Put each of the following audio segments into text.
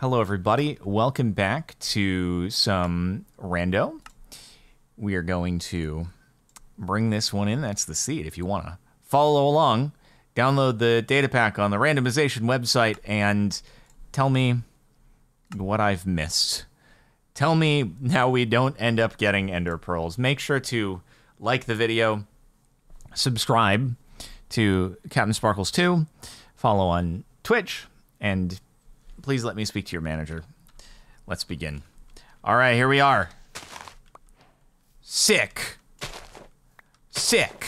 Hello, everybody. Welcome back to some rando. We are going to bring this one in. That's the seed. If you want to follow along, download the data pack on the randomization website and tell me what I've missed. Tell me how we don't end up getting ender pearls. Make sure to like the video, subscribe to CaptainSparklez 2, follow on Twitch, and please let me speak to your manager. Let's begin. All right, here we are. Sick. Sick.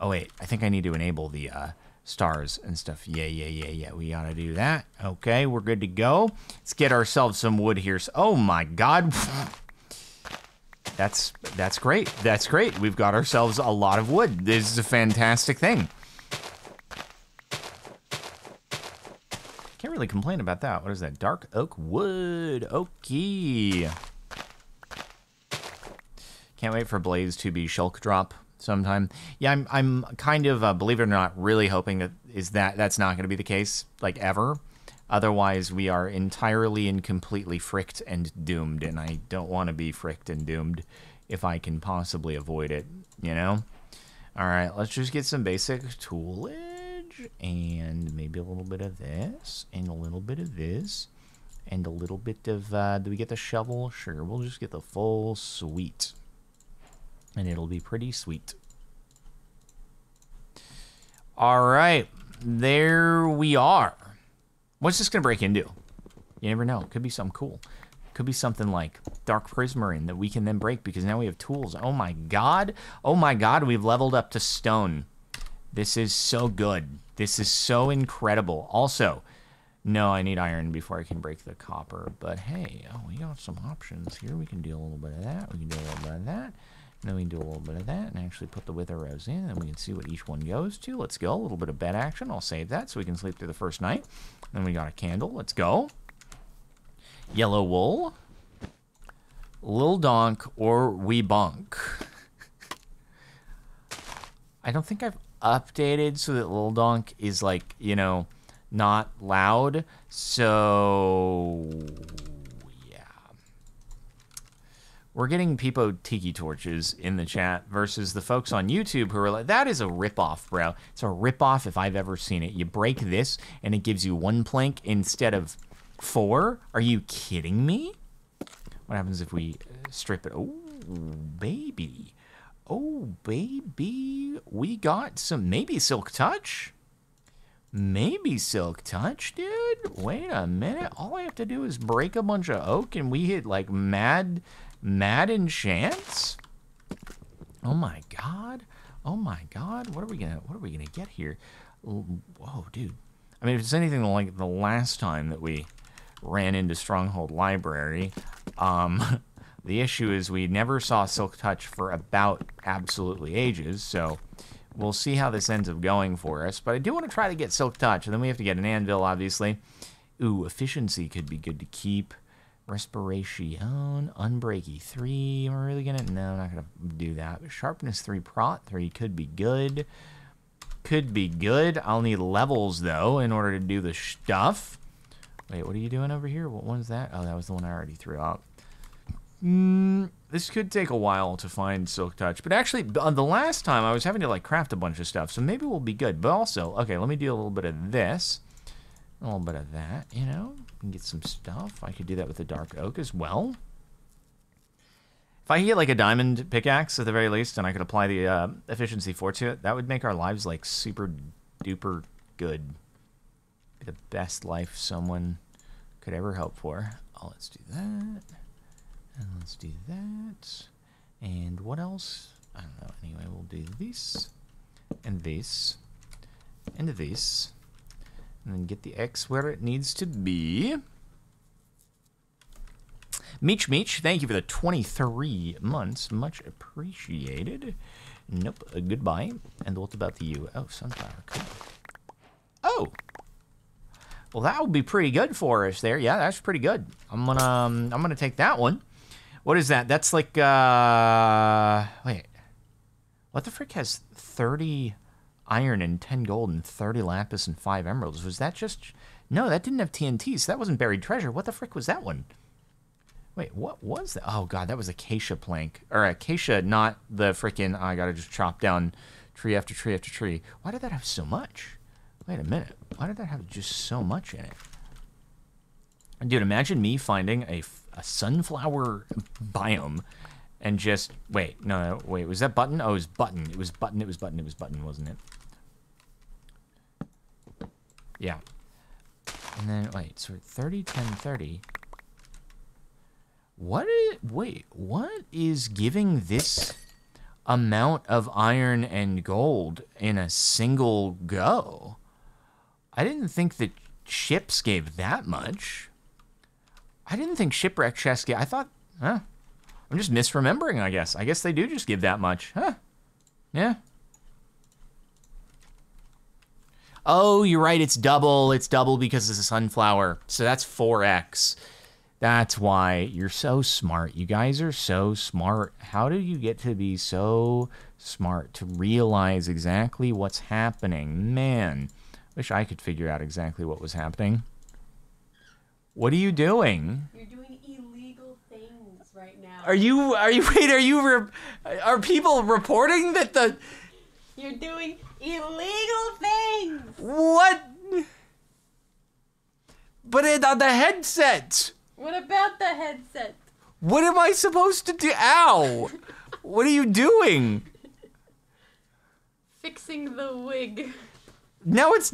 Oh, wait, I think I need to enable the uh, stars and stuff. Yeah, yeah, yeah, yeah. We to do that. Okay, we're good to go. Let's get ourselves some wood here. Oh, my God. That's that's great. That's great. We've got ourselves a lot of wood. This is a fantastic thing. Can't really complain about that. What is that? Dark oak wood. Oaky. Can't wait for Blaze to be shulk drop sometime. Yeah, I'm I'm kind of uh, believe it or not really hoping that is that that's not going to be the case like ever. Otherwise, we are entirely and completely fricked and doomed, and I don't want to be fricked and doomed if I can possibly avoid it, you know? All right, let's just get some basic toolage, and maybe a little bit of this, and a little bit of this, and a little bit of, uh, do we get the shovel? Sure, we'll just get the full suite, and it'll be pretty sweet. All right, there we are. What's this to break into? You never know. Could be something cool. Could be something like Dark Prismarine that we can then break because now we have tools. Oh my god. Oh my god, we've leveled up to stone. This is so good. This is so incredible. Also, no, I need iron before I can break the copper. But hey, oh, we got some options here. We can do a little bit of that. We can do a little bit of that. And then we can do a little bit of that and actually put the wither rose in. And we can see what each one goes to. Let's go. A little bit of bed action. I'll save that so we can sleep through the first night. Then we got a candle. Let's go. Yellow wool. Lil Donk or We Bunk. I don't think I've updated so that Lil Donk is like, you know, not loud. So yeah. We're getting Peepo Tiki torches in the chat versus the folks on YouTube who are like, that is a ripoff, bro. It's a ripoff if I've ever seen it. You break this and it gives you one plank instead of four. Are you kidding me? What happens if we strip it? Oh, baby. Oh, baby. We got some, maybe Silk Touch? Maybe Silk Touch, dude? Wait a minute. All I have to do is break a bunch of oak and we hit like mad, mad enchants? Oh my god. Oh my god. What are we gonna, what are we gonna get here? Whoa, dude. I mean, if it's anything like the last time that we ran into Stronghold Library, um, the issue is we never saw Silk Touch for about absolutely ages, so we'll see how this ends up going for us. But I do want to try to get Silk Touch, and then we have to get an anvil, obviously. Ooh, efficiency could be good to keep. Respiration, Unbreaky 3. Am I really to? No, I'm not to do that. Sharpness 3, Prot 3 could be good. Could be good. I'll need levels, though, in order to do the stuff. Wait, what are you doing over here? What one's that? Oh, that was the one I already threw out. Mm, this could take a while to find Silk Touch, but actually, the last time I was having to like craft a bunch of stuff, so maybe we'll be good. But also, okay, let me do a little bit of this, a little bit of that, you know, get some stuff. I could do that with the Dark Oak as well. If I get like a diamond pickaxe at the very least, and I could apply the uh, efficiency four to it, that would make our lives like super duper good. Be the best life someone could ever hope for. Oh, let's do that. And let's do that. And what else? I don't know. Anyway, we'll do this, and this, and this. And then get the axe where it needs to be. Meech Meech, thank you for the 23 months. Much appreciated. Nope, uh, goodbye. And what about the U? Oh, sunflower. Cool. Oh! Well, that would be pretty good for us there. Yeah, that's pretty good. I'm gonna, um, I'm gonna take that one. What is that? That's like, uh, wait. What the frick has 30 iron and 10 gold and 30 lapis and 5 emeralds? Was that just No, that didn't have TNT, so that wasn't buried treasure. What the frick was that one? Wait, what was that? Oh god, that was acacia plank. Or acacia, not the freaking I gotta just chop down tree after tree after tree. Why did that have so much? Wait a minute. Why did that have just so much in it? Dude, imagine me finding a, a sunflower biome and just wait, no, no, wait, was that button? Oh, it was button. It was button, it was button, it was button, wasn't it? Yeah. And then wait, so 30, 10, 30. What is, wait, what is giving this amount of iron and gold in a single go? I didn't think that ships gave that much. I didn't think shipwreck chests gave, I thought, huh? I'm just misremembering, I guess. I guess they do just give that much. Huh? Yeah. Oh, you're right. It's double. It's double because it's a sunflower. So that's 4x. That's why you're so smart. You guys are so smart. How do you get to be so smart to realize exactly what's happening? Man, wish I could figure out exactly what was happening. What are you doing? You're doing illegal things right now. Are you are you wait, are you re, are people reporting that the You're doing illegal things. what But it on the headset. What about the headset? What am I supposed to do? Ow! What are you doing? Fixing the wig. Now it's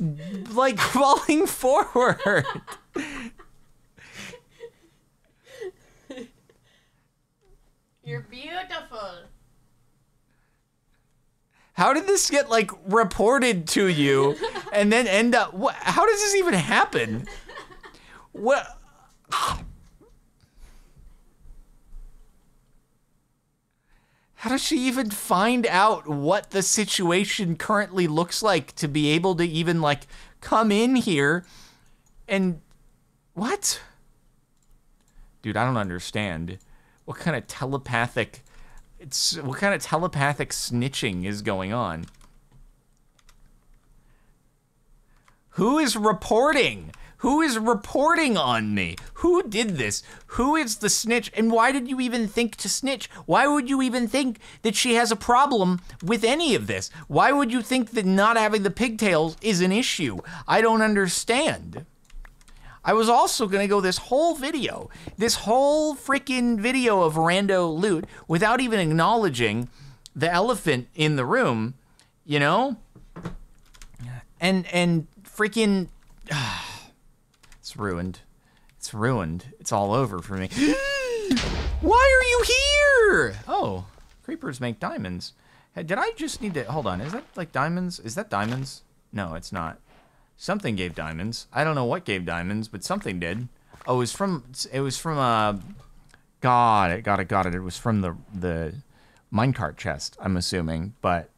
like falling forward. You're beautiful. How did this get like reported to you and then end up what how does this even happen? What How does she even find out what the situation currently looks like to be able to even like come in here and what? Dude, I don't understand. What kind of telepathic it's what kind of telepathic snitching is going on? Who is reporting? Who is reporting on me? Who did this? Who is the snitch? And why did you even think to snitch? Why would you even think that she has a problem with any of this? Why would you think that not having the pigtails is an issue? I don't understand. I was also gonna go this whole video, this whole freaking video of rando loot without even acknowledging the elephant in the room, you know? And and freaking it's ruined. It's ruined. It's all over for me. Why are you here? Oh, creepers make diamonds. Did I just need to hold on? Is that like diamonds? Is that diamonds? No, it's not. Something gave diamonds. I don't know what gave diamonds, but something did. Oh, it was from it was from uh God, it got it, got it. It was from the the minecart chest, I'm assuming, but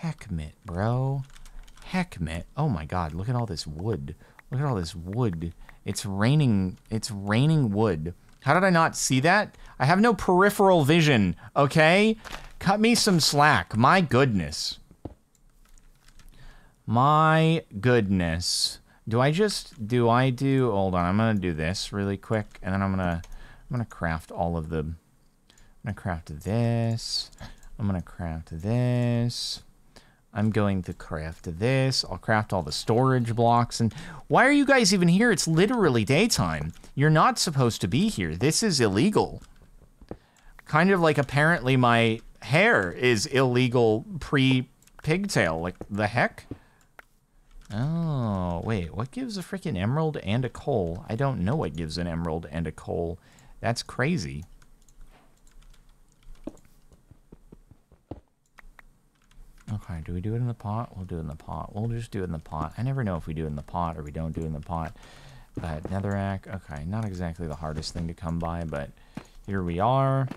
Heckmit, bro. Heckmit. Oh my god, look at all this wood. Look at all this wood. It's raining it's raining wood. How did I not see that? I have no peripheral vision, okay? Cut me some slack. My goodness. My goodness. Do I just do I do hold on, I'm gonna do this really quick and then I'm gonna I'm gonna craft all of the I'm gonna craft this. I'm gonna craft this. I'm going to craft this. I'll craft all the storage blocks. And why are you guys even here? It's literally daytime. You're not supposed to be here. This is illegal. Kind of like apparently my hair is illegal pre pigtail. Like the heck? Oh, wait. What gives a freaking emerald and a coal? I don't know what gives an emerald and a coal. That's crazy. Okay, do we do it in the pot? We'll do it in the pot. We'll just do it in the pot. I never know if we do it in the pot or we don't do it in the pot. But netherrack, okay, not exactly the hardest thing to come by, but here we are.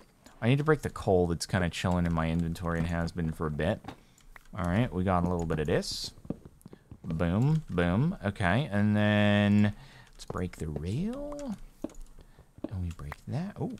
I need to break the coal that's kind of chilling in my inventory and has been for a bit. All right, we got a little bit of this. Boom, boom. Okay, and then let's break the rail. And we break that. Oh,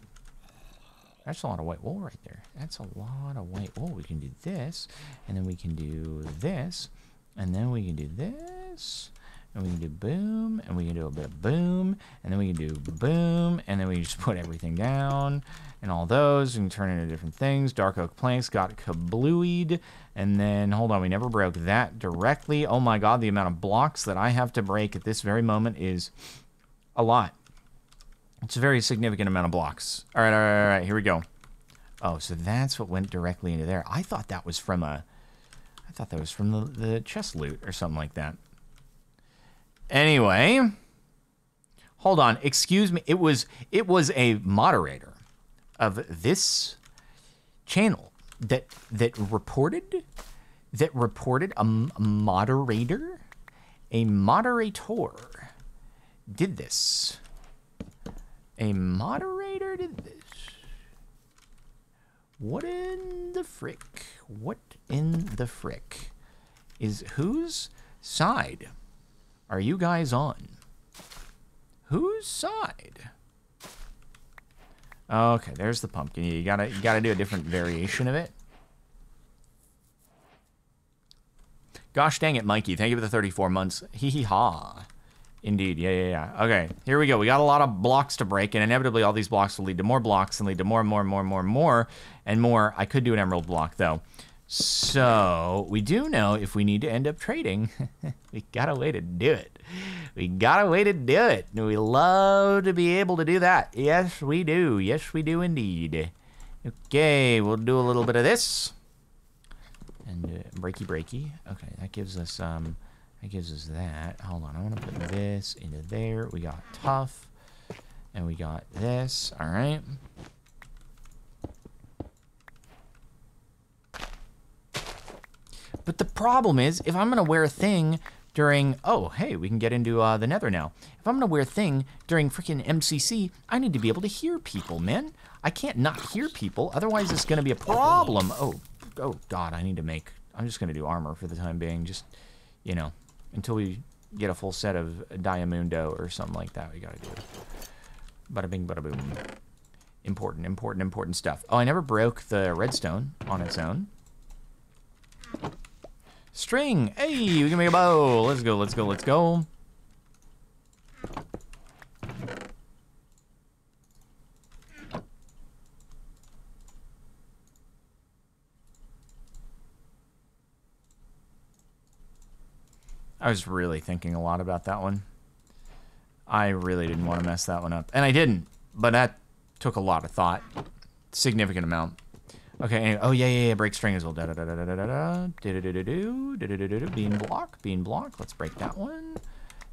that's a lot of white wool right there. That's a lot of white wool. We can do this, and then we can do this, and then we can do this, and we can do boom, and we can do a bit of boom, and then we can do boom, and then we just put everything down, and all those, and turn into different things. Dark oak planks got kablooied, and then, hold on, we never broke that directly. Oh my god, the amount of blocks that I have to break at this very moment is a lot. It's a very significant amount of blocks. All right, all right, all right, here we go. Oh, so that's what went directly into there. I thought that was from a... I thought that was from the, the chest loot or something like that. Anyway, hold on. Excuse me. It was it was a moderator of this channel that that reported that reported a, moderator a moderator did this. A moderator did this. What in the frick? What in the frick? Is whose side are you guys on? Whose side? Okay, there's the pumpkin. You gotta you gotta do a different variation of it. Gosh dang it, Mikey. Thank you for the 34 months. Hee hee ha. Indeed. Yeah, yeah, yeah. Okay, here we go. We got a lot of blocks to break, and inevitably all these blocks will lead to more blocks and lead to more and more and more and more and more and more. I could do an emerald block, though. So, we do know if we need to end up trading, we got a way to do it. We got a way to do it. And we love to be able to do that. Yes, we do. Yes, we do indeed. Okay, we'll do a little bit of this. And uh, breaky breaky. Okay, that gives us um that gives us that. Hold on, I want to put this into there. We got tough. And we got this. All right. But the problem is, if I'm gonna wear a thing during, oh, hey, we can get into uh, the Nether now. If I'm gonna wear a thing during freaking MCC, I need to be able to hear people, man. I can't not hear people, otherwise it's gonna be a problem. Oh, oh God, I need to make. I'm just gonna do armor for the time being, just you know, until we get a full set of Diamundo or something like that. We gotta do. Bada bing, bada boom. Important, important, important stuff. Oh, I never broke the redstone on its own. String! Hey, we can make a bow! Let's go, let's go, let's go. I was really thinking a lot about that one. I really didn't want to mess that one up. And I didn't, but that took a lot of thought. Significant amount. Okay, anyway, oh yeah, yeah, yeah, break string as well. Da da da da da da da da da da da do da da da da da bean block, bean block. Let's break that one.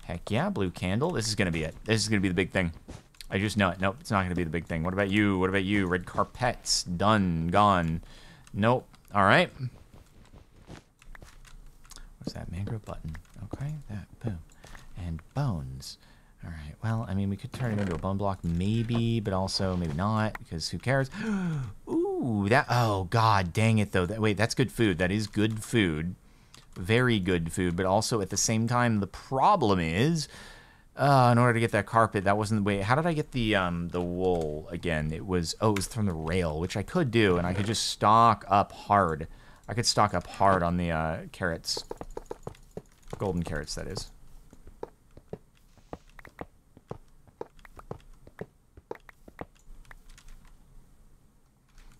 Heck yeah, blue candle. This is gonna be it. This is gonna be the big thing. I just know it. Nope, it's not gonna be the big thing. What about you? What about you? Red carpets. Done. Gone. Nope. All right. What's that? Mangrove button. Okay, that. Boom. And bones. All right. Well, I mean, we could turn it into a bone block, maybe, but also maybe not, because who cares? Ooh, that. Oh God, dang it though. That, wait, that's good food. That is good food. Very good food, but also at the same time, the problem is, uh, in order to get that carpet, that wasn't the way. How did I get the um the wool again? It was oh, it was from the rail, which I could do, and I could just stock up hard. I could stock up hard on the uh, carrots, golden carrots, that is.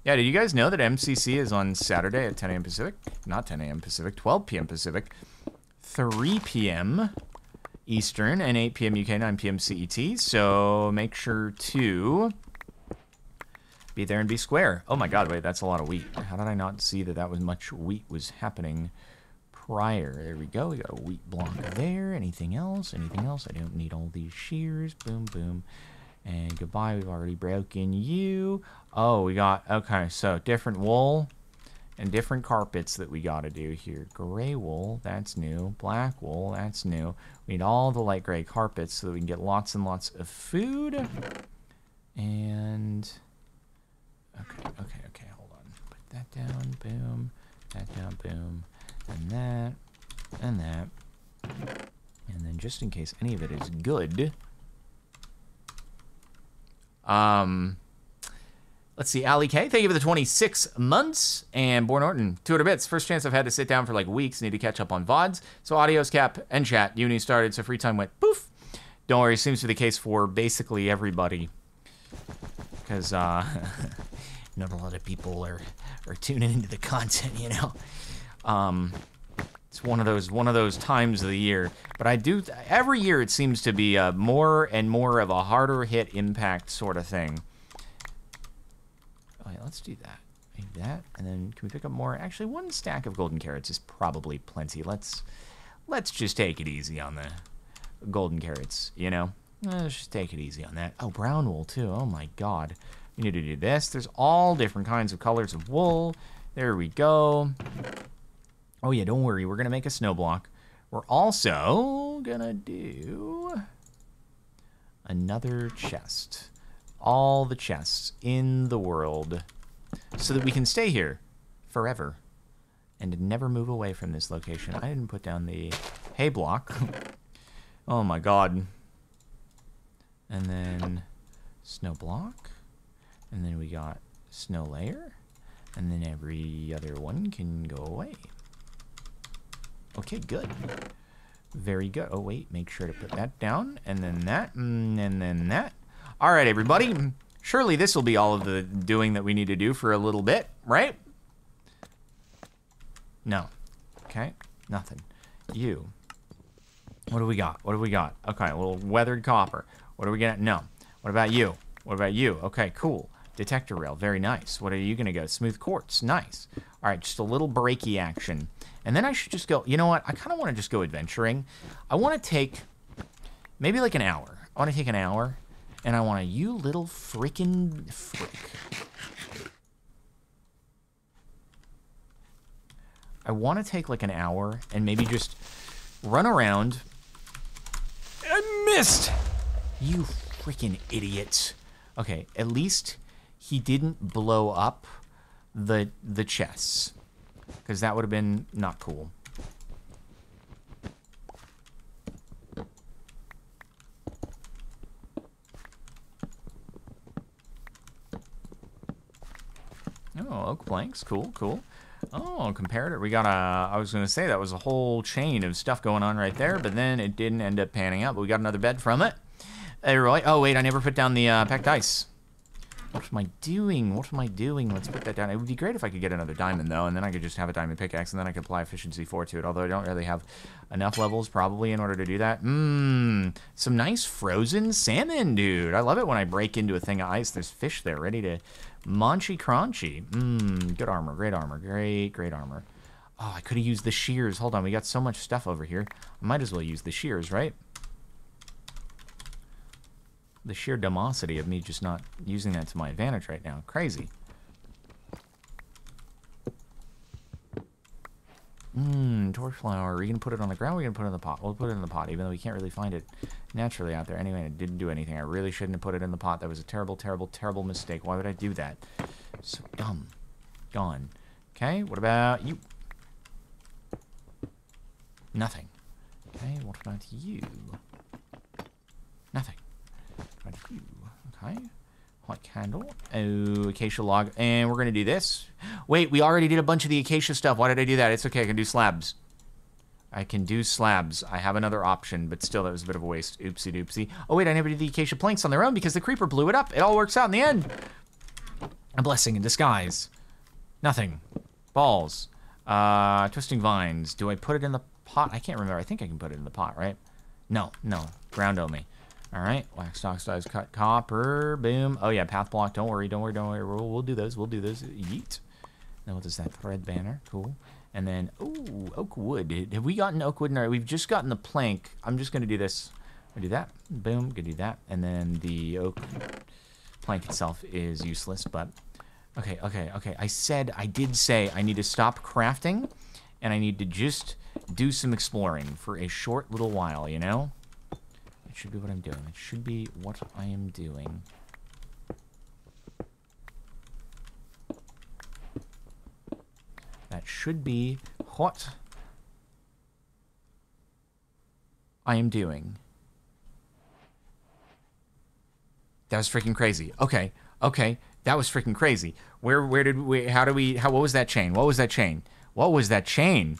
Yeah, did you guys know that MCC is on Saturday at 10 a.m. Pacific? Not 10 a.m. Pacific, 12 p.m. Pacific, 3 p.m. Eastern, and 8 p.m. UK, 9 p.m. CET. So make sure to be there and be square. Oh my god, wait, that's a lot of wheat. How did I not see that that was much wheat was happening prior? There we go. We got a wheat block there. Anything else? Anything else? I don't need all these shears. Boom, boom. And goodbye, we've already broken you. Oh, we got, okay, so different wool and different carpets that we got to do here. Gray wool, that's new. Black wool, that's new. We need all the light gray carpets so that we can get lots and lots of food. And, okay, okay, okay, hold on. Put that down, boom. That down, boom. And that, and that. And then just in case any of it is good, um, Let's see, Ali K. Thank you for the 26 months. And Born Orton, 200 bits. First chance I've had to sit down for like weeks. Need to catch up on VODs. So audios cap and chat. Uni started, so free time went poof. Don't worry, seems to be the case for basically everybody. Because uh, not a lot of people are, are tuning into the content, you know. Um, it's one of those one of those times of the year. But I do every year it seems to be a more and more of a harder hit impact sort of thing. Oh yeah, let's do that. Maybe that, and then can we pick up more? Actually, one stack of golden carrots is probably plenty. Let's let's just take it easy on the golden carrots. You know, let's just take it easy on that. Oh, brown wool too. Oh my god, we need to do this. There's all different kinds of colors of wool. There we go. Oh yeah, don't worry. We're gonna make a snow block. We're also gonna do another chest. All the chests in the world, so that we can stay here forever and never move away from this location. I didn't put down the hay block. oh my god. And then snow block. And then we got snow layer. And then every other one can go away. Okay, good. Very good. Oh, wait. Make sure to put that down. And then that. mm, And then that. All right, everybody. Surely this will be all of the doing that we need to do for a little bit, right? No. Okay. Nothing. You. What do we got? What do we got? Okay, a little weathered copper. What are we gonna? No. What about you? What about you? Okay, cool. Detector rail, very nice. What are you gonna go? Smooth quartz, nice. All right, just a little breaky action, and then I should just go. You know what? I kind of want to just go adventuring. I want to take maybe like an hour. I want to take an hour, and I want to you little freaking freak. I want to take like an hour and maybe just run around. I missed! You freaking idiots. Okay, at least he didn't blow up the the chests. Because that would have been not cool. Oh, oak planks. Cool, cool. Oh, comparator. We got a. I was going to say that was a whole chain of stuff going on right there, but then it didn't end up panning out. But we got another bed from it. Oh, wait, I never put down the uh, packed ice. What am I doing? What am I doing? Let's put that down. It would be great if I could get another diamond, though, and then I could just have a diamond pickaxe, and then I could apply efficiency 4 to it, although I don't really have enough levels, probably, in order to do that. Mmm, some nice frozen salmon, dude. I love it when I break into a thing of ice. There's fish there ready to munchy crunchy. Mmm, good armor, great armor, great, great armor. Oh, I could have used the shears. Hold on, we got so much stuff over here. I might as well use the shears, right? The sheer dumosity of me just not using that to my advantage right now. Crazy. Mmm, torch flower. Are you going to put it on the ground or are going to put it in the pot? We'll put it in the pot, even though we can't really find it naturally out there. Anyway, it didn't do anything. I really shouldn't have put it in the pot. That was a terrible, terrible, terrible mistake. Why would I do that? So dumb. Gone. Okay, what about you? Nothing. Okay, what about you? Nothing. Okay. Hot candle. Oh, acacia log. And we're going to do this. Wait, we already did a bunch of the acacia stuff. Why did I do that? It's okay. I can do slabs. I can do slabs. I have another option, but still, that was a bit of a waste. Oopsie doopsie. Oh, wait, I never did the acacia planks on their own because the creeper blew it up. It all works out in the end. A blessing in disguise. Nothing. Balls. Uh, twisting vines. Do I put it in the pot? I can't remember. I think I can put it in the pot, right? No, no. Ground only. All right. Wax size cut copper. Boom. Oh, yeah. Path block. Don't worry. Don't worry. Don't worry. We'll, we'll do those. We'll do those. Yeet. Now, what is that? Thread banner. Cool. And then, ooh, oak wood. Have we gotten oak wood? No, we've just gotten the plank. I'm just to do this. I do that. Boom. Gonna do that. And then the oak plank itself is useless, but okay, okay, okay. I said, I did say I need to stop crafting and I need to just do some exploring for a short little while, you know? It should be what I'm doing. It should be what I am doing. That should be what I am doing. That was freaking crazy. Okay, okay. That was freaking crazy. Where where did we? How do we? How what was that chain? What was that chain? What was that chain?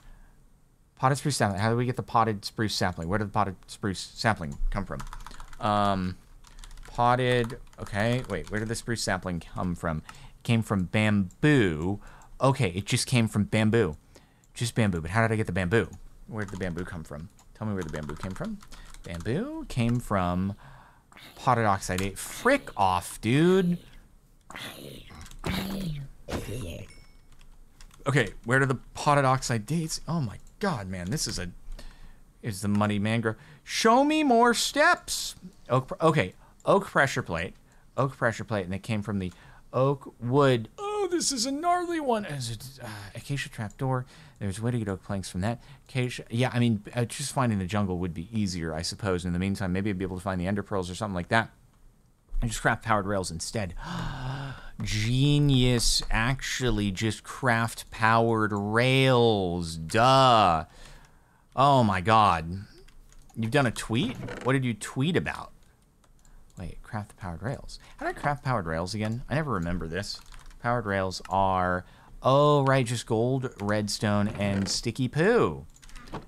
Potted spruce sapling. How do we get the potted spruce sapling? Where did the potted spruce sapling come from? Um, potted. Okay, wait. Where did the spruce sapling come from? It came from bamboo. Okay, it just came from bamboo. Just bamboo. But how did I get the bamboo? Where did the bamboo come from? Tell me where the bamboo came from. Bamboo came from potted oxide. Frick off, dude. Okay, where do the potted oxeye daisies? Oh my god, man, this is a is the muddy mangrove. Show me more steps. Oak, okay, oak pressure plate, oak pressure plate, and they came from the oak wood. Oh, this is a gnarly one. As uh, acacia trap door. There's a way to get oak planks from that. Acacia. Yeah, I mean, uh, just finding the jungle would be easier, I suppose. In the meantime, maybe I'd be able to find the ender pearls or something like that. I just craft powered rails instead. Genius actually just craft powered rails. Duh. Oh my god. You've done a tweet? What did you tweet about? Wait, craft the powered rails. How did I craft powered rails again? I never remember this. Powered rails are, oh, right, just gold, redstone, and sticky poo.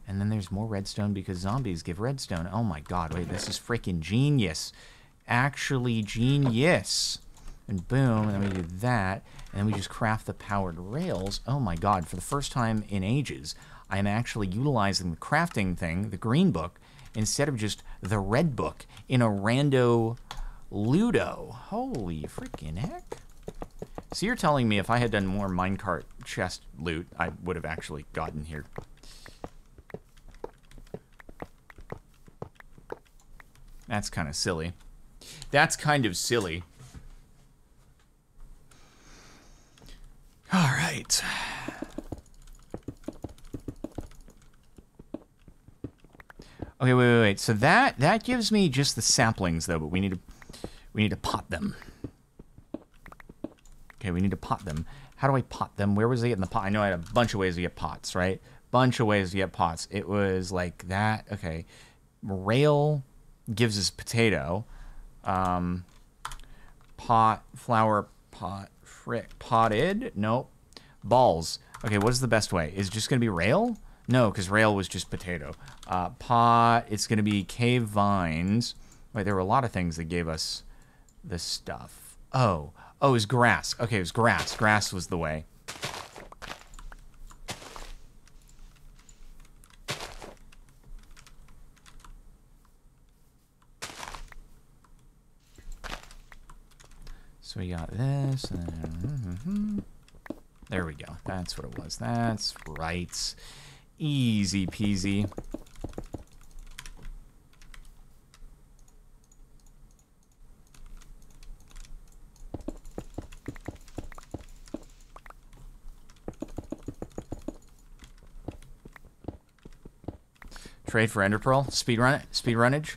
And then there's more redstone because zombies give redstone. Oh my god, wait, this is freaking genius. Actually genius. And boom, and then we do that. And then we just craft the powered rails. Oh my god, for the first time in ages, I am actually utilizing the crafting thing, the green book, instead of just the red book in a rando Ludo. Holy freaking heck. So you're telling me if I had done more minecart chest loot, I would have actually gotten here. That's kind of silly. That's kind of silly. All right. Okay, wait, wait, wait. So that that gives me just the saplings though, but we need to we need to pot them. Okay, we need to pot them. How do I pot them? Where was I getting the pot? I know I had a bunch of ways to get pots, right? Bunch of ways to get pots. It was like that. Okay, rail gives us potato. Um, pot, flower pot, frick, potted. Nope. Balls. Okay, what is the best way? Is it just gonna be rail? No, because rail was just potato. Uh, pot. It's gonna be cave vines. Wait, there were a lot of things that gave us this stuff. Oh, oh, it was grass. Okay, it was grass. Grass was the way. So we got this. And mm-hmm. there we go. That's what it was. That's right. Easy peasy. Trade for Ender Pearl. Speed run it. Speed runnage.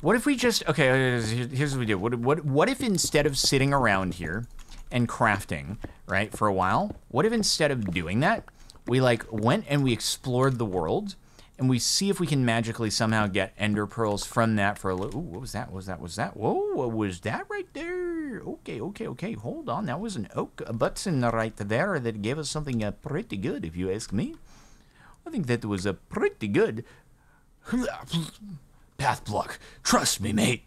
What if we just okay? uh, Here's what we do. What what what if instead of sitting around here and crafting right for a while, what if instead of doing that, we like went and we explored the world and we see if we can magically somehow get ender pearls from that for a little. What was that? What was that? Was that? Whoa, what was that right there? Okay, okay, okay. Hold on. That was an oak button right there that gave us something uh, pretty good, if you ask me. I think that was a pretty good path block. Trust me, mate.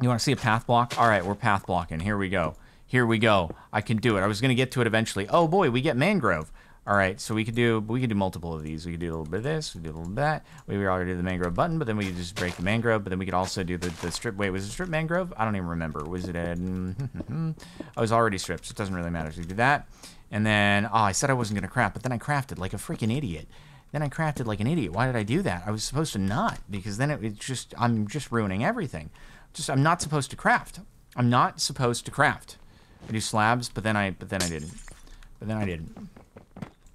You want to see a path block? All right, we're path blocking. Here we go. Here we go. I can do it. I was going to get to it eventually. Oh boy, we get mangrove. All right, so we could do we could do multiple of these. We could do a little bit of this. We could do a little that. We already did the mangrove button, but then we could just break the mangrove. But then we could also do the, the strip. Wait, was it strip mangrove? I don't even remember. Was it? A, I was already stripped, so it doesn't really matter. So we do that, and then oh, I said I wasn't gonna craft, but then I crafted like a freaking idiot. Then I crafted like an idiot. Why did I do that? I was supposed to not because then it, it's just I'm just ruining everything. Just I'm not supposed to craft. I'm not supposed to craft. I do slabs, but then I but then I didn't. But then I didn't.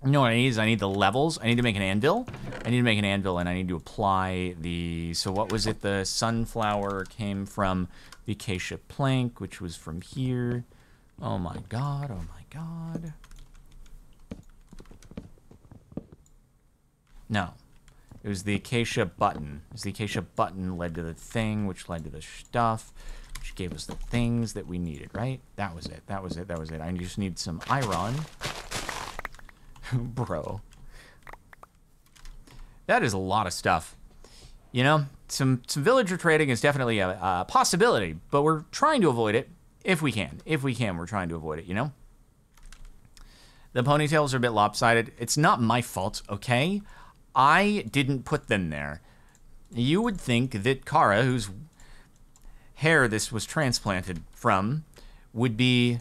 You know what I need is I need the levels. I need to make an anvil. I need to make an anvil and I need to apply the so what was it? The sunflower came from the acacia plank, which was from here. Oh my god, oh my god. No. It was the acacia button. It was the acacia button led to the thing, which led to the stuff, which gave us the things that we needed, right? That was it. That was it. That was it. I just need some iron. Bro. That is a lot of stuff. You know, some some villager trading is definitely a, a possibility, but we're trying to avoid it if we can. If we can, we're trying to avoid it, you know? The ponytails are a bit lopsided. It's not my fault, okay? I didn't put them there. You would think that Kara, whose hair this was transplanted from, would be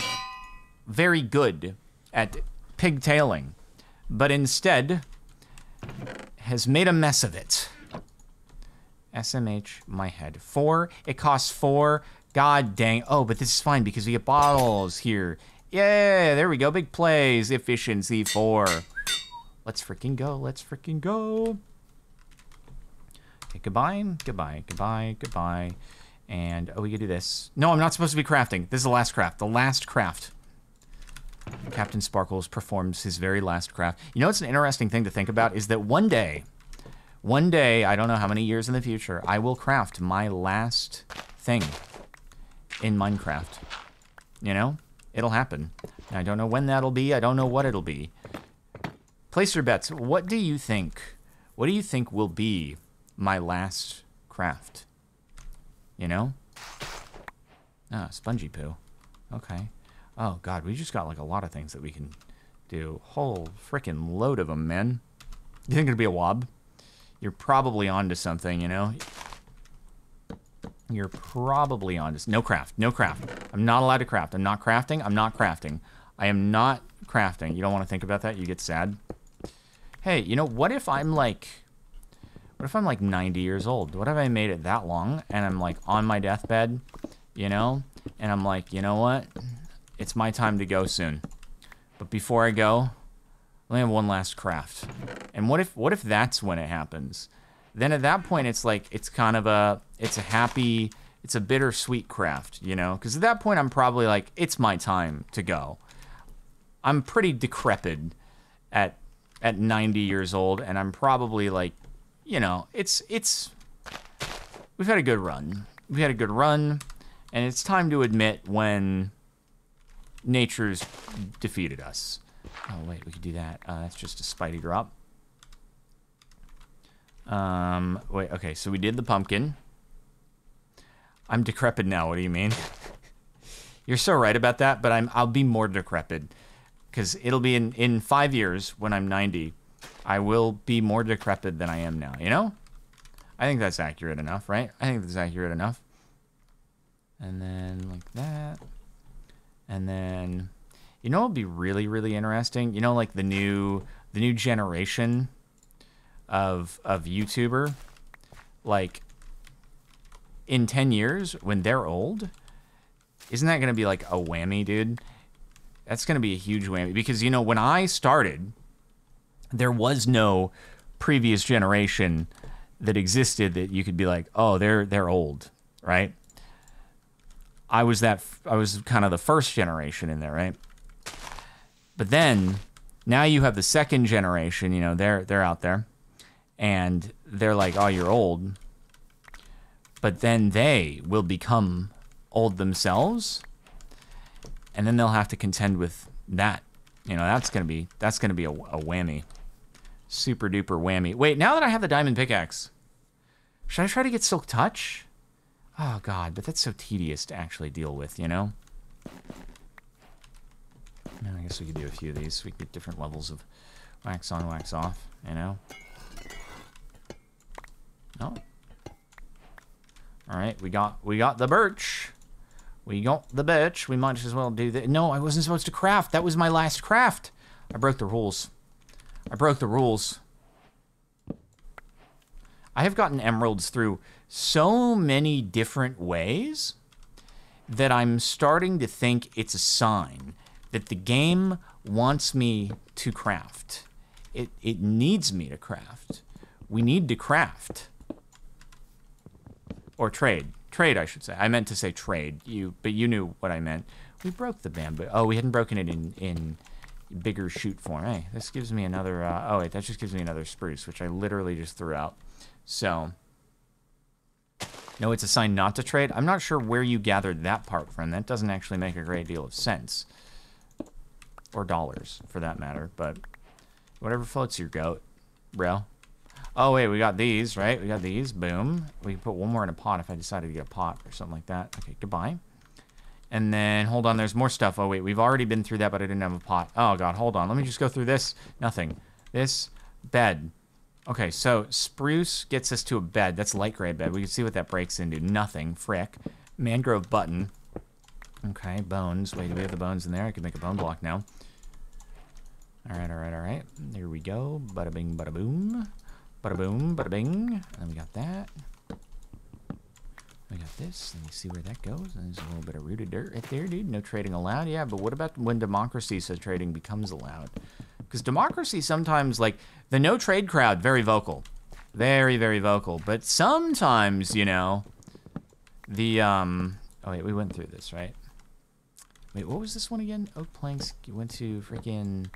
very good at pigtailing, but instead has made a mess of it. SMH, my head. Four. It costs four. God dang. Oh, but this is fine because we get bottles here. Yeah, there we go. Big plays. Efficiency four. Let's freaking go. Let's freaking go. Okay, goodbye. Goodbye. Goodbye. Goodbye. And, oh, we can do this. No, I'm not supposed to be crafting. This is the last craft. The last craft. CaptainSparklez performs his very last craft. You know what's an interesting thing to think about is that one day, one day, I don't know how many years in the future, I will craft my last thing in Minecraft. You know? It'll happen. I don't know when that'll be. I don't know what it'll be. Place your bets. What do you think? What do you think will be my last craft? You know? Ah, spongy poo. Okay. Oh, God, we just got, like, a lot of things that we can do. Whole freaking load of them, man. You think it'll be a wob? You're probably onto something, you know? You're probably onto... No craft. No craft. I'm not allowed to craft. I'm not crafting. I'm not crafting. I am not crafting. You don't want to think about that? You get sad? Hey, you know, what if I'm, like... What if I'm, like, 90 years old? What if I made it that long, and I'm, like, on my deathbed, you know? And I'm like, you know what? It's my time to go soon. But before I go, let me have one last craft. And what if what if that's when it happens? Then at that point it's like it's kind of a it's a happy it's a bittersweet craft, you know? Because at that point I'm probably like, it's my time to go. I'm pretty decrepit at at 90 years old, and I'm probably like, you know, it's it's we've had a good run. We've had a good run, and it's time to admit when nature's defeated us. Oh, wait, we could do that. Uh, that's just a Spidey drop. Um, wait, okay, so we did the pumpkin. I'm decrepit now, what do you mean? You're so right about that, but I'm, I'll be more decrepit. Because it'll be in, in five years, when I'm 90, I will be more decrepit than I am now, you know? I think that's accurate enough, right? I think that's accurate enough. And then like that. And then, you know, it'd be really, really interesting. You know, like the new, the new generation of of YouTuber, like in ten years when they're old, isn't that gonna be like a whammy, dude? That's gonna be a huge whammy because you know when I started, there was no previous generation that existed that you could be like, oh, they're they're old, right? I was that I was kind of the first generation in there, right? But then now you have the second generation, you know, they're they're out there and they're like, "Oh, you're old." But then they will become old themselves and then they'll have to contend with that. You know, that's to be that's to be a, a whammy. Super duper whammy. Wait, now that I have the diamond pickaxe, should I try to get silk touch? Oh god, but that's so tedious to actually deal with, you know? I guess we could do a few of these. We could get different levels of wax on, wax off, you know? Oh. No. Alright, we got we got the birch. We got the birch. We might as well do that. No, I wasn't supposed to craft. That was my last craft. I broke the rules. I broke the rules. I have gotten emeralds through so many different ways that I'm starting to think it's a sign that the game wants me to craft. It, it needs me to craft. We need to craft. Or trade. Trade, I should say. I meant to say trade, you, but you knew what I meant. We broke the bamboo. Oh, we hadn't broken it in, in bigger shoot form. Hey, this gives me another, uh, oh wait, that just gives me another spruce, which I literally just threw out. So, No, it's a sign not to trade. I'm not sure where you gathered that part from. That doesn't actually make a great deal of sense. Or dollars, for that matter. But whatever floats your goat, bro. Oh, wait, we got these, right? We got these. Boom. We can put one more in a pot if I decided to get a pot or something like that. Okay, goodbye. And then, hold on, there's more stuff. Oh, wait, we've already been through that, but I didn't have a pot. Oh, God, hold on. Let me just go through this. Nothing. This, bed. Okay, so spruce gets us to a bed. That's light gray bed. We can see what that breaks into. Nothing. Frick. Mangrove button. Okay, bones. Wait, do we have the bones in there? I can make a bone block now. All right, all right, all right. There we go. Bada bing, bada boom. Bada boom, bada bing. And then we got that. We got this. Let me see where that goes. There's a little bit of rooted dirt right there, dude. No trading allowed. Yeah, but what about when democracy says trading becomes allowed? Because democracy sometimes, like, the no trade crowd, very vocal. Very, very vocal. But sometimes, you know, the, um, oh, wait, we went through this, right? Wait, what was this one again? Oak planks you went to freaking,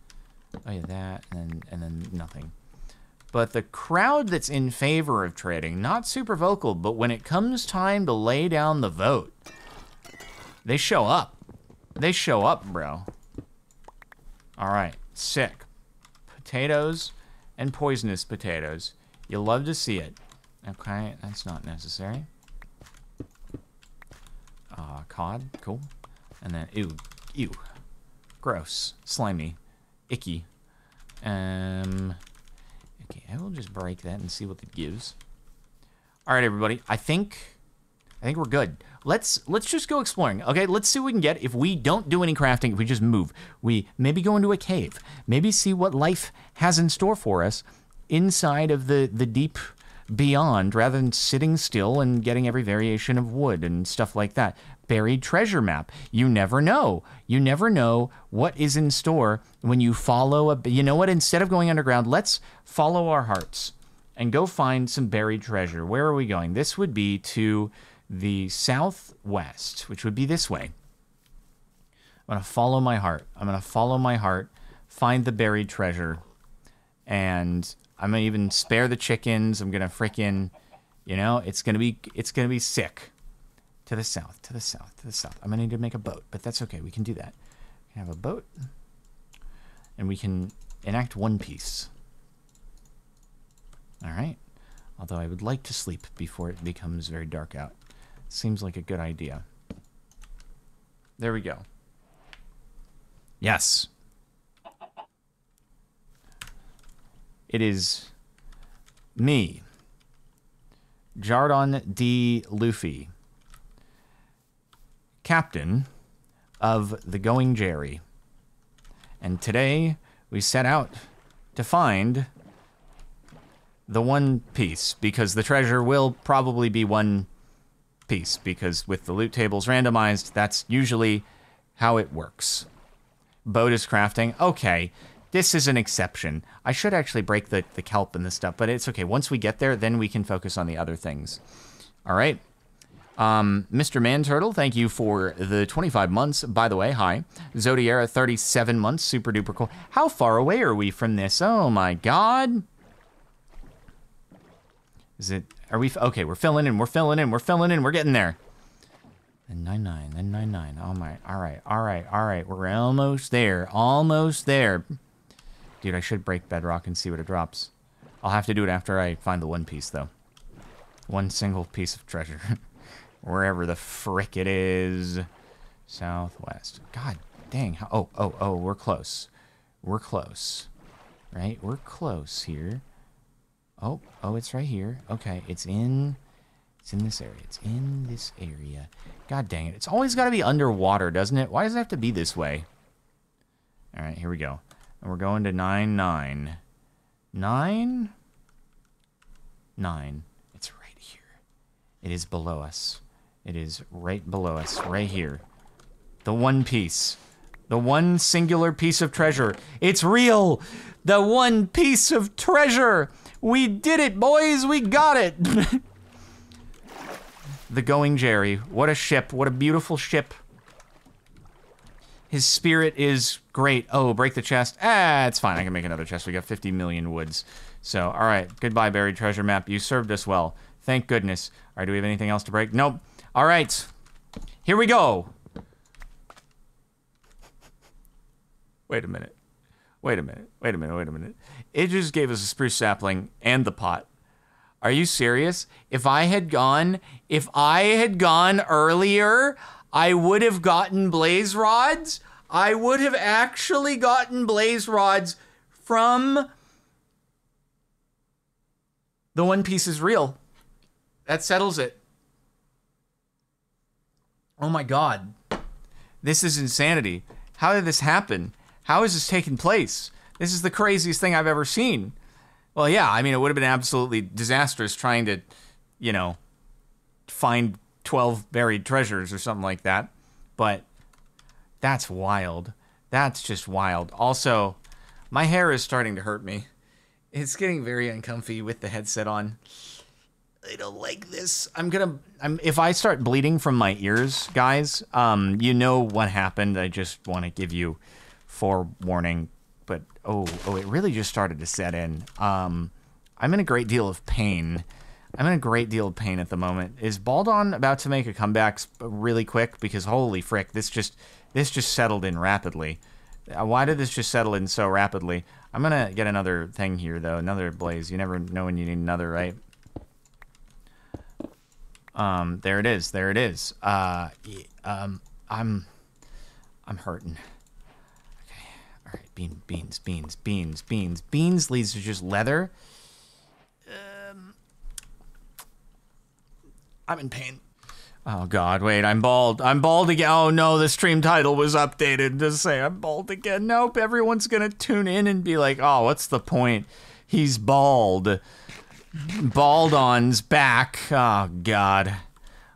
oh yeah, that, and then, and then nothing. But the crowd that's in favor of trading, not super vocal, but when it comes time to lay down the vote, they show up. They show up, bro. All right, sick. Potatoes and poisonous potatoes. You love to see it. Okay, that's not necessary. Uh, cod, cool. And then, ew, ew. Gross, slimy, icky. Um, okay, I will just break that and see what it gives. All right, everybody. I think, I think we're good. Let's let's just go exploring. Okay, let's see what we can get. If we don't do any crafting, if we just move, we maybe go into a cave, maybe see what life has in store for us inside of the the deep beyond, rather than sitting still and getting every variation of wood and stuff like that. Buried treasure map. You never know. You never know what is in store when you follow a. You know what? Instead of going underground, let's follow our hearts and go find some buried treasure. Where are we going? This would be to the southwest, which would be this way. I'm going to follow my heart. I'm going to follow my heart, find the buried treasure, and I'm going to even spare the chickens. I'm going to freaking, you know, it's going to be it's going to be sick. To the south, to the south, to the south. I'm going to need to make a boat, but that's okay. We can do that. We can have a boat and we can enact one piece. All right. Although I would like to sleep before it becomes very dark out. Seems like a good idea. There we go. Yes. It is me, Jordan D. Luffy, captain of the Going Jerry. And today we set out to find the one piece because the treasure will probably be one piece because with the loot tables randomized, that's usually how it works. Boat is crafting. Okay, this is an exception. I should actually break the, the kelp and the stuff, but it's okay. Once we get there, then we can focus on the other things. All right. Um, Mr. Man Turtle, thank you for the 25 months. By the way, hi. Zodiera, 37 months. Super duper cool. How far away are we from this? Oh my god. Is it, are we, okay, we're filling in, we're filling in, we're filling in, we're getting there. Then 9 9, then 9 9. Oh my, all right, all right, all right. We're almost there, almost there. Dude, I should break bedrock and see what it drops. I'll have to do it after I find the one piece, though. One single piece of treasure. Wherever the frick it is. Southwest. God dang. Oh, oh, oh, we're close. We're close. Right? We're close here. Oh, oh, it's right here. Okay, it's in... It's in this area. It's in this area. God dang it. It's always got to be underwater, doesn't it? Why does it have to be this way? All right, here we go. And we're going to 9, 9. 9? 9. It's right here. It is below us. It is right below us, right here. The one piece. The one singular piece of treasure. It's real! The one piece of treasure! We did it, boys! We got it! the Going Jerry. What a ship. What a beautiful ship. His spirit is great. Oh, break the chest. Ah, it's fine. I can make another chest. We got 50 million woods. So, all right. Goodbye, buried treasure map. You served us well. Thank goodness. All right, do we have anything else to break? Nope. All right. Here we go. Wait a minute. Wait a minute. Wait a minute. Wait a minute. It just gave us a spruce sapling and the pot. Are you serious? If I had gone, if I had gone earlier, I would have gotten blaze rods. I would have actually gotten blaze rods from the One Piece is real. That settles it. Oh my god. This is insanity. How did this happen? How is this taking place? This is the craziest thing I've ever seen. Well, yeah, I mean, it would have been absolutely disastrous trying to, you know, find 12 buried treasures or something like that. But that's wild. That's just wild. Also, my hair is starting to hurt me. It's getting very uncomfy with the headset on. I don't like this. I'm gonna. I'm. If I start bleeding from my ears, guys, um, you know what happened. I just want to give you forewarning. But oh, oh, it really just started to set in. Um, I'm in a great deal of pain. I'm in a great deal of pain at the moment. Is Baldon about to make a comeback really quick? Because holy frick, this just this just settled in rapidly. Uh, why did this just settle in so rapidly? I'm gonna get another thing here though, another blaze. You never know when you need another, right? Um, there it is. There it is. Uh, um, I'm, I'm hurting. Okay. All right. Bean, beans, beans, beans, beans, beans leads to just leather. Um, I'm in pain. Oh God! Wait, I'm bald. I'm bald again. Oh no, the stream title was updated to say I'm bald again. Nope. Everyone's gonna tune in and be like, "Oh, what's the point? He's bald." Baldon's back. Oh God.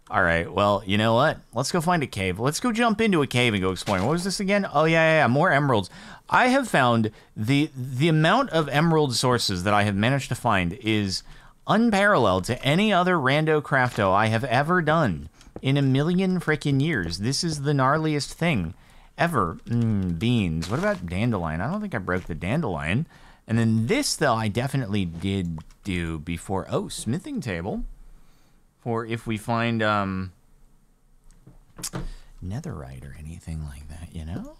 All right. Well, you know what? Let's go find a cave. Let's go jump into a cave and go exploring. What was this again? Oh yeah, yeah, yeah. More emeralds. I have found the the amount of emerald sources that I have managed to find is unparalleled to any other rando crafto I have ever done in a million freaking years. This is the gnarliest thing ever. Mm, beans. What about dandelion? I don't think I broke the dandelion. And then this, though, I definitely did do before. Oh, smithing table. For if we find um, netherite or anything like that, you know?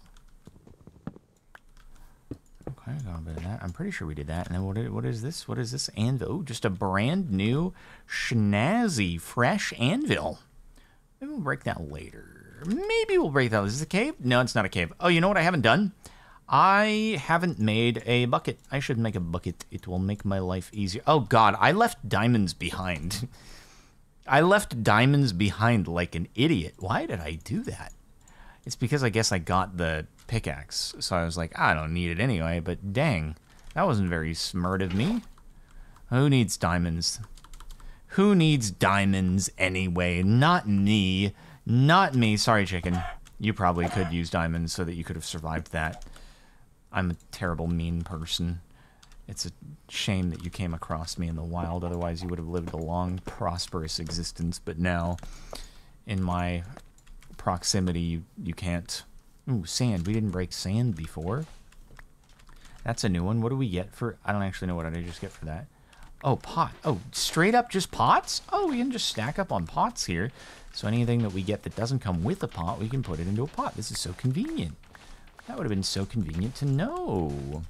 Okay, got a bit of that. I'm pretty sure we did that. And then what is, what is this? What is this? Anvil. Oh, just a brand new, schnazzy, fresh anvil. Maybe we'll break that later. Maybe we'll break that. Is this a cave? No, it's not a cave. Oh, you know what I haven't done? I haven't made a bucket. I should make a bucket. It will make my life easier. Oh god, I left diamonds behind. I left diamonds behind like an idiot. Why did I do that? It's because I guess I got the pickaxe, so I was like, I don't need it anyway, but dang. That wasn't very smart of me. Who needs diamonds? Who needs diamonds anyway? Not me. Not me. Sorry, chicken. You probably could use diamonds so that you could have survived that. I'm a terrible, mean person. It's a shame that you came across me in the wild, otherwise, you would have lived a long, prosperous existence. But now, in my proximity, you, you can't. Ooh, sand. We didn't break sand before. That's a new one. What do we get for. I don't actually know what I just get for that. Oh, pot. Oh, straight up just pots? Oh, we can just stack up on pots here. So anything that we get that doesn't come with a pot, we can put it into a pot. This is so convenient. That would have been so convenient to know.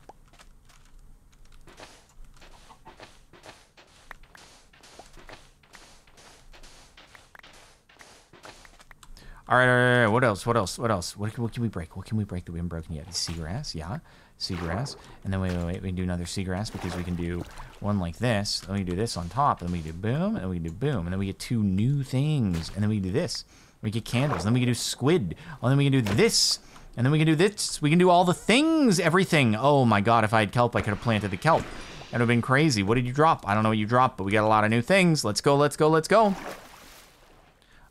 All right, all right, all right, what else? What else? What else? What can, what can we break? What can we break that we haven't broken yet? Seagrass, yeah. Seagrass. And then wait, wait, wait. We can do another seagrass because we can do one like this. Then we do this on top. And then we do boom. And then we do boom. And then we get two new things. And then we do this. We get candles. And then we can do squid. And then we can do this. And then we can do this. We can do all the things, everything. Oh my god, if I had kelp, I could have planted the kelp. That would have been crazy. What did you drop? I don't know what you dropped, but we got a lot of new things. Let's go, let's go, let's go.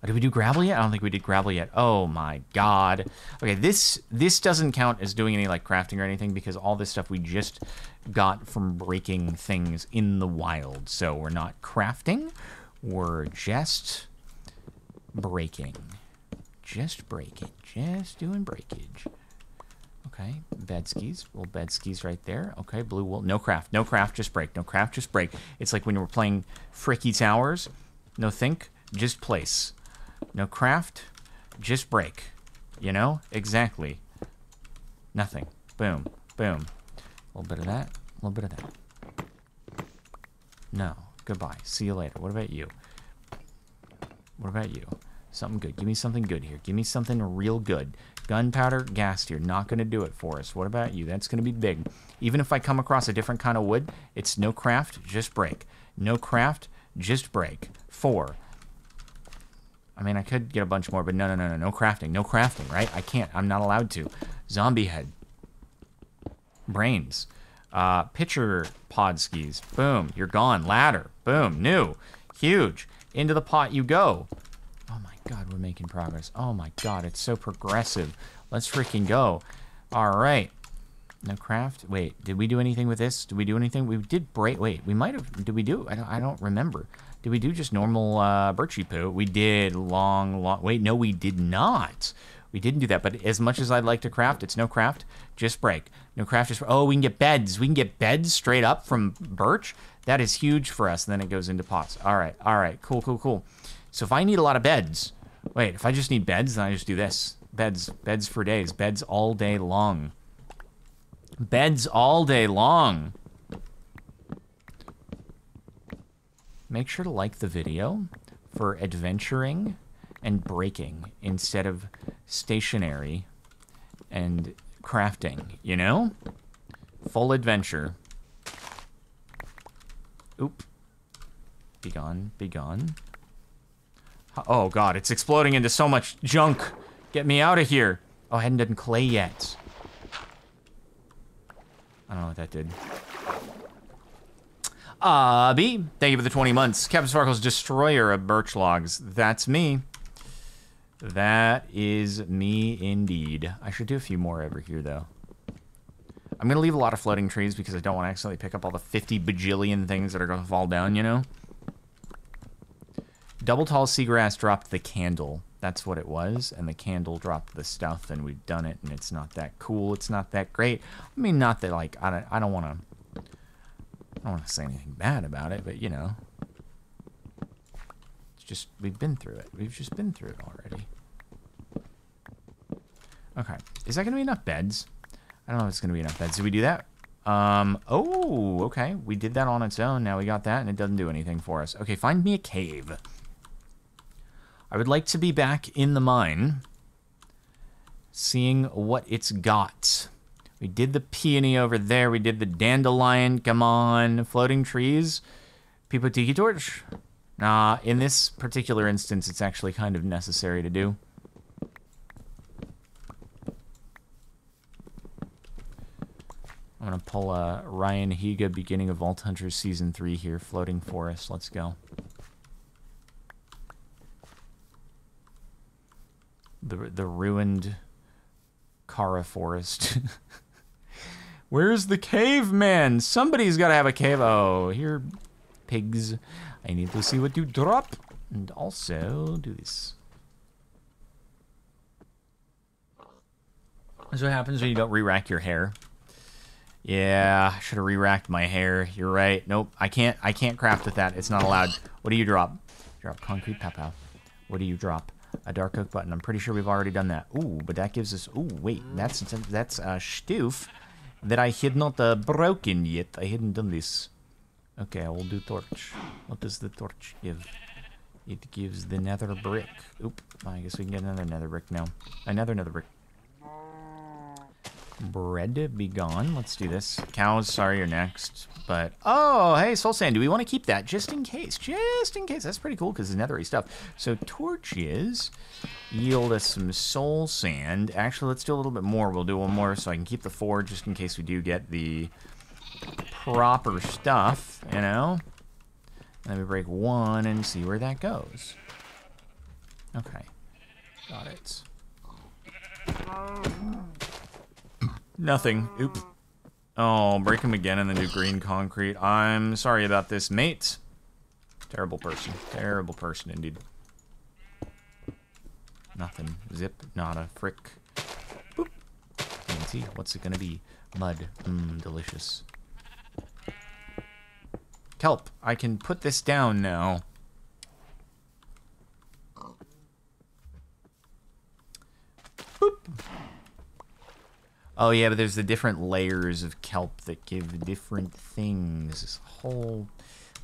Did we do gravel yet? I don't think we did gravel yet. Oh my god. Okay, this this doesn't count as doing any like crafting or anything because all this stuff we just got from breaking things in the wild. So we're not crafting. We're just breaking. Just breaking. Just doing breakage. Okay, bed skis. Little bed skis right there. Okay, blue wool. No craft. No craft. Just break. No craft. Just break. It's like when you were playing Tricky Towers. No think. Just place. No craft. Just break. You know exactly. Nothing. Boom. Boom. A little bit of that. A little bit of that. No. Goodbye. See you later. What about you? What about you? Something good. Give me something good here. Give me something real good. Gunpowder, ghast tear. Not going to do it for us. What about you? That's going to be big. Even if I come across a different kind of wood, it's no craft, just break. No craft, just break. Four. I mean, I could get a bunch more, but no, no, no, no. No crafting. No crafting, right? I can't. I'm not allowed to. Zombie head. Brains. Uh, pitcher pod skis. Boom. You're gone. Ladder. Boom. New. Huge. Into the pot you go. God, we're making progress. Oh my god, it's so progressive. Let's freaking go. All right. No craft. Wait, did we do anything with this? Did we do anything? We did break. Wait, we might have. Did we do? I don't. I don't remember. Did we do just normal uh, birchy poo? We did long, long. Wait, no, we did not. We didn't do that. But as much as I'd like to craft, it's no craft. Just break. No craft. Just. Oh, we can get beds. We can get beds straight up from birch. That is huge for us. And then it goes into pots. All right. All right. Cool. Cool. Cool. So if I need a lot of beds, wait. If I just need beds, then I just do this. Beds. Beds for days. Beds all day long. Beds all day long. Make sure to like the video for adventuring and breaking instead of stationary and crafting, you know? Full adventure. Oop. Be gone, be gone. Oh god, it's exploding into so much junk. Get me out of here. Oh, I hadn't done clay yet. I don't know what that did. Uh, B, thank you for the 20 months. CaptainSparklez destroyer of birch logs. That's me. That is me indeed. I should do a few more over here, though. I'm going to leave a lot of floating trees because I don't want to accidentally pick up all the 50 bajillion things that are going to fall down, you know? Double tall seagrass dropped the candle. That's what it was. And the candle dropped the stuff, and we've done it, and it's not that cool. It's not that great. I mean, not that, like, I don't, I don't want to... I don't want to say anything bad about it, but, you know. It's just, we've been through it. We've just been through it already. Okay. Is that going to be enough beds? I don't know if it's going to be enough beds. Did we do that? Um, oh, okay. We did that on its own. Now we got that, and it doesn't do anything for us. Okay, find me a cave. I would like to be back in the mine, seeing what it's got. We did the peony over there. We did the dandelion. Come on. Floating trees. People tiki torch. Nah, in this particular instance, it's actually kind of necessary to do. I'm going to pull a Ryan Higa beginning of Vault Hunters Season 3 here, Floating Forest. Let's go. The, the ruined Kara Forest. Where's the caveman? Somebody's got to have a cave. Oh, here, pigs. I need to see what you drop. And also do this. That's what happens when you don't re-rack your hair. Yeah, I should have re-racked my hair. You're right. Nope, I can't. I can't craft with that. It's not allowed. What do you drop? Drop concrete pepper. What do you drop? A dark oak button. I'm pretty sure we've already done that. Ooh, but that gives us. Ooh, wait. That's that's a stoof that I had not uh, broken yet. I hadn't done this. Okay, I will do torch. What does the torch give? It gives the nether brick. Oop. I guess we can get another nether brick now. Another nether brick. Bread be gone. Let's do this. Cows, sorry, you're next. But, oh, hey, soul sand. Do we want to keep that? Just in case. Just in case. That's pretty cool because it's nethery stuff. So torches yield us some soul sand. Actually, let's do a little bit more. We'll do one more so I can keep the four just in case we do get the proper stuff, you know? Then we break one and see where that goes. Okay. Got it. Nothing. Oop. Oh, break him again and then do green concrete. I'm sorry about this, mate. Terrible person. Terrible person, indeed. Nothing. Zip. Not a frick. Boop. See, what's it gonna be? Mud. Mmm, delicious. Kelp, I can put this down now. Boop. Oh yeah, but there's the different layers of kelp that give different things. This whole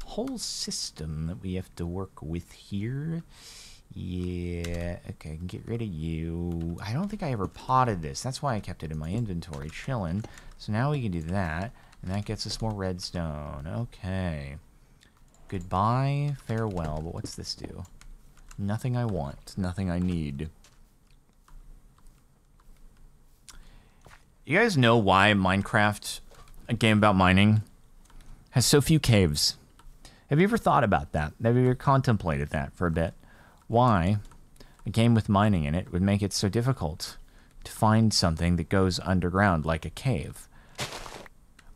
whole system that we have to work with here. Yeah, okay, get rid of you. I don't think I ever potted this. That's why I kept it in my inventory, chilling. So now we can do that, and that gets us more redstone. Okay. Goodbye, farewell, but what's this do? Nothing I want, nothing I need. You guys know why Minecraft, a game about mining, has so few caves? Have you ever thought about that? Have you ever contemplated that for a bit? Why a game with mining in it would make it so difficult to find something that goes underground like a cave?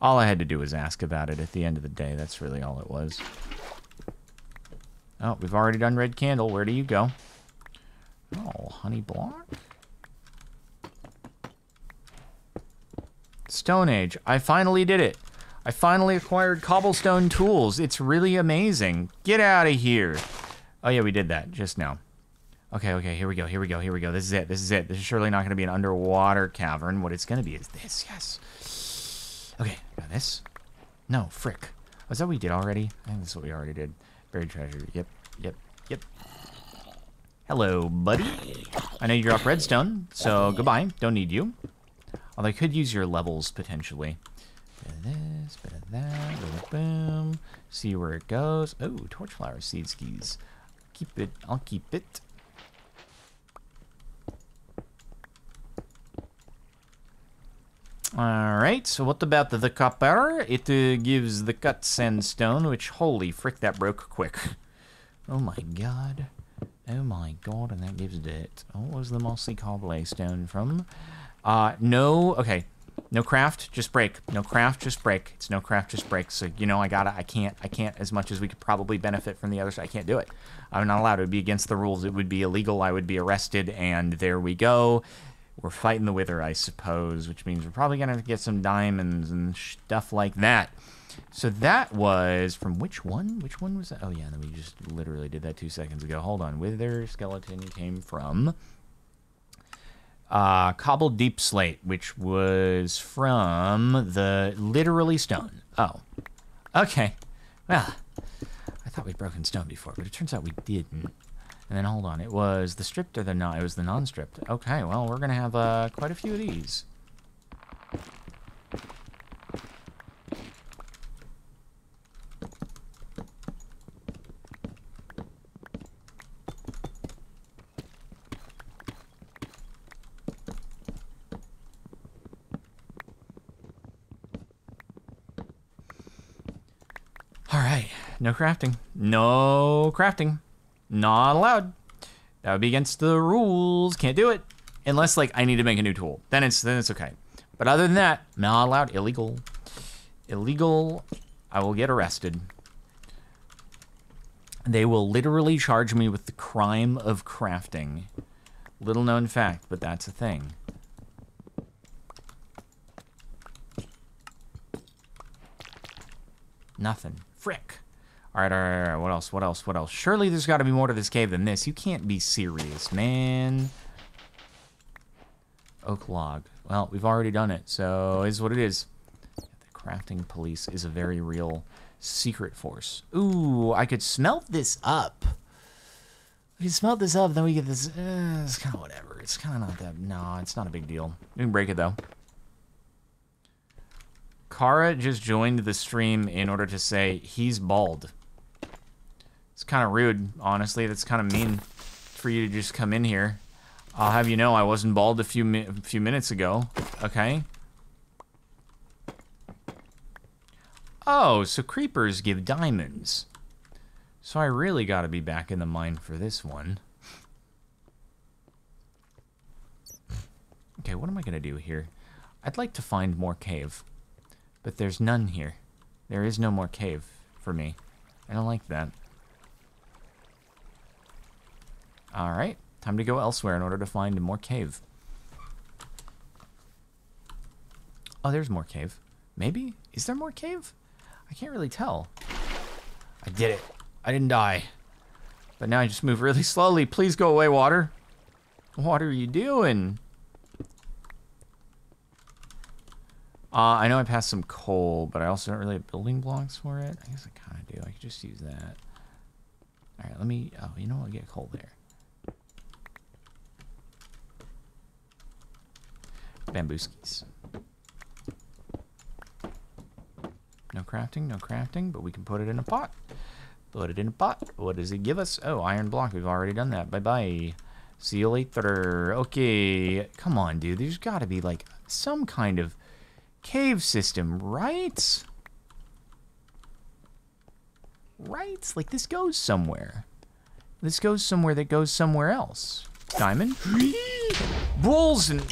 All I had to do was ask about it at the end of the day. That's really all it was. Oh, we've already done red candle. Where do you go? Oh, honey block? Stone Age. I finally did it. I finally acquired cobblestone tools. It's really amazing. Get out of here. Oh, yeah, we did that just now. Okay, okay, here we go, here we go, here we go. This is it, this is it. This is surely not going to be an underwater cavern. What it's going to be is this, yes. Okay, got this. No, frick. Oh, Was that what we did already? I think this is what we already did. Buried treasure. Yep, yep, yep. Hello, buddy. I know you dropped redstone, so goodbye. Don't need you. Although I could use your levels potentially. Bit of this, bit of that, boom, boom. See where it goes. Oh, torchflower seed skis. Keep it. I'll keep it. Alright, so what about the, the copper? It uh, gives the cut sandstone, which, holy frick, that broke quick. Oh my god. Oh my god, and that gives it. What was the mossy cobblestone from? Uh, no, okay. No craft, just break. No craft, just break. It's no craft, just break. So, you know, I gotta, I can't, I can't, as much as we could probably benefit from the other side, I can't do it. I'm not allowed. It would be against the rules. It would be illegal. I would be arrested, and there we go. We're fighting the Wither, I suppose, which means we're probably gonna get some diamonds and stuff like that. So that was from which one? Which one was that? Oh, yeah, then we just literally did that two seconds ago. Hold on. Wither skeleton came from uh, cobbled deepslate, which was from the literally stone. Oh, okay. Well, I thought we'd broken stone before, but it turns out we didn't. And then hold on, it was the stripped or the non? It was the non-stripped. Okay, well we're gonna have uh, quite a few of these. All right, no crafting. No crafting. Not allowed. That would be against the rules. Can't do it. Unless like I need to make a new tool. Then it's then it's okay. But other than that, not allowed. Illegal. Illegal. I will get arrested. They will literally charge me with the crime of crafting. Little known fact, but that's a thing. Nothing. Frick. All right, all right, all right. What else? What else? What else? Surely there's got to be more to this cave than this. You can't be serious, man. Oak log. Well, we've already done it, so is what it is. The crafting police is a very real secret force. Ooh, I could smelt this up. We can smelt this up, then we get this. Uh, it's kind of whatever. It's kind of not that. No, it's not a big deal. We can break it though. Kara just joined the stream in order to say he's bald. It's kind of rude, honestly. That's kind of mean for you to just come in here. I'll have you know I wasn't bald a few mi a few minutes ago. Okay. Oh, so creepers give diamonds. So I really got to be back in the mine for this one. Okay, what am I going to do here? I'd like to find more cave. But there's none here. There is no more cave for me. I don't like that. Alright, time to go elsewhere in order to find more cave. Oh, there's more cave. Maybe? Is there more cave? I can't really tell. I did it. I didn't die. But now I just move really slowly. Please go away, water. What are you doing? Uh, I know I passed some coal, but I also don't really have building blocks for it. I guess I kind of do. I could just use that. All right, let me... Oh, you know what? I'll get coal there. Bambooskies. No crafting, no crafting, but we can put it in a pot. Put it in a pot. What does it give us? Oh, iron block. We've already done that. Bye-bye. See you later. Okay. Come on, dude. There's got to be, like, some kind of cave system, right? Right? Like, this goes somewhere. This goes somewhere that goes somewhere else. Diamond? Bulls and...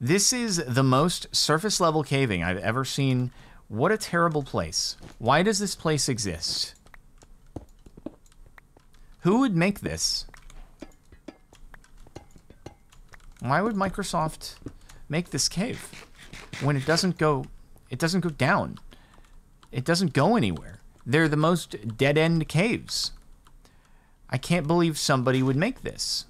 This is the most surface level caving I've ever seen. What a terrible place. Why does this place exist? Who would make this? Why would Microsoft make this cave when it doesn't go it doesn't go down? It doesn't go anywhere. They're the most dead-end caves. I can't believe somebody would make this.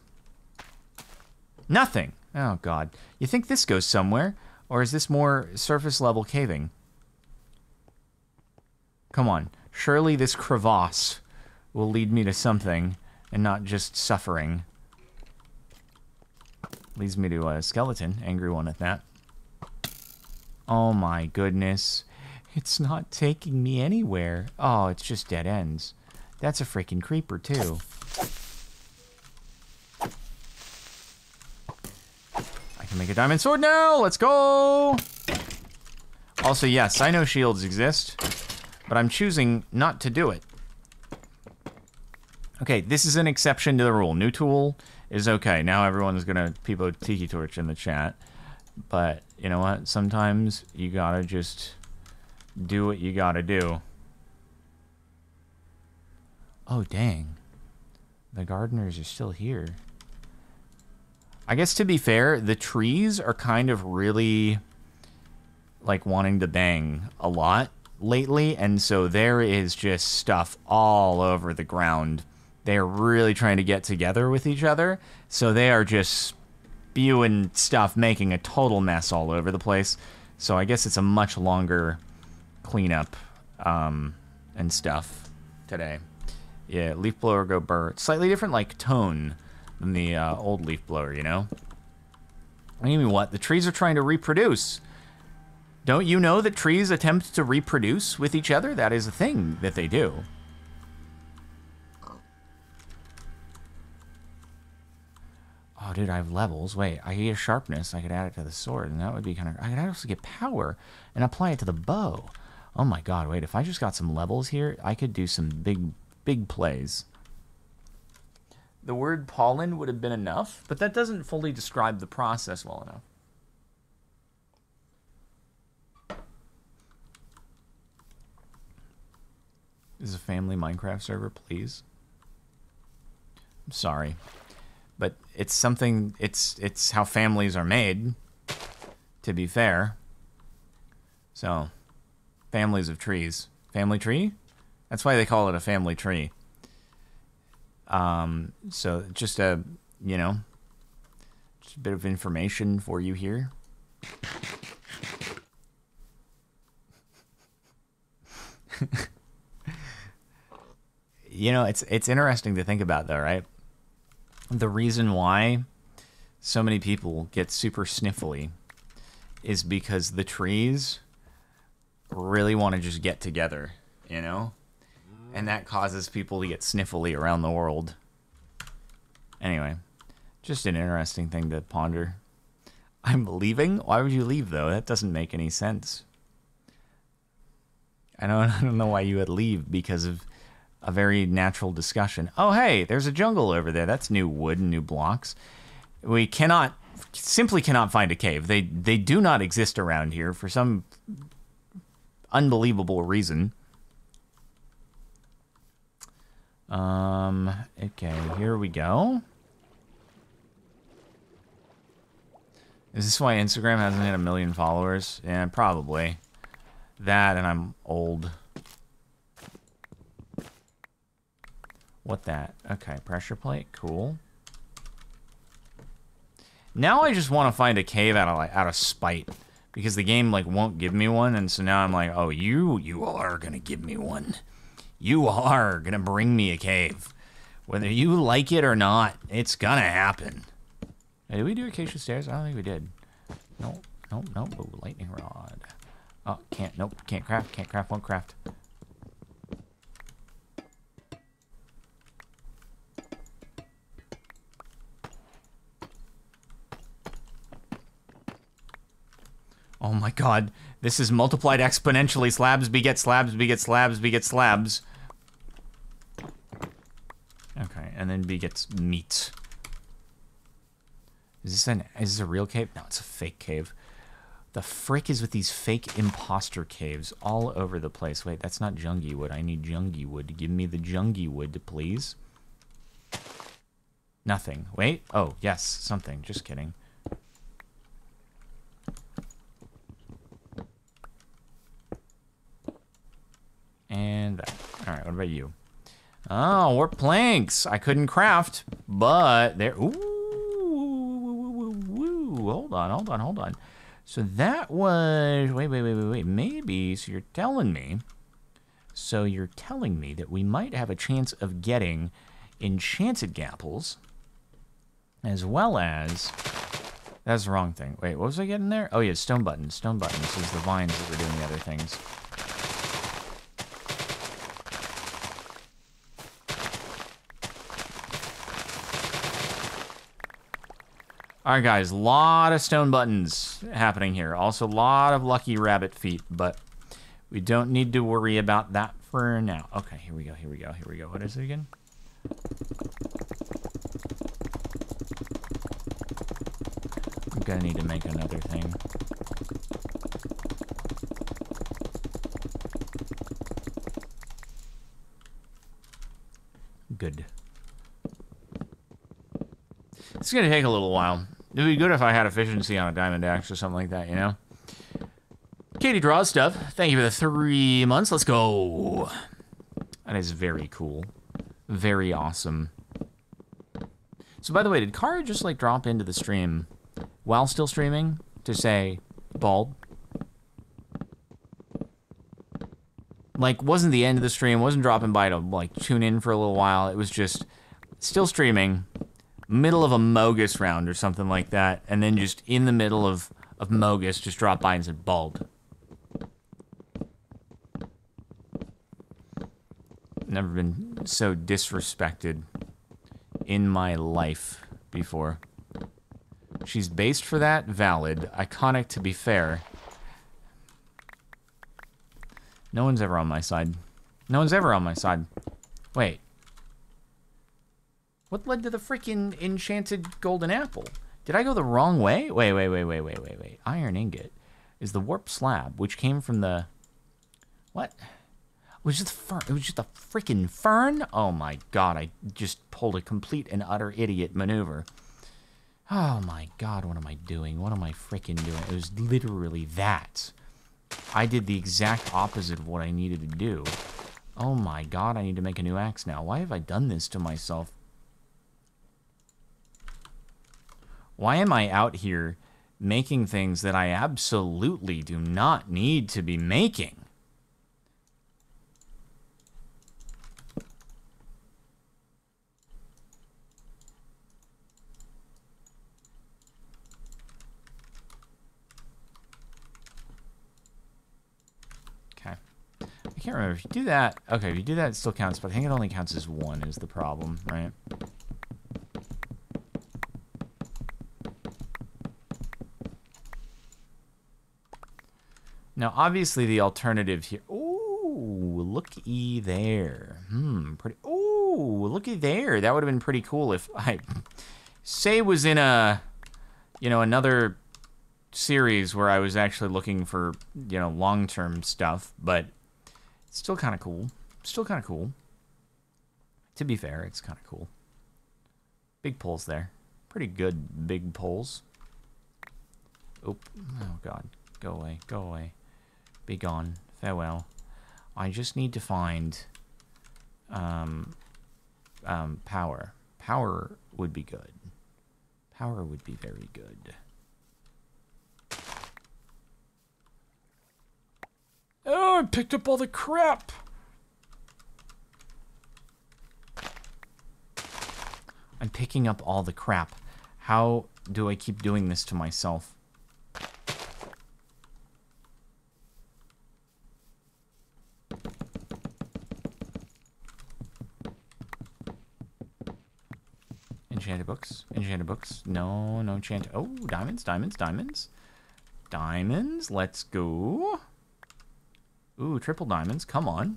Nothing. Oh god. You think this goes somewhere or is this more surface level caving? Come on. Surely this crevasse will lead me to something and not just suffering. Leads me to a skeleton, angry one at that. Oh my goodness. It's not taking me anywhere. Oh, it's just dead ends. That's a freaking creeper, too. Can make a diamond sword now! Let's go! Also, yes, I know shields exist, but I'm choosing not to do it. Okay, this is an exception to the rule. New tool is okay. Now everyone's gonna people tiki torch in the chat. But you know what? Sometimes you gotta just do what you gotta do. Oh dang. The gardeners are still here. I guess to be fair, the trees are kind of really like wanting to bang a lot lately, and so there is just stuff all over the ground they are really trying to get together with each other. So they are just spewing stuff, making a total mess all over the place. So I guess it's a much longer cleanup um, and stuff today. Yeah, leaf blower go burr. Slightly different like tone than the uh, old leaf blower, you know. I mean, what? The trees are trying to reproduce. Don't you know that trees attempt to reproduce with each other? That is a thing that they do. Oh, dude, I have levels. Wait, I get sharpness. I could add it to the sword, and that would be kind of... I could also get power and apply it to the bow. Oh my god, wait, if I just got some levels here, I could do some big, big plays. The word pollen would have been enough, but that doesn't fully describe the process well enough. This is a family Minecraft server, please. I'm sorry but it's something it's it's how families are made to be fair so families of trees family tree that's why they call it a family tree um so just a you know just a bit of information for you here you know it's it's interesting to think about though right the reason why so many people get super sniffly is because the trees really want to just get together, you know? And that causes people to get sniffly around the world. Anyway, just an interesting thing to ponder. I'm leaving? Why would you leave, though? That doesn't make any sense. I don't, I don't know why you would leave because of a very natural discussion. Oh, hey, there's a jungle over there. That's new wood and new blocks. We cannot, simply cannot find a cave. They they do not exist around here for some unbelievable reason. Um. Okay, here we go. Is this why Instagram hasn't hit a million followers? Yeah, probably. That and I'm old. What that? Okay, pressure plate. Cool. Now I just want to find a cave out of like out of spite because the game like won't give me one, and so now I'm like, oh, you you are gonna give me one. You are gonna bring me a cave, whether you like it or not. It's gonna happen. Hey, did we do acacia stairs? I don't think we did. Nope, nope, nope. Ooh, lightning rod. Oh, can't. Nope, can't craft. Can't craft. Won't craft. Oh my god. This is multiplied exponentially. Slabs beget slabs beget slabs beget slabs. Okay, and then begets meat. Is this an is this a real cave? No, it's a fake cave. The frick is with these fake imposter caves all over the place. Wait, that's not jungi wood. I need jungi wood. Give me the jungi wood, please. Nothing. Wait. Oh, yes, something. Just kidding. And that. All right, what about you? Oh, we're planks. I couldn't craft, but there. Ooh, hold on, hold on, hold on. So that was. Wait, wait, wait, wait, wait. Maybe. So you're telling me. So you're telling me that we might have a chance of getting enchanted gapples, as well as. That's the wrong thing. Wait, what was I getting there? Oh yeah, stone buttons. Stone buttons is the vines that were doing the other things. All right, guys, a lot of stone buttons happening here. Also, a lot of lucky rabbit feet, but we don't need to worry about that for now. Okay, here we go, here we go, here we go. What is it again? I'm gonna need to make another thing. Good. It's gonna take a little while. It'd be good if I had efficiency on a diamond axe or something like that, you know? Katie draws stuff. Thank you for the three months. Let's go. That is very cool. Very awesome. So by the way, did Kara just like drop into the stream while still streaming to say bald? Like wasn't the end of the stream, wasn't dropping by to like tune in for a little while. It was just still streaming, middle of a Mogus round or something like that, and then just in the middle of, of Mogus just drop by and said bald. Never been so disrespected in my life before. She's based for that, valid, iconic to be fair. No one's ever on my side. No one's ever on my side. Wait. What led to the freaking enchanted golden apple? Did I go the wrong way? Wait, wait, wait, wait, wait, wait, wait. Iron ingot is the warp slab, which came from the... What? It was just a fern. It was just a freaking fern? Oh my god, I just pulled a complete and utter idiot maneuver. Oh my god, what am I doing? What am I freaking doing? It was literally that. I did the exact opposite of what I needed to do. Oh my god, I need to make a new axe now. Why have I done this to myself? Why am I out here making things that I absolutely do not need to be making? Okay. I can't remember. If you do that, okay, if you do that, it still counts, but I think it only counts as one is the problem, right? Now, obviously, the alternative here. Ooh, looky there. Hmm, pretty. Ooh, looky there. That would have been pretty cool if I say was in a, you know, another series where I was actually looking for, you know, long-term stuff, but it's still kind of cool. Still kind of cool. To be fair, it's kind of cool. Big pulls there. Pretty good big pulls. Oh, oh God. Go away. Go away. Be gone. Farewell. I just need to find um, um, power. Power would be good. Power would be very good. Oh, I picked up all the crap. I'm picking up all the crap. How do I keep doing this to myself? Enchanted books. Enchanted books. No, no enchant. Oh, diamonds, diamonds, diamonds. Diamonds. Let's go. Ooh, triple diamonds. Come on.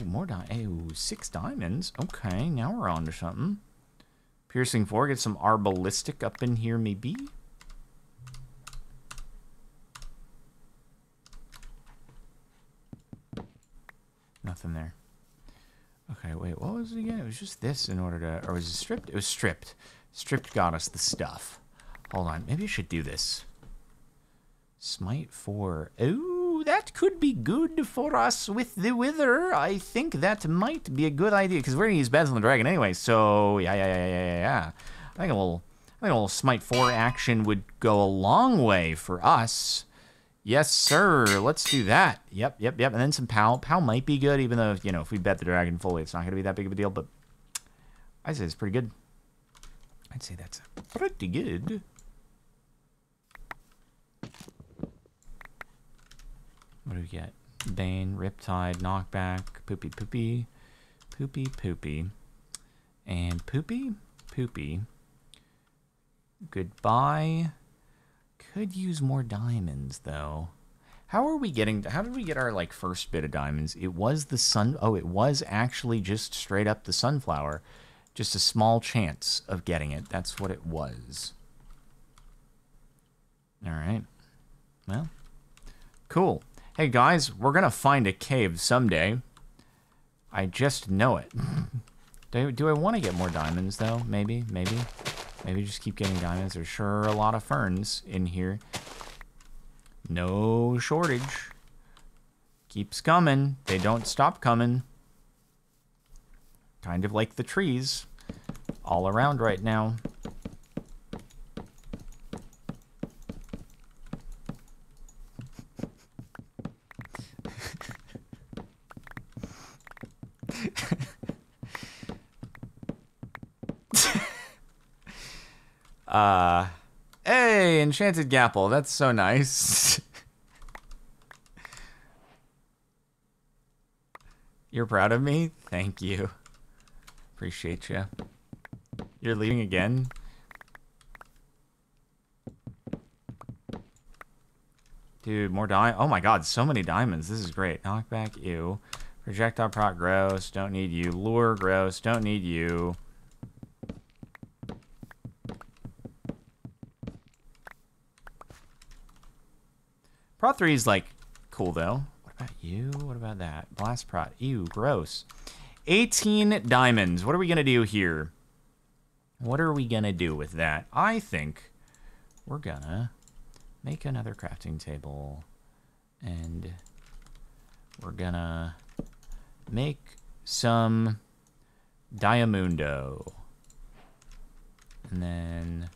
Ooh, more diamonds. Ooh, six diamonds. Okay, now we're on to something. Piercing four. Get some arbalistic up in here, maybe. Nothing there. Okay, wait, what was it again? It was just this in order to, or was it stripped? It was stripped. Stripped got us the stuff. Hold on, maybe I should do this. Smite 4. Oh, that could be good for us with the wither. I think that might be a good idea, because we're going to use on the Dragon anyway, so yeah, yeah, yeah, yeah, yeah. I think a little, I think a little Smite 4 action would go a long way for us. Yes, sir. Let's do that. Yep, yep, yep. And then some POW. POW might be good, even though, you know, if we bet the dragon fully, it's not going to be that big of a deal. But I'd say it's pretty good. I'd say that's pretty good. What do we get? Bane, Riptide, Knockback, Poopy Poopy, Poopy Poopy, and Poopy Poopy. Goodbye. Could use more diamonds though. How are we getting? How did we get our like first bit of diamonds? It was the sun. Oh, it was actually just straight up the sunflower. Just a small chance of getting it. That's what it was. All right. Well, cool. Hey guys, we're gonna find a cave someday. I just know it. do, do I want to get more diamonds though? Maybe, maybe. Maybe just keep getting diamonds. There's sure a lot of ferns in here. No shortage. Keeps coming. They don't stop coming. Kind of like the trees all around right now. Uh, hey, Enchanted Gapple. That's so nice. You're proud of me? Thank you. Appreciate you. You're leaving again? Dude, more diamond. Oh my god, so many diamonds. This is great. Knockback, ew. Projectile prot, gross. Don't need you. Lure, gross. Don't need you. Prot 3 is like cool though. What about you? What about that? Blast Prot. Ew, gross. 18 diamonds. What are we going to do here? What are we going to do with that? I think we're going to make another crafting table. And we're going to make some Diamundo. And then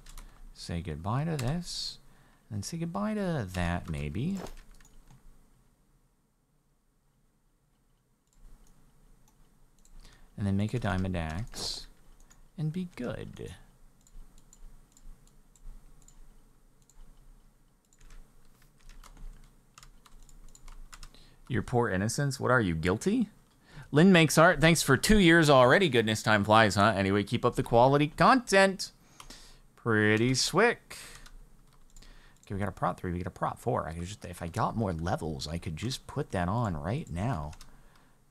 say goodbye to this. And say goodbye to that, maybe. And then make a diamond axe. And be good. Your poor innocence? What are you, guilty? Lynn makes art. Thanks for two years already. Goodness, time flies, huh? Anyway, keep up the quality content. Pretty swick. Okay, we got a prot three. We got a prot four. I could just, if I got more levels, I could just put that on right now.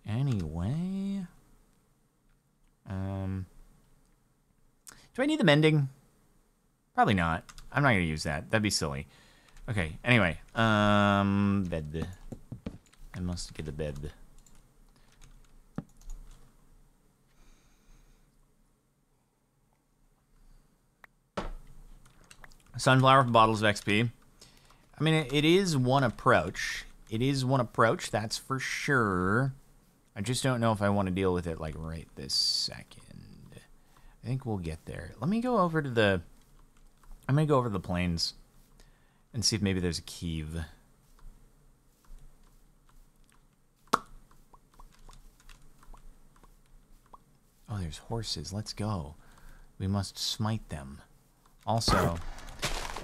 Anyway, um, do I need the mending? Probably not. I'm not gonna use that. That'd be silly. Okay. Anyway, um, bed. I must get a bed. Sunflower bottles of XP. I mean, it, is one approach. It is one approach, that's for sure. I just don't know if I want to deal with it like right this second. I think we'll get there. Let me go over to the. I'm gonna go over to the plains and see if maybe there's a Kiev. Oh, there's horses. Let's go. We must smite them. Also,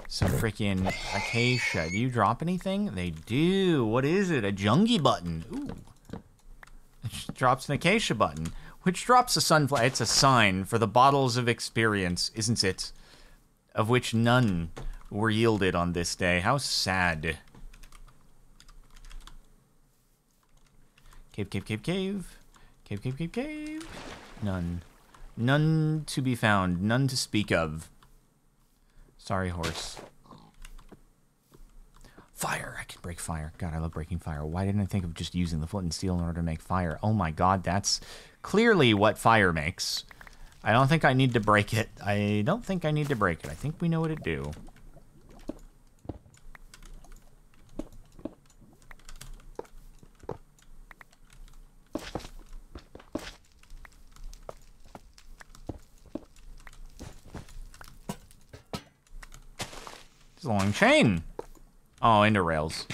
some freaking acacia. Do you drop anything? They do. What is it? A jungie button. Ooh. It drops an acacia button, which drops a sunflower. It's a sign for the bottles of experience, isn't it? Of which none were yielded on this day. How sad. Cave, cave, cave, cave. Cave, cave, cave, cave. None. None to be found. None to speak of. Sorry, horse. Fire! I can break fire. God, I love breaking fire. Why didn't I think of just using the flint and steel in order to make fire? Oh my god, that's clearly what fire makes. I don't think I need to break it. I don't think I need to break it. I think we know what it do. A long chain. Oh, into rails.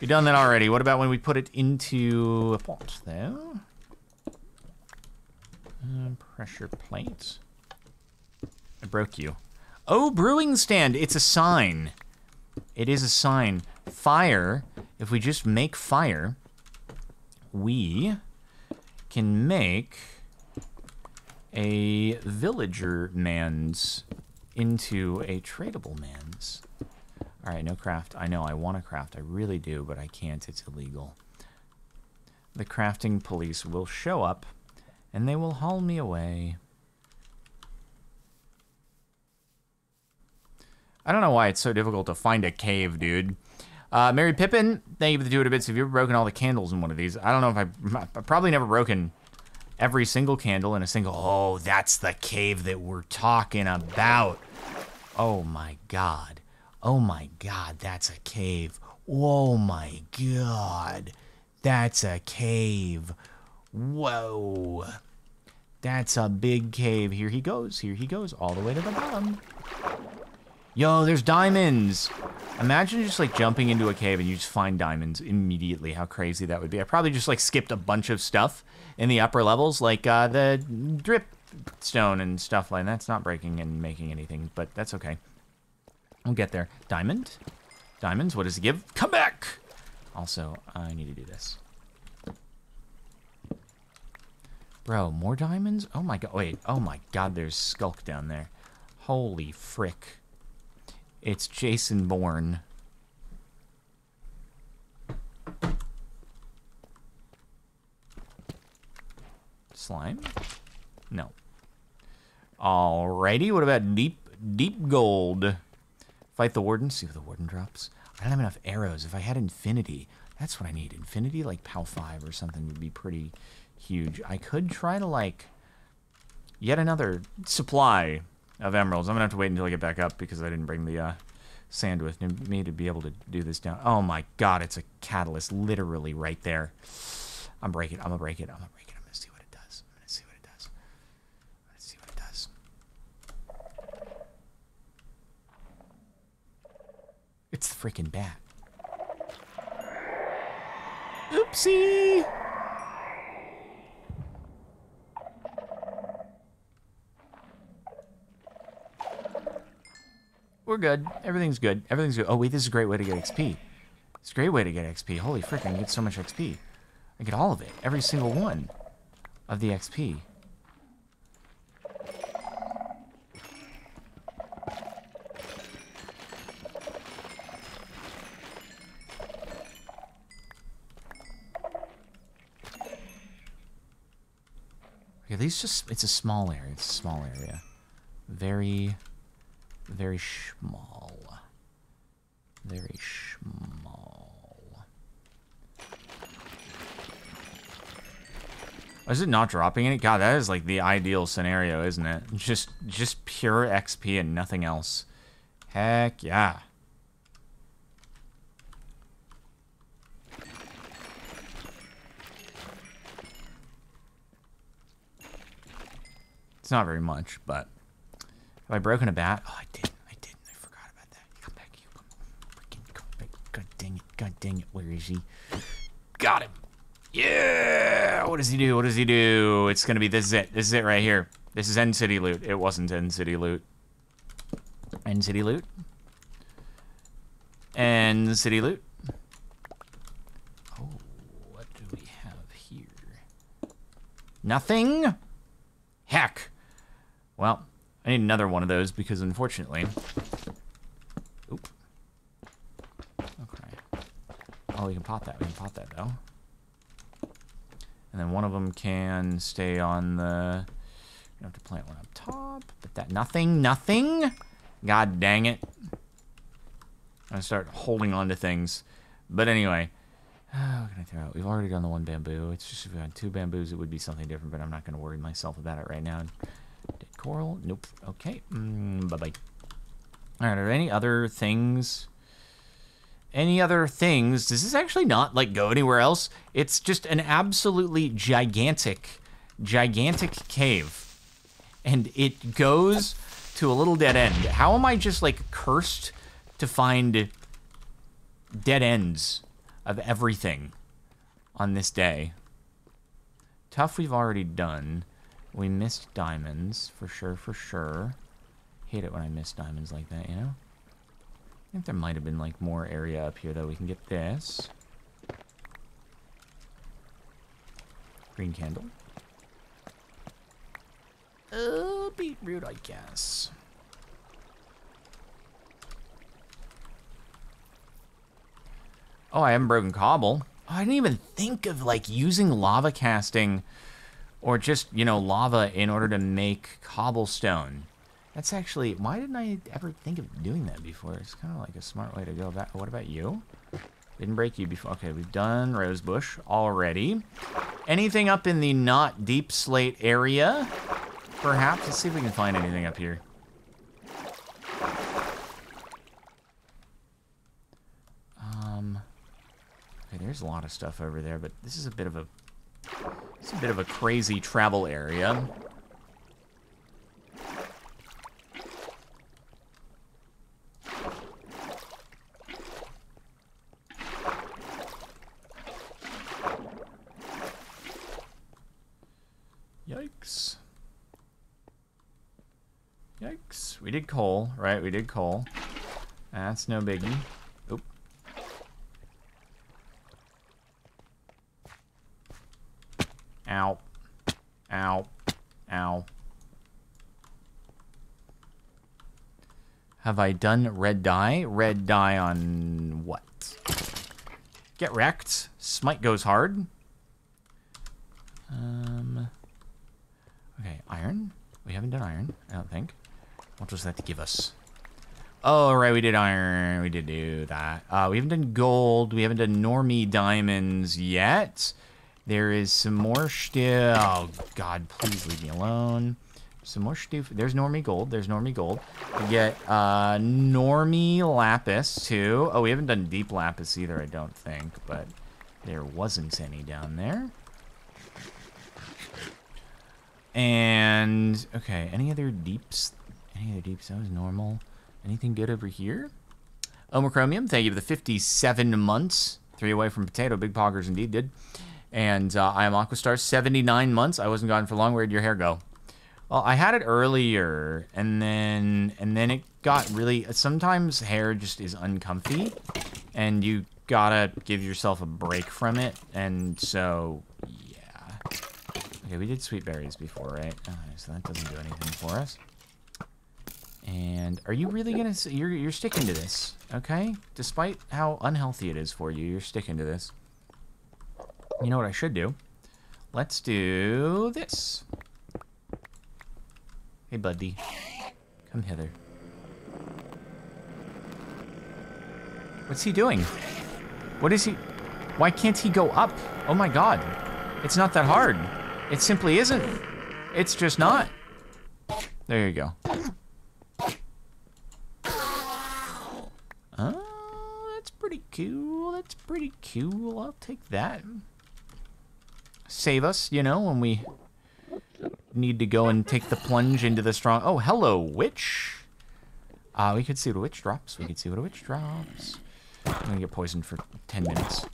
We've done that already. What about when we put it into a pot, though? Uh, pressure plate. I broke you. Oh, brewing stand. It's a sign. It is a sign. Fire. If we just make fire, we can make a villager man's into a tradable man's. All right, no craft. I know I want to craft. I really do, but I can't. It's illegal. The crafting police will show up, and they will haul me away. I don't know why it's so difficult to find a cave, dude. Uh, Mary Pippin, thank you for the two bits. Have you ever broken all the candles in one of these? I don't know if I... I've probably never broken every single candle in a single... Oh, that's the cave that we're talking about. Oh, my God. Oh my god, that's a cave. Oh my god, that's a cave. Whoa. That's a big cave. Here he goes. Here he goes. All the way to the bottom. Yo, there's diamonds. Imagine just like jumping into a cave and you just find diamonds immediately. How crazy that would be. I probably just like skipped a bunch of stuff in the upper levels, like uh, the drip stone and stuff like that. That's not breaking and making anything, but that's okay. We'll get there. Diamond? Diamonds, what does it give? Come back! Also, I need to do this. Bro, more diamonds? Oh my god, wait. Oh my god, there's Sculk down there. Holy frick. It's Jason Bourne. Slime? No. Alrighty, what about deep, deep gold? Fight the warden, see what the warden drops. I don't have enough arrows. If I had infinity, that's what I need. Infinity, like POW 5 or something would be pretty huge. I could try to, like, yet another supply of emeralds. I'm going to have to wait until I get back up because I didn't bring the uh, sand with me to be able to do this down. Oh my god, it's a catalyst literally right there. I'm breaking I'm going to break it. I'm going to break it. I'm going to see what it does. I'm going to see what it does. Let's see what it does. It's the freaking bat. Oopsie! We're good. Everything's good. Everything's good. Oh, wait, this is a great way to get XP. It's a great way to get XP. Holy frick, I get so much XP. I get all of it. Every single one of the XP. These just, it's a small area. It's a small area. Very, very small. Very small. Is it not dropping any? God, that is like the ideal scenario, isn't it? Just, just pure XP and nothing else. Heck yeah. It's not very much, but have I broken a bat? Oh, I didn't. I didn't. I forgot about that. Come back, you. Freaking come back. God dang it. God dang it. Where is he? Got him. Yeah. What does he do? What does he do? It's gonna be this is it. This is it right here. This is End City loot. It wasn't End City loot. End City loot. End City loot. Oh, what do we have here? Nothing. Heck. Well, I need another one of those because unfortunately. Oop. Okay. Oh, we can pop that. We can pop that though. And then one of them can stay on the. You have to plant one up top, but that nothing, nothing. God dang it! I'm start holding on to things. But anyway, what can I throw out? We've already done the one bamboo. It's just if we had two bamboos, it would be something different. But I'm not gonna worry myself about it right now. Coral? Nope. Okay. Mm, bye bye. All right. Are there any other things? Any other things? Does this actually not like go anywhere else? It's just an absolutely gigantic, gigantic cave, and it goes to a little dead end. How am I just like cursed to find dead ends of everything on this day? Tough we've already done. We missed diamonds, for sure, for sure. Hate it when I miss diamonds like that, you know? I think there might have been, like, more area up here, though. We can get this. Green candle. Uh, beetroot, I guess. Oh, I haven't broken cobble. Oh, I didn't even think of, like, using lava casting or just, you know, lava in order to make cobblestone. That's actually, why didn't I ever think of doing that before? It's kind of like a smart way to go about, what about you? Didn't break you before. Okay, we've done rosebush already. Anything up in the not deep slate area? Perhaps, let's see if we can find anything up here. Um, okay, there's a lot of stuff over there, but this is a bit of a it's a bit of a crazy travel area. Yikes. Yikes. We did coal, right? We did coal. That's no biggie. Oop. Ow. Ow. Ow. Have I done red dye? Red dye on what? Get wrecked. Smite goes hard. Um. Okay, iron. We haven't done iron, I don't think. What was that to give us? Oh, right, we did iron. We did do that. Uh, we haven't done gold. We haven't done normie diamonds yet. There is some more still. Oh, God, please leave me alone. Some more stuff. There's normie gold. There's normie gold. We get uh, normie lapis, too. Oh, we haven't done deep lapis either, I don't think. But there wasn't any down there. And, okay, any other deeps? Any other deeps? That was normal. Anything good over here? Omicromium, thank you for the 57 months. Three away from potato. Big poggers indeed did. And uh, I am Aquastar, 79 months. I wasn't gone for long. Where'd your hair go? Well, I had it earlier, and then and then it got really. Sometimes hair just is uncomfy, and you gotta give yourself a break from it. And so, yeah. Okay, we did sweet berries before, right? Okay, so that doesn't do anything for us. And are you really gonna? You're you're sticking to this, okay? Despite how unhealthy it is for you, you're sticking to this. You know what I should do? Let's do this. Hey, buddy. Come hither. What's he doing? What is he? Why can't he go up? Oh my god. It's not that hard. It simply isn't. It's just not. There you go. Oh, that's pretty cool. That's pretty cool. I'll take that. Save us, you know, when we need to go and take the plunge into the strong. Oh, hello, witch. Uh, we could see what a witch drops. We could see what a witch drops. I'm gonna get poisoned for 10 minutes.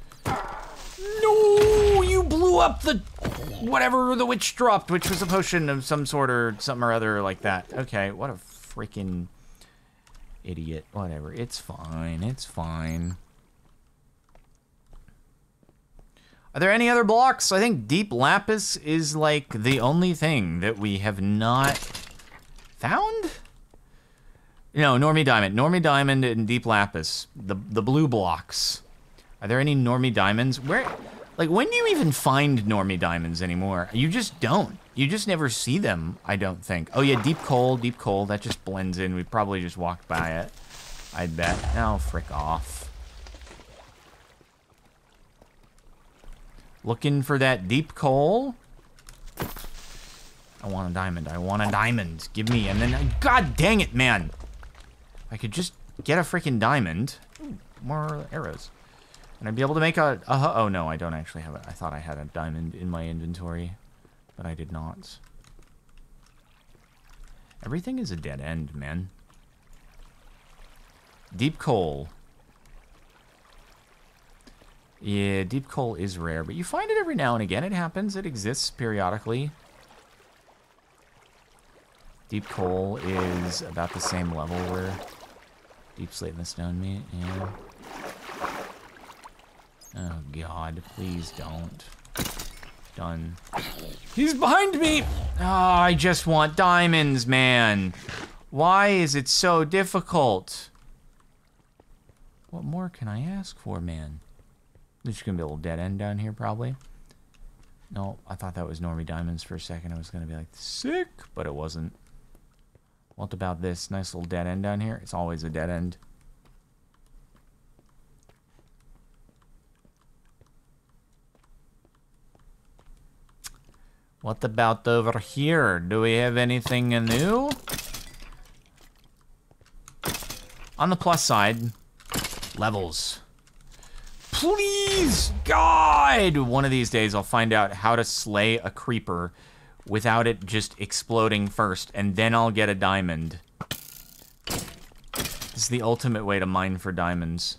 No, you blew up the whatever the witch dropped, which was a potion of some sort or something or other like that. Okay, what a freaking idiot. Whatever. It's fine. It's fine. Are there any other blocks? I think Deep Lapis is like the only thing that we have not found. No, Normie Diamond. Normie Diamond and Deep Lapis. The the blue blocks. Are there any Normie Diamonds? Where like when do you even find Normie Diamonds anymore? You just don't. You just never see them, I don't think. Oh yeah, Deep Coal, Deep Coal, that just blends in. We probably just walked by it. I bet. Oh, frick off. Looking for that deep coal. I want a diamond. I want a diamond. Give me. And then, god dang it, man. I could just get a freaking diamond. Ooh, more arrows. And I'd be able to make a, a... Oh, no, I don't actually have it. I thought I had a diamond in my inventory. But I did not. Everything is a dead end, man. Deep coal. Yeah, deep coal is rare, but you find it every now and again. It happens. It exists periodically. Deep coal is about the same level where deep slate and the stone meet. Yeah. Oh, God. Please don't. Done. He's behind me! Oh, I just want diamonds, man. Why is it so difficult? What more can I ask for, man? There's just gonna be a little dead end down here, probably. No, I thought that was Normie Diamonds for a second. I was gonna be like, sick, but it wasn't. What about this nice little dead end down here? It's always a dead end. What about over here? Do we have anything new? On the plus side, levels. Please, God! One of these days I'll find out how to slay a creeper without it just exploding first, and then I'll get a diamond. This is the ultimate way to mine for diamonds.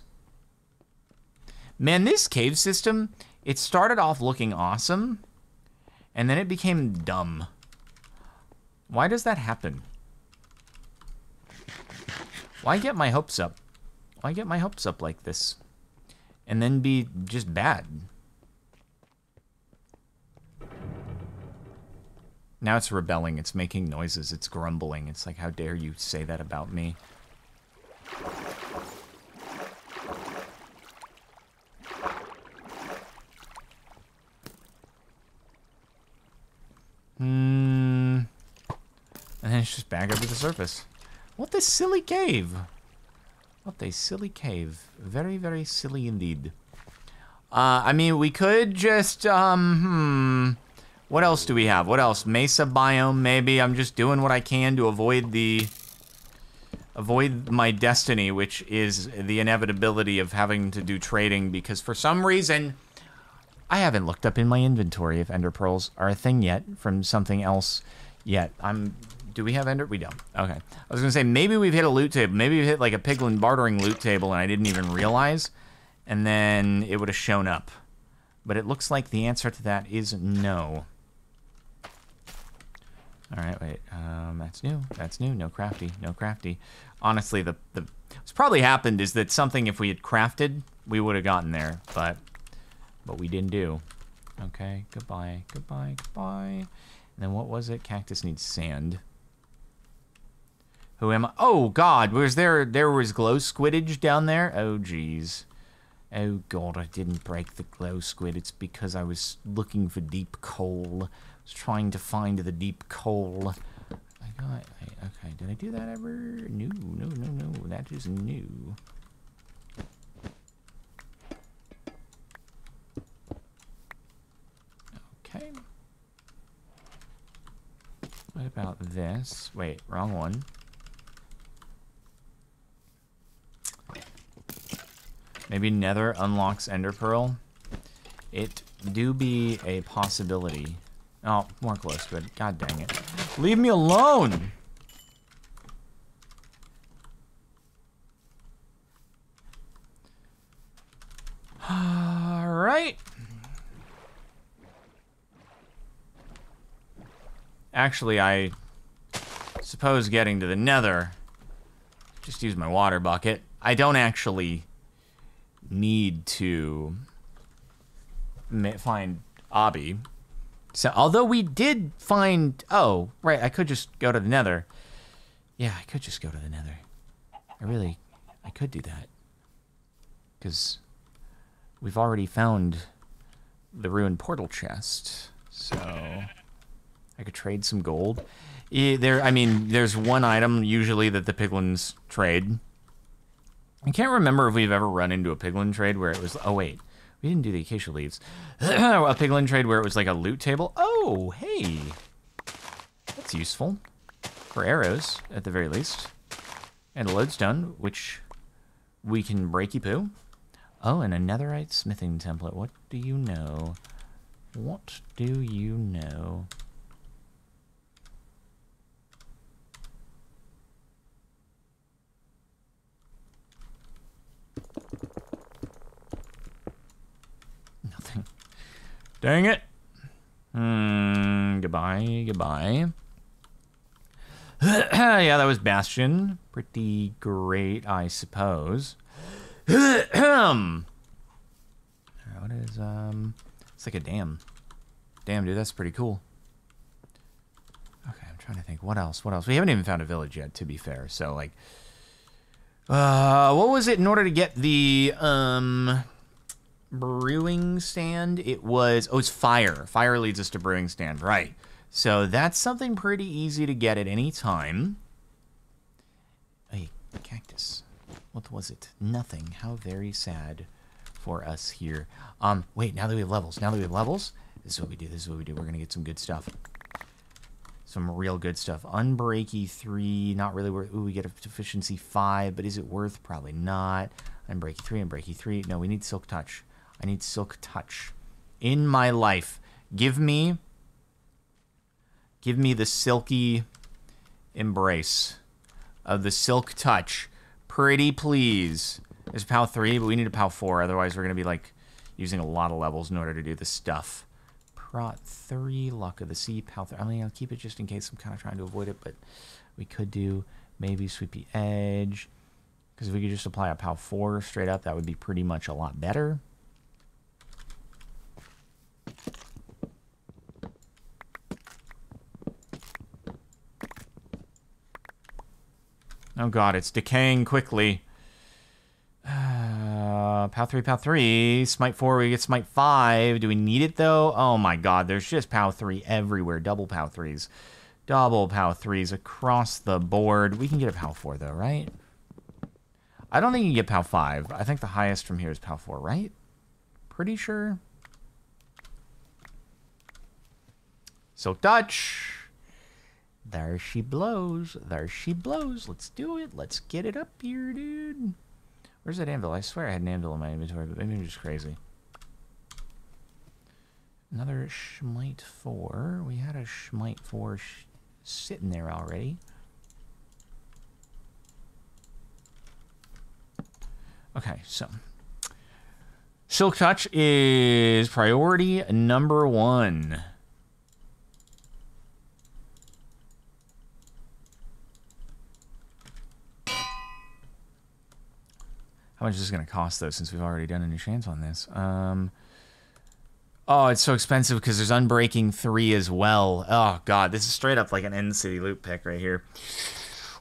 Man, this cave system, it started off looking awesome, and then it became dumb. Why does that happen? Why get my hopes up? Why get my hopes up like this? And then be just bad? Now it's rebelling, it's making noises, it's grumbling. It's like, how dare you say that about me? Hmm. And then it's just back up to the surface. What this silly cave. What a silly cave. Very, very silly indeed. Uh, I mean, we could just, um, hmm. What else do we have? What else? Mesa biome, maybe. I'm just doing what I can to avoid the... Avoid my destiny, which is the inevitability of having to do trading, because for some reason... I haven't looked up in my inventory if ender pearls are a thing yet from something else yet. I'm do we have ender? We don't. Okay. I was gonna say maybe we've hit a loot table. Maybe we've hit like a piglin bartering loot table and I didn't even realize, and then it would have shown up. But it looks like the answer to that is no. All right, wait. Um, that's new. That's new. No crafty. No crafty. Honestly, the the what's probably happened is that something if we had crafted, we would have gotten there, but but we didn't do. Okay. Goodbye. Goodbye. Goodbye. And then what was it? Cactus needs sand. Who am I? Oh God, was there there was glow squiddage down there? Oh geez. Oh God, I didn't break the glow squid. It's because I was looking for deep coal. I was trying to find the deep coal. I got. I, okay, did I do that ever? No, no, no, no. That is new. Okay. What about this? Wait, wrong one. Maybe Nether unlocks Ender Pearl. It do be a possibility. Oh, more close it. God dang it. Leave me alone! Alright. Actually, I suppose getting to the nether, just use my water bucket. I don't actually need to find Obby. So, although we did find, oh, right, I could just go to the nether. Yeah, I could just go to the nether. I really, I could do that. Because we've already found the ruined portal chest. So, I could trade some gold. There, I mean, there's one item usually that the piglins trade. I can't remember if we've ever run into a piglin trade where it was. Oh wait, we didn't do the acacia leaves. a piglin trade where it was like a loot table. Oh, hey, that's useful for arrows at the very least, and a lodestone, which we can breaky poo. Oh, and a netherite smithing template. What do you know? What do you know? Nothing. Dang it. Hmm, goodbye, goodbye. yeah, that was Bastion. Pretty great, I suppose. what is, um... It's like a dam. Damn, dude, that's pretty cool. Okay, I'm trying to think. What else? What else? We haven't even found a village yet, to be fair. So, like... Uh, what was it in order to get the, um brewing stand. It was oh, it's fire. Fire leads us to brewing stand, right? So that's something pretty easy to get at any time. A cactus. What was it? Nothing. How very sad for us here. Um, wait. Now that we have levels, now that we have levels, this is what we do. This is what we do. We're gonna get some good stuff. Some real good stuff. Unbreaky three. Not really worth. Ooh, we get a deficiency five, but is it worth? Probably not. Unbreaky three. Unbreaky three. No, we need silk touch. I need Silk Touch in my life. Give me, give me the silky embrace of the Silk Touch. Pretty please. There's a POW 3, but we need a POW 4. Otherwise, we're going to be, like, using a lot of levels in order to do this stuff. Prot 3, Luck of the Sea, POW 3. I mean, I'll keep it just in case I'm kind of trying to avoid it, but we could do maybe Sweepy Edge. Because if we could just apply a POW 4 straight up, that would be pretty much a lot better. Oh god, it's decaying quickly. Uh, POW 3, POW 3. Smite 4, we get Smite 5. Do we need it, though? Oh my god, there's just POW 3 everywhere. Double POW 3s. Double POW 3s across the board. We can get a POW 4, though, right? I don't think you can get POW 5. I think the highest from here is POW 4, right? Pretty sure. Silk Touch. There she blows. There she blows. Let's do it. Let's get it up here, dude. Where's that anvil? I swear I had an anvil in my inventory, but maybe I'm just crazy. Another Schmite 4. We had a Schmite 4 sh sitting there already. Okay, so. Silk Touch is priority number one. How much is this going to cost, though, since we've already done an chance on this? Um, oh, it's so expensive because there's Unbreaking 3 as well. Oh, God, this is straight up like an End City loot pick right here.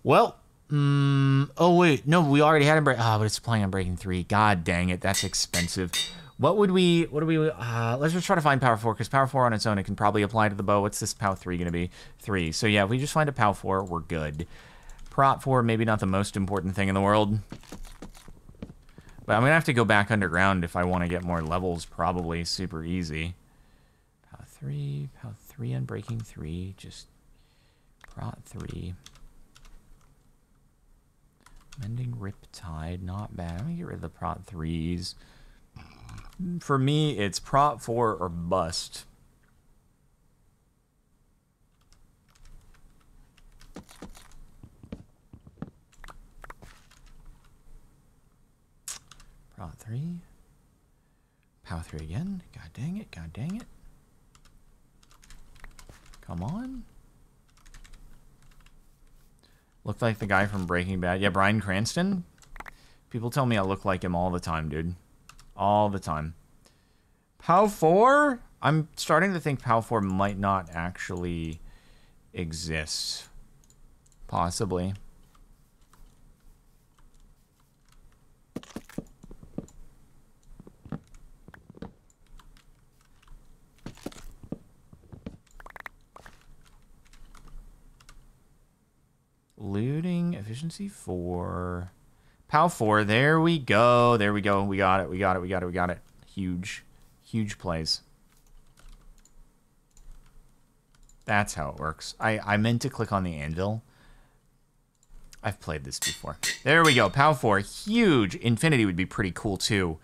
Well, um, oh, wait, no, we already had Unbreaking. Oh, but it's playing Unbreaking 3. God dang it, that's expensive. What would we, what do we, uh, let's just try to find Power 4, because Power 4 on its own, it can probably apply to the bow. What's this Power 3 going to be? 3. So, yeah, if we just find a Power 4, we're good. Prot 4, maybe not the most important thing in the world. But I'm going to have to go back underground if I want to get more levels, probably. Super easy. POW 3, POW 3 Unbreaking 3, just Prot 3. Mending Riptide, not bad. I'm gonna get rid of the prot threes. Mm, for me, it's prot four or bust. Prot three. Power three again. God dang it, god dang it. Come on. Looked like the guy from Breaking Bad. Yeah, Bryan Cranston. People tell me I look like him all the time, dude. All the time. POW 4? I'm starting to think POW 4 might not actually exist. Possibly. Looting efficiency 4. POW 4. There we go. There we go. We got it. We got it. We got it. We got it. Huge. Huge plays. That's how it works. I, I meant to click on the anvil. I've played this before. There we go. POW 4. Huge. Infinity would be pretty cool too.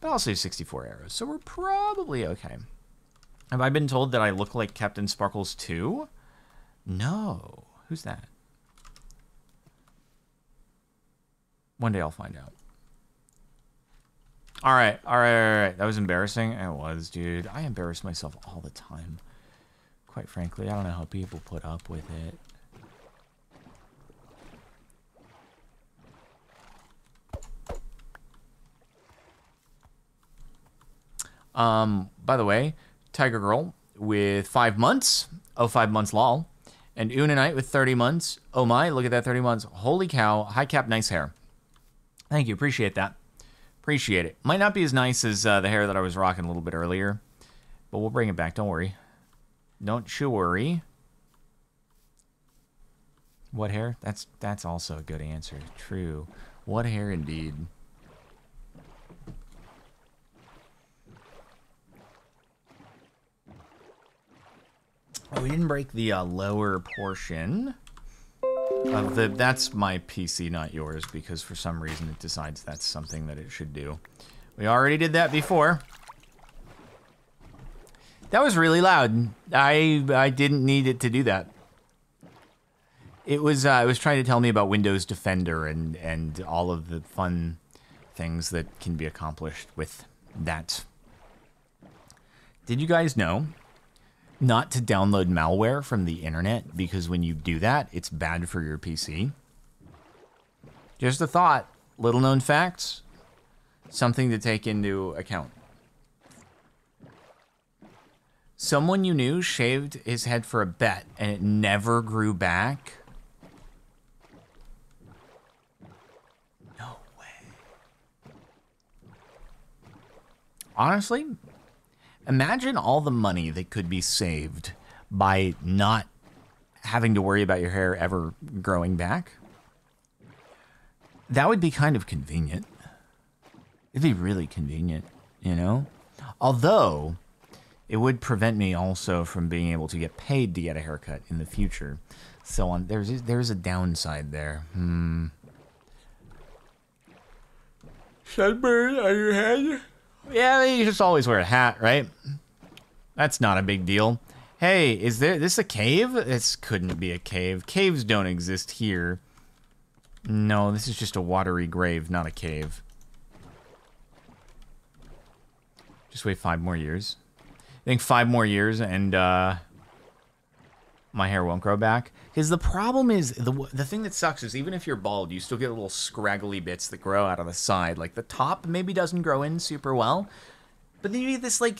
But also 64 arrows. So we're probably okay. Have I been told that I look like CaptainSparklez too? No. Who's that? One day I'll find out. All right, all right, all right. That was embarrassing. It was, dude. I embarrass myself all the time. Quite frankly, I don't know how people put up with it. Um, by the way, Tiger Girl with five months. Oh, five months lol. And Unanite with 30 months. Oh my, look at that 30 months. Holy cow. High cap, nice hair. Thank you. Appreciate that. Appreciate it. Might not be as nice as uh, the hair that I was rocking a little bit earlier, but we'll bring it back. Don't worry. Don't you worry. What hair? That's that's also a good answer. True. What hair indeed. We didn't break the uh, lower portion of the. That's my PC, not yours, because for some reason it decides that's something that it should do. We already did that before. That was really loud. I I didn't need it to do that. It was uh, was trying to tell me about Windows Defender and and all of the fun things that can be accomplished with that. Did you guys know not to download malware from the internet because when you do that, it's bad for your PC? Just a thought, little known facts, something to take into account. Someone you knew shaved his head for a bet and it never grew back. No way. Honestly, imagine all the money that could be saved by not having to worry about your hair ever growing back. That would be kind of convenient. It'd be really convenient, you know? Although, it would prevent me also from being able to get paid to get a haircut in the future. So on there's there's a downside there. Hmm. Sunburn on your head? Yeah, you just always wear a hat, right? That's not a big deal. Hey, is there this a cave? This couldn't be a cave. Caves don't exist here. No, this is just a watery grave, not a cave. Just wait five more years. I think five more years and uh, my hair won't grow back. Because the problem is, the, the thing that sucks is even if you're bald, you still get little scraggly bits that grow out of the side. Like the top maybe doesn't grow in super well. But then you get this like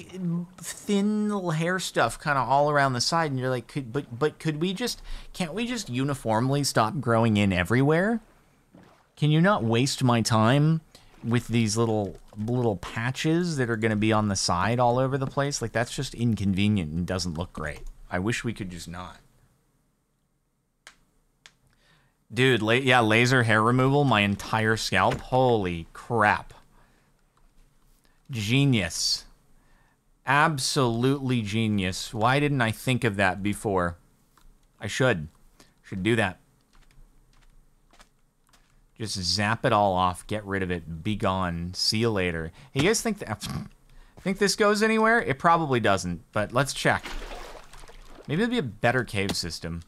thin little hair stuff kind of all around the side, and you're like, could, but but could we just can't we just uniformly stop growing in everywhere? Can you not waste my time with these little little patches that are going to be on the side all over the place? Like that's just inconvenient and doesn't look great. I wish we could just not. Dude, la- yeah, laser hair removal, my entire scalp. Holy crap. Genius. Absolutely genius. Why didn't I think of that before? I should. Should do that. Just zap it all off. Get rid of it. Be gone. See you later. Hey, you guys think that? Think this goes anywhere? It probably doesn't. But let's check. Maybe it'll be a better cave system.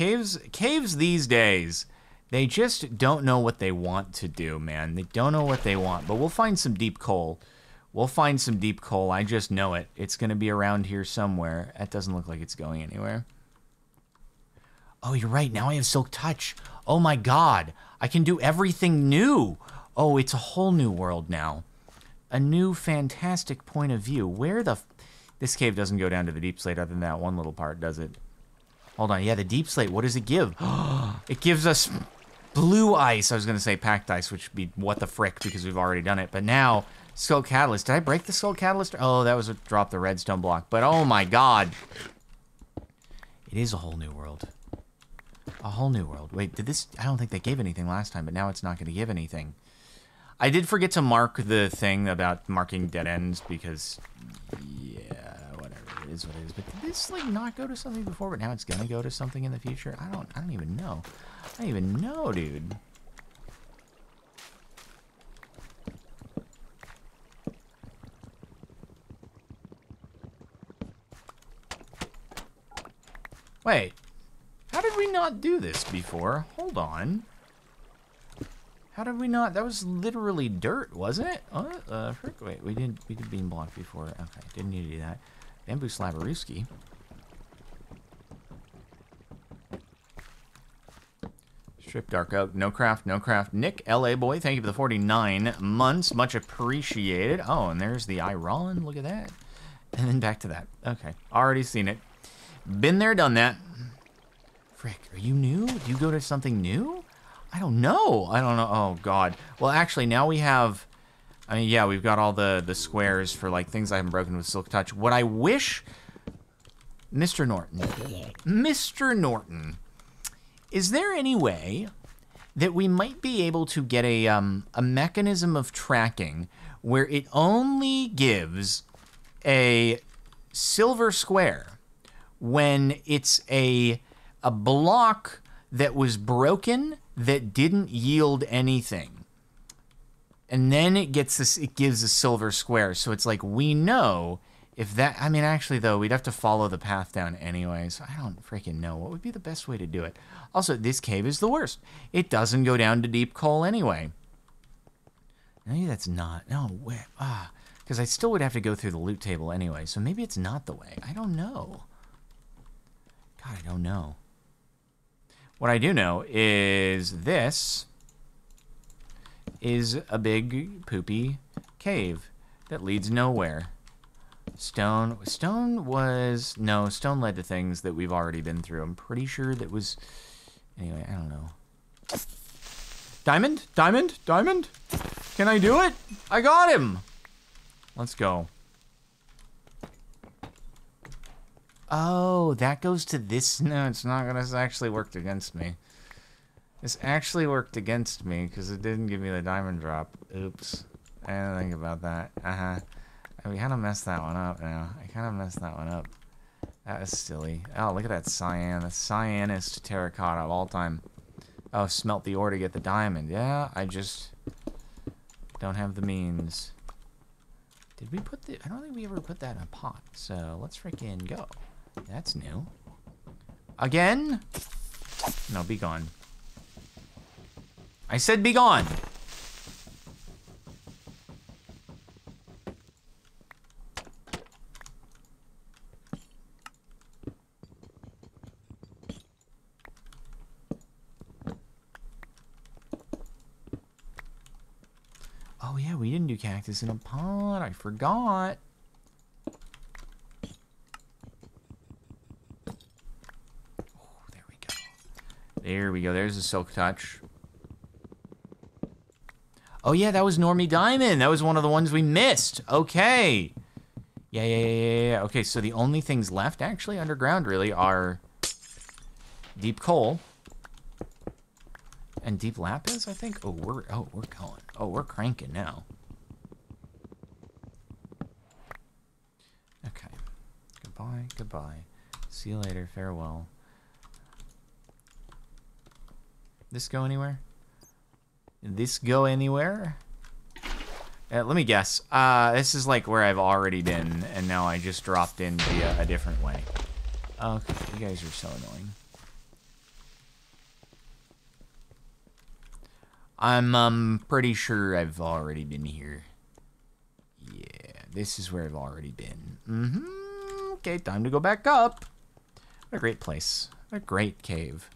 Caves, caves these days, they just don't know what they want to do, man. They don't know what they want. But we'll find some deep coal. We'll find some deep coal. I just know it. It's gonna be around here somewhere. That doesn't look like it's going anywhere. Oh, you're right. Now I have Silk Touch. Oh my god. I can do everything new. Oh, it's a whole new world now. A new fantastic point of view. Where the... This cave doesn't go down to the deep slate other than that one little part, does it? Hold on. Yeah, the deepslate. What does it give? it gives us blue ice. I was going to say packed ice, which would be what the frick because we've already done it. But now, Sculk Catalyst. Did I break the Sculk Catalyst? Oh, that was a drop the redstone block. But oh my god. It is a whole new world. A whole new world. Wait, did this... I don't think they gave anything last time, but now it's not going to give anything. I did forget to mark the thing about marking dead ends because... Yeah, is what it is. But did this, like, not go to something before, but now it's to go to something in the future? I don't... I don't even know. I don't even know, dude. Wait. How did we not do this before? Hold on. How did we not? That was literally dirt, wasn't it? Uh, uh wait, we did we did beam block before. Okay, didn't need to do that. Bamboo Slabaruski. Strip Dark Oak, no craft, no craft. Nick, LA boy, thank you for the 49 months. Much appreciated. Oh, and there's the Iron. Look at that. And then back to that. Okay, already seen it. Been there, done that. Frick, are you new? Do you go to something new? I don't know. I don't know. Oh, God. Well, actually, now we have... I mean, yeah, we've got all the, the squares for, like, things I haven't broken with Silk Touch. What I wish... Mr. Norton. Mr. Norton. Is there any way that we might be able to get a, um, a mechanism of tracking where it only gives a silver square when it's a a block that was broken that didn't yield anything. And then it gets this it gives a silver square. So it's like we know if that I mean actually though we'd have to follow the path down anyway. So I don't freaking know what would be the best way to do it. Also, this cave is the worst. It doesn't go down to deep coal anyway. Maybe that's not. No, where ah because I still would have to go through the loot table anyway. So maybe it's not the way. I don't know. God, I don't know. What I do know is this is a big poopy cave that leads nowhere. Stone, stone was, no, stone led to things that we've already been through. I'm pretty sure that was, anyway, I don't know. Diamond? Diamond? Diamond? Can I do it? I got him! Let's go. Oh, that goes to this. No, it's not gonna. Actually worked against me. This actually worked against me because it didn't give me the diamond drop. Oops. I didn't think about that. Uh huh. We kind of messed that one up now. I kind of messed that one up. That was silly. Oh, look at that cyan. The cyanest terracotta of all time. Oh, smelt the ore to get the diamond. Yeah, I just don't have the means. Did we put the... I don't think we ever put that in a pot. So, let's freaking go. That's new. Again? No, be gone. I said be gone. Oh yeah, we didn't do cactus in a pot. I forgot. there we go. There we go. There's a silk touch. Oh yeah, that was Normie Diamond. That was one of the ones we missed. Okay. Yeah, yeah, yeah, yeah. Okay, so the only things left actually underground really are deep coal and deep lapis, I think. Oh, we're oh we're going. Oh, we're cranking now. Okay. Goodbye, goodbye. See you later. Farewell. This go anywhere? This go anywhere? Uh, let me guess. Uh, this is like where I've already been, and now I just dropped in via a different way. Okay, you guys are so annoying. I'm um pretty sure I've already been here. Yeah, this is where I've already been. Mm-hmm. Okay, time to go back up. What a great place. What a great cave.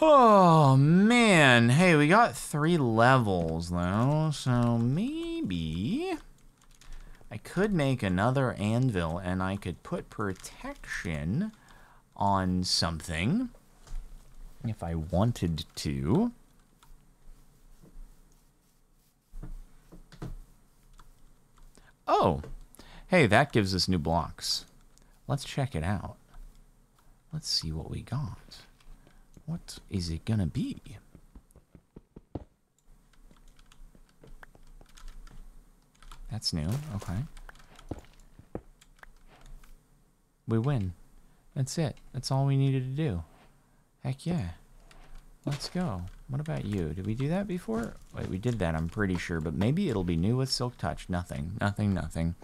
Oh man, hey, we got three levels though, so maybe I could make another anvil and I could put protection on something if I wanted to. Oh, hey, that gives us new blocks. Let's check it out. Let's see what we got. What is it gonna be? That's new. Okay. We win. That's it. That's all we needed to do. Heck yeah. Let's go. What about you? Did we do that before? Wait, we did that, I'm pretty sure. But maybe it'll be new with Silk Touch. Nothing. Nothing, nothing.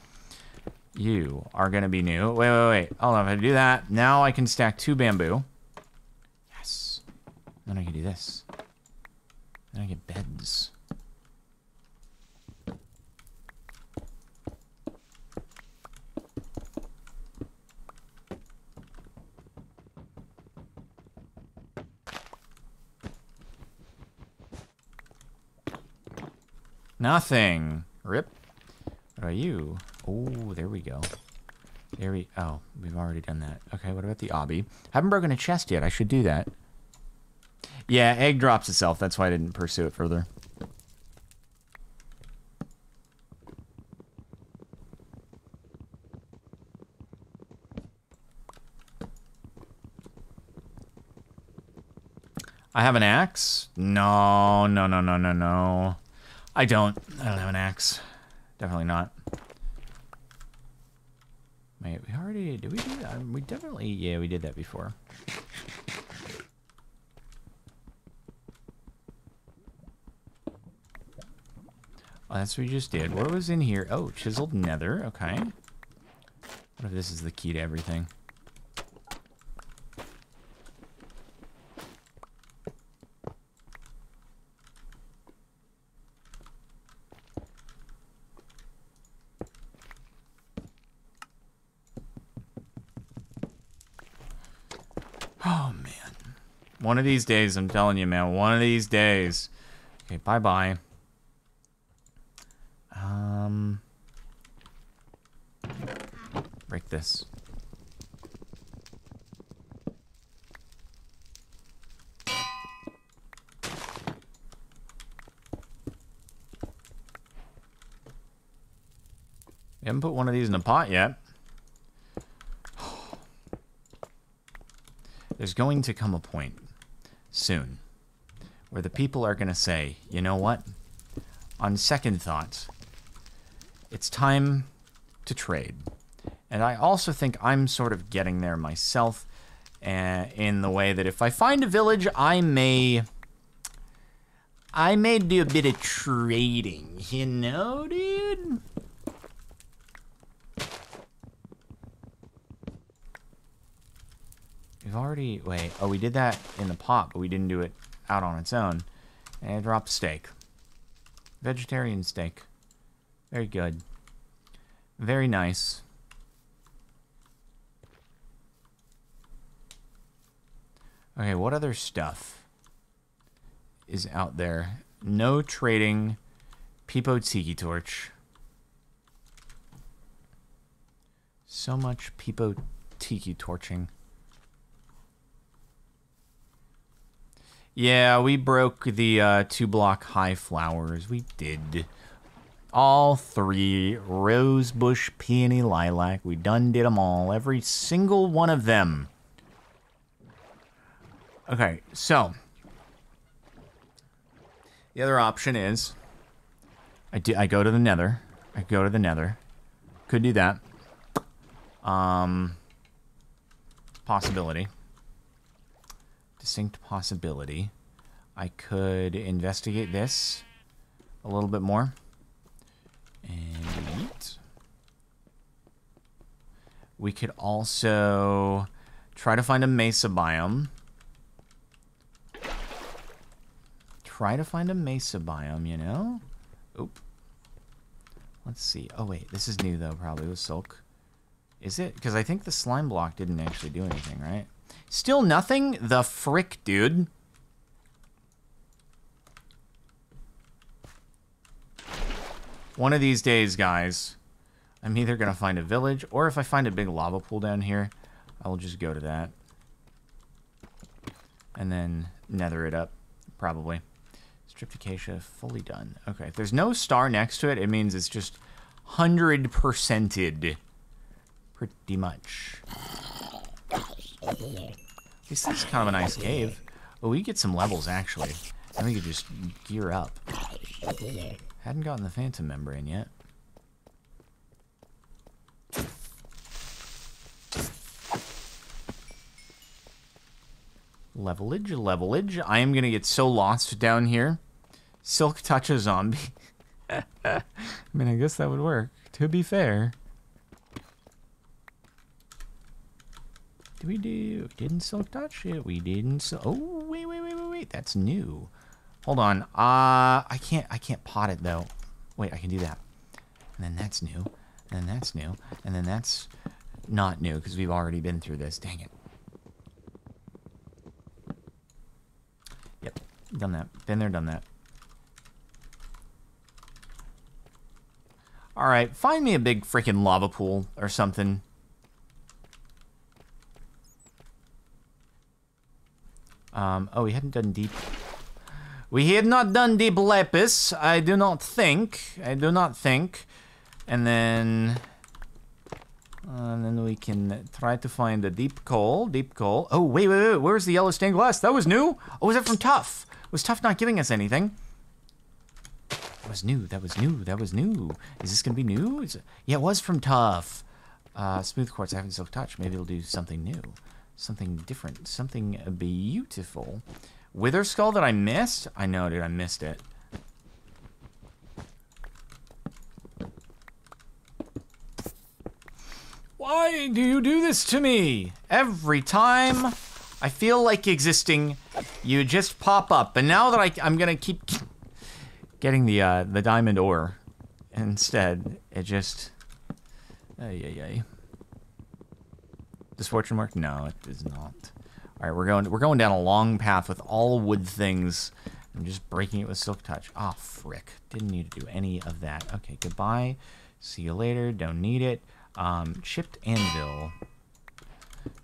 You are going to be new. Wait, wait, wait. Hold on. If I do that, now I can stack two bamboo. Then I can do this. Then I get beds. Nothing. Rip. What are you? Oh, there we go. There we... Oh, we've already done that. Okay, what about the obby? Haven't broken a chest yet. I should do that. Yeah, egg drops itself. That's why I didn't pursue it further. I have an axe? No, no, no, no, no, no. I don't. I don't have an axe. Definitely not. Wait, we already... Did we do that? We definitely... Yeah, we did that before. That's what we just did. What was in here? Oh, chiseled nether. Okay. What if this is the key to everything? Oh, man. One of these days, I'm telling you, man. One of these days. Okay, bye-bye. Um... Break this. Haven't put one of these in a pot yet. There's going to come a point soon where the people are going to say, you know what? On second thought, it's time to trade. And I also think I'm sort of getting there myself uh, in the way that if I find a village, I may. I may do a bit of trading, you know, dude? We've already... Wait. Oh, we did that in the pot, but we didn't do it out on its own. And drop steak. Vegetarian steak. Very good. Very nice. Okay, what other stuff is out there? No trading. Peepo Tiki Torch. So much Peepo Tiki Torching. Yeah, we broke the uh, two block high flowers. We did. All three. Rose, bush, peony, lilac. We done did them all. Every single one of them. Okay, so. The other option is I do I go to the nether. I go to the nether. Could do that. Um possibility. Distinct possibility. I could investigate this a little bit more. And. We could also try to find a mesa biome. Try to find a mesa biome, you know? Oop. Let's see. Oh, wait. This is new, though, probably with Silk. Is it? Because I think the slime block didn't actually do anything, right? Still nothing? The frick, dude. One of these days, guys, I'm either going to find a village, or if I find a big lava pool down here, I will just go to that. And then nether it up, probably. Stripped fully done. Okay, if there's no star next to it, it means it's just 100%ed. Pretty much. This is kind of a nice cave. Oh, we get some levels, actually. And we could just gear up. Hadn't gotten the phantom membrane yet. Levelage, levelage. I am gonna get so lost down here. Silk touch a zombie. I mean, I guess that would work. To be fair. Did we do? Didn't silk touch it? We didn't. So oh, wait, wait, wait, wait, wait. That's new. Hold on. Uh, I can't. I can't pot it though. Wait, I can do that. And then that's new. And then that's new. And then that's not new because we've already been through this. Dang it. Yep, done that. Been there, done that. All right, find me a big freaking lava pool or something. Um, oh, we hadn't done deep. We had not done deep lapis. I do not think. I do not think. And then, and then we can try to find a deep coal. Deep coal. Oh, wait, wait, wait. Where's the yellow stained glass? That was new. Oh, was that from Tuff? Was Tuff not giving us anything? That was new. That was new. That was new. Is this gonna be new? It... Yeah, it was from Tuff. Uh, smooth quartz. I haven't silk touch. Maybe it'll do something new, something different, something beautiful. Wither skull that I missed? I know, dude. I missed it. Why do you do this to me? Every time I feel like existing, you just pop up. And now that I, I'm gonna keep getting the uh, the diamond ore instead, it just, ay ay ay. Does fortune work? No, it does not. All right, we're going we're going down a long path with all wood things. I'm just breaking it with silk touch. Ah, oh, frick! Didn't need to do any of that. Okay, goodbye. See you later. Don't need it. Um, chipped anvil.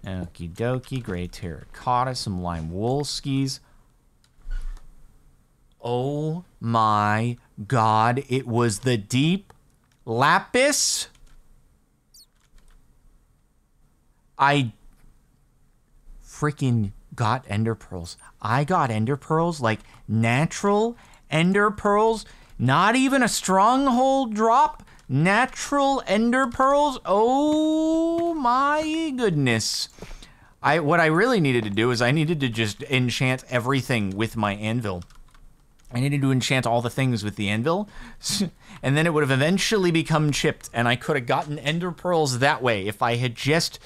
Okie dokie, gray terracotta, some lime wool skis. Oh my god, it was the deep lapis? I freaking got ender pearls. I got ender pearls, like natural ender pearls, not even a stronghold drop natural ender pearls. Oh my goodness. I what I really needed to do is I needed to just enchant everything with my anvil. I needed to enchant all the things with the anvil, and then it would have eventually become chipped, and I could have gotten ender pearls that way if I had just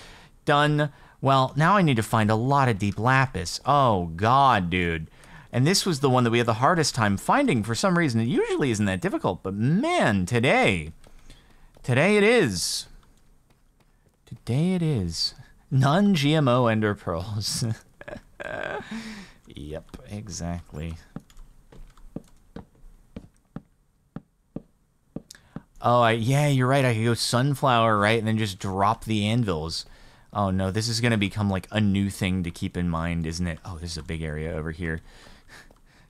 done. Well, now I need to find a lot of deep lapis. Oh god, dude. And this was the one that we had the hardest time finding for some reason. It usually isn't that difficult, but man, today Today it is. Today it is. Non GMO ender pearls. yep, exactly. Oh, I, yeah, you're right. I could go sunflower, right? And then just drop the anvils. Oh, no, this is going to become like a new thing to keep in mind, isn't it? Oh, this is a big area over here.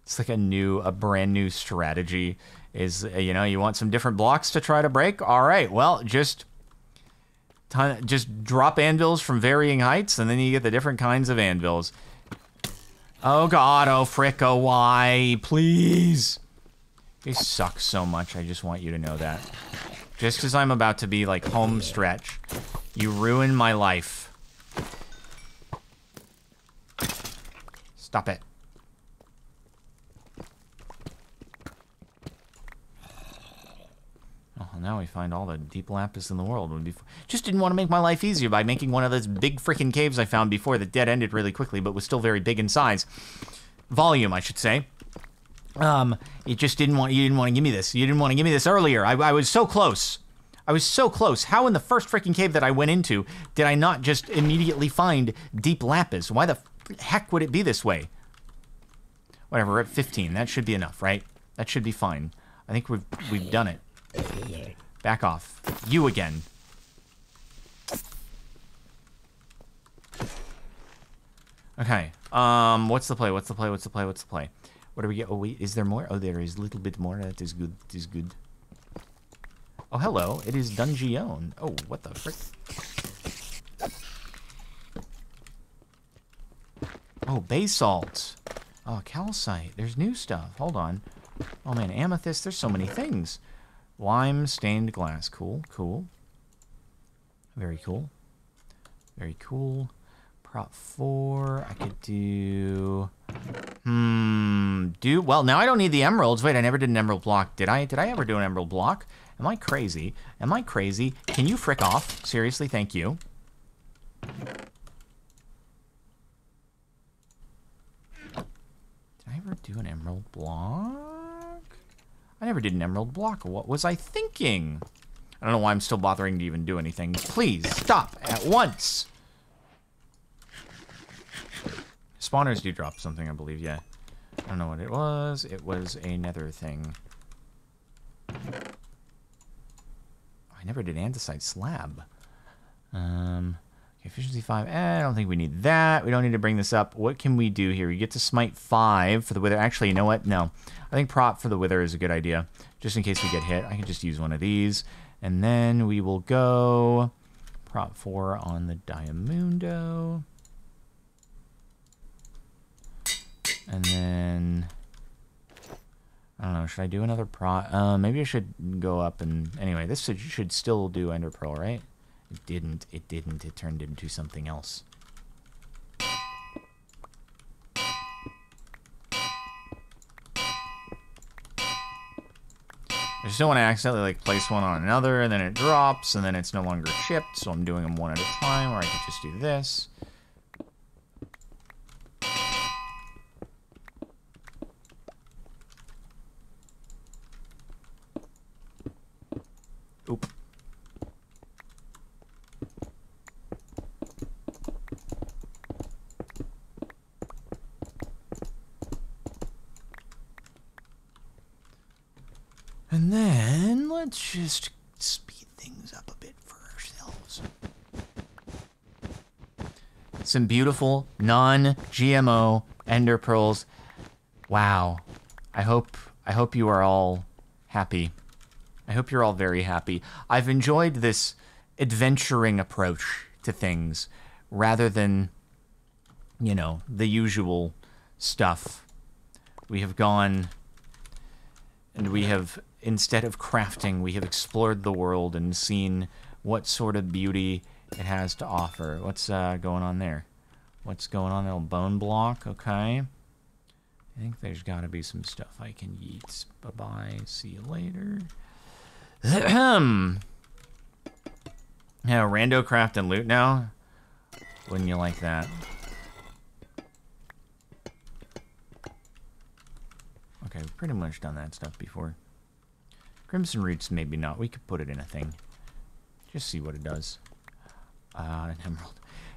It's like a new, a brand new strategy is uh, you know you want some different blocks to try to break all right well just ton, just drop anvils from varying heights and then you get the different kinds of anvils oh god oh frick oh why please They suck so much. I just want you to know that. Just as I'm about to be like home stretch, you ruin my life. Stop it. Now we find all the deep lapis in the world. Just didn't want to make my life easier by making one of those big freaking caves I found before that dead ended really quickly, but was still very big in size, volume, I should say. Um, you just didn't want you didn't want to give me this. You didn't want to give me this earlier. I, I was so close. I was so close. How in the first freaking cave that I went into did I not just immediately find deep lapis? Why the heck would it be this way? Whatever, we're at 15. That should be enough, right? That should be fine. I think we've we've done it. Back off. You again. Okay. Um, what's the play? What's the play? What's the play? What's the play? What do we get? Oh wait, is there more? Oh, there is a little bit more. That is good. That is good. Oh, hello. It is Dungeon. Oh, what the frick? Oh, basalt. Oh, calcite. There's new stuff. Hold on. Oh man, amethyst. There's so many things. Lime stained glass. Cool, cool. Very cool. Very cool. Prot four. I could do. Hmm. Do well. Now I don't need the emeralds. Wait, I never did an emerald block. Did I? Did I ever do an emerald block? Am I crazy? Am I crazy? Can you frick off? Seriously, thank you. Did I ever do an emerald block? I never did an emerald block. What was I thinking? I don't know why I'm still bothering to even do anything. Please stop at once. Spawners do drop something, I believe, yeah. I don't know what it was. It was a nether thing. I never did andesite slab. Um, efficiency 5. Eh, I don't think we need that. We don't need to bring this up. What can we do here? We get to smite 5 for the wither. Actually, you know what? No. I think prot for the wither is a good idea. Just in case we get hit, I can just use one of these. And then we will go prot 4 on the Diamundo. And then I don't know. Should I do another prot? Uh, maybe I should go up and anyway. This should, should still do Ender Pearl, right? It didn't. It didn't. It turned into something else. I just don't want to accidentally like place one on another, and then it drops, and then it's no longer chipped. So I'm doing them one at a time, or I could just do this. Oop. And then let's just speed things up a bit for ourselves. Some beautiful non-GMO ender pearls. Wow. I hope I hope you are all happy. I hope you're all very happy. I've enjoyed this adventuring approach to things rather than, you know, the usual stuff. We have gone and we have, instead of crafting, we have explored the world and seen what sort of beauty it has to offer. What's uh, going on there? What's going on? Little bone block, okay. I think there's got to be some stuff I can eat. Bye-bye. See you later. Ahem. yeah, rando craft and loot now. Wouldn't you like that? Okay, we've pretty much done that stuff before. Crimson Roots, maybe not. We could put it in a thing. Just see what it does. Uh, an emerald.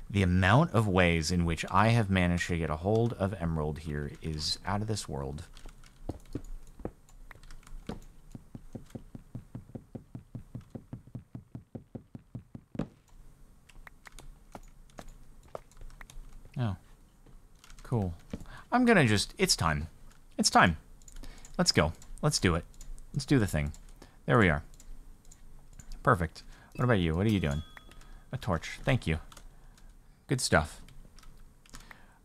The amount of ways in which I have managed to get a hold of emerald here is out of this world. Oh. Cool. I'm gonna just... It's time. It's time. Let's go. Let's do it. Let's do the thing. There we are. Perfect. What about you? What are you doing? A torch. Thank you. Good stuff.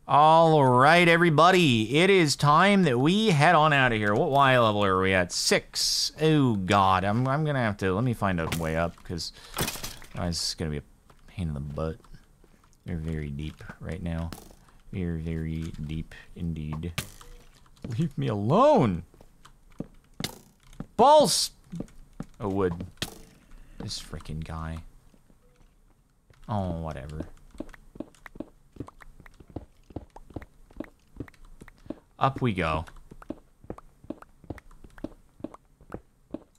All right, everybody. It is time that we head on out of here. What Y level are we at? Six. Oh, God. I'm, I'm going to have to... Let me find a way up, because oh, it's going to be a pain in the butt. We're very deep right now. We're very deep indeed. Leave me alone! Balls! Oh, wood. This freaking guy. Oh, whatever. Up we go.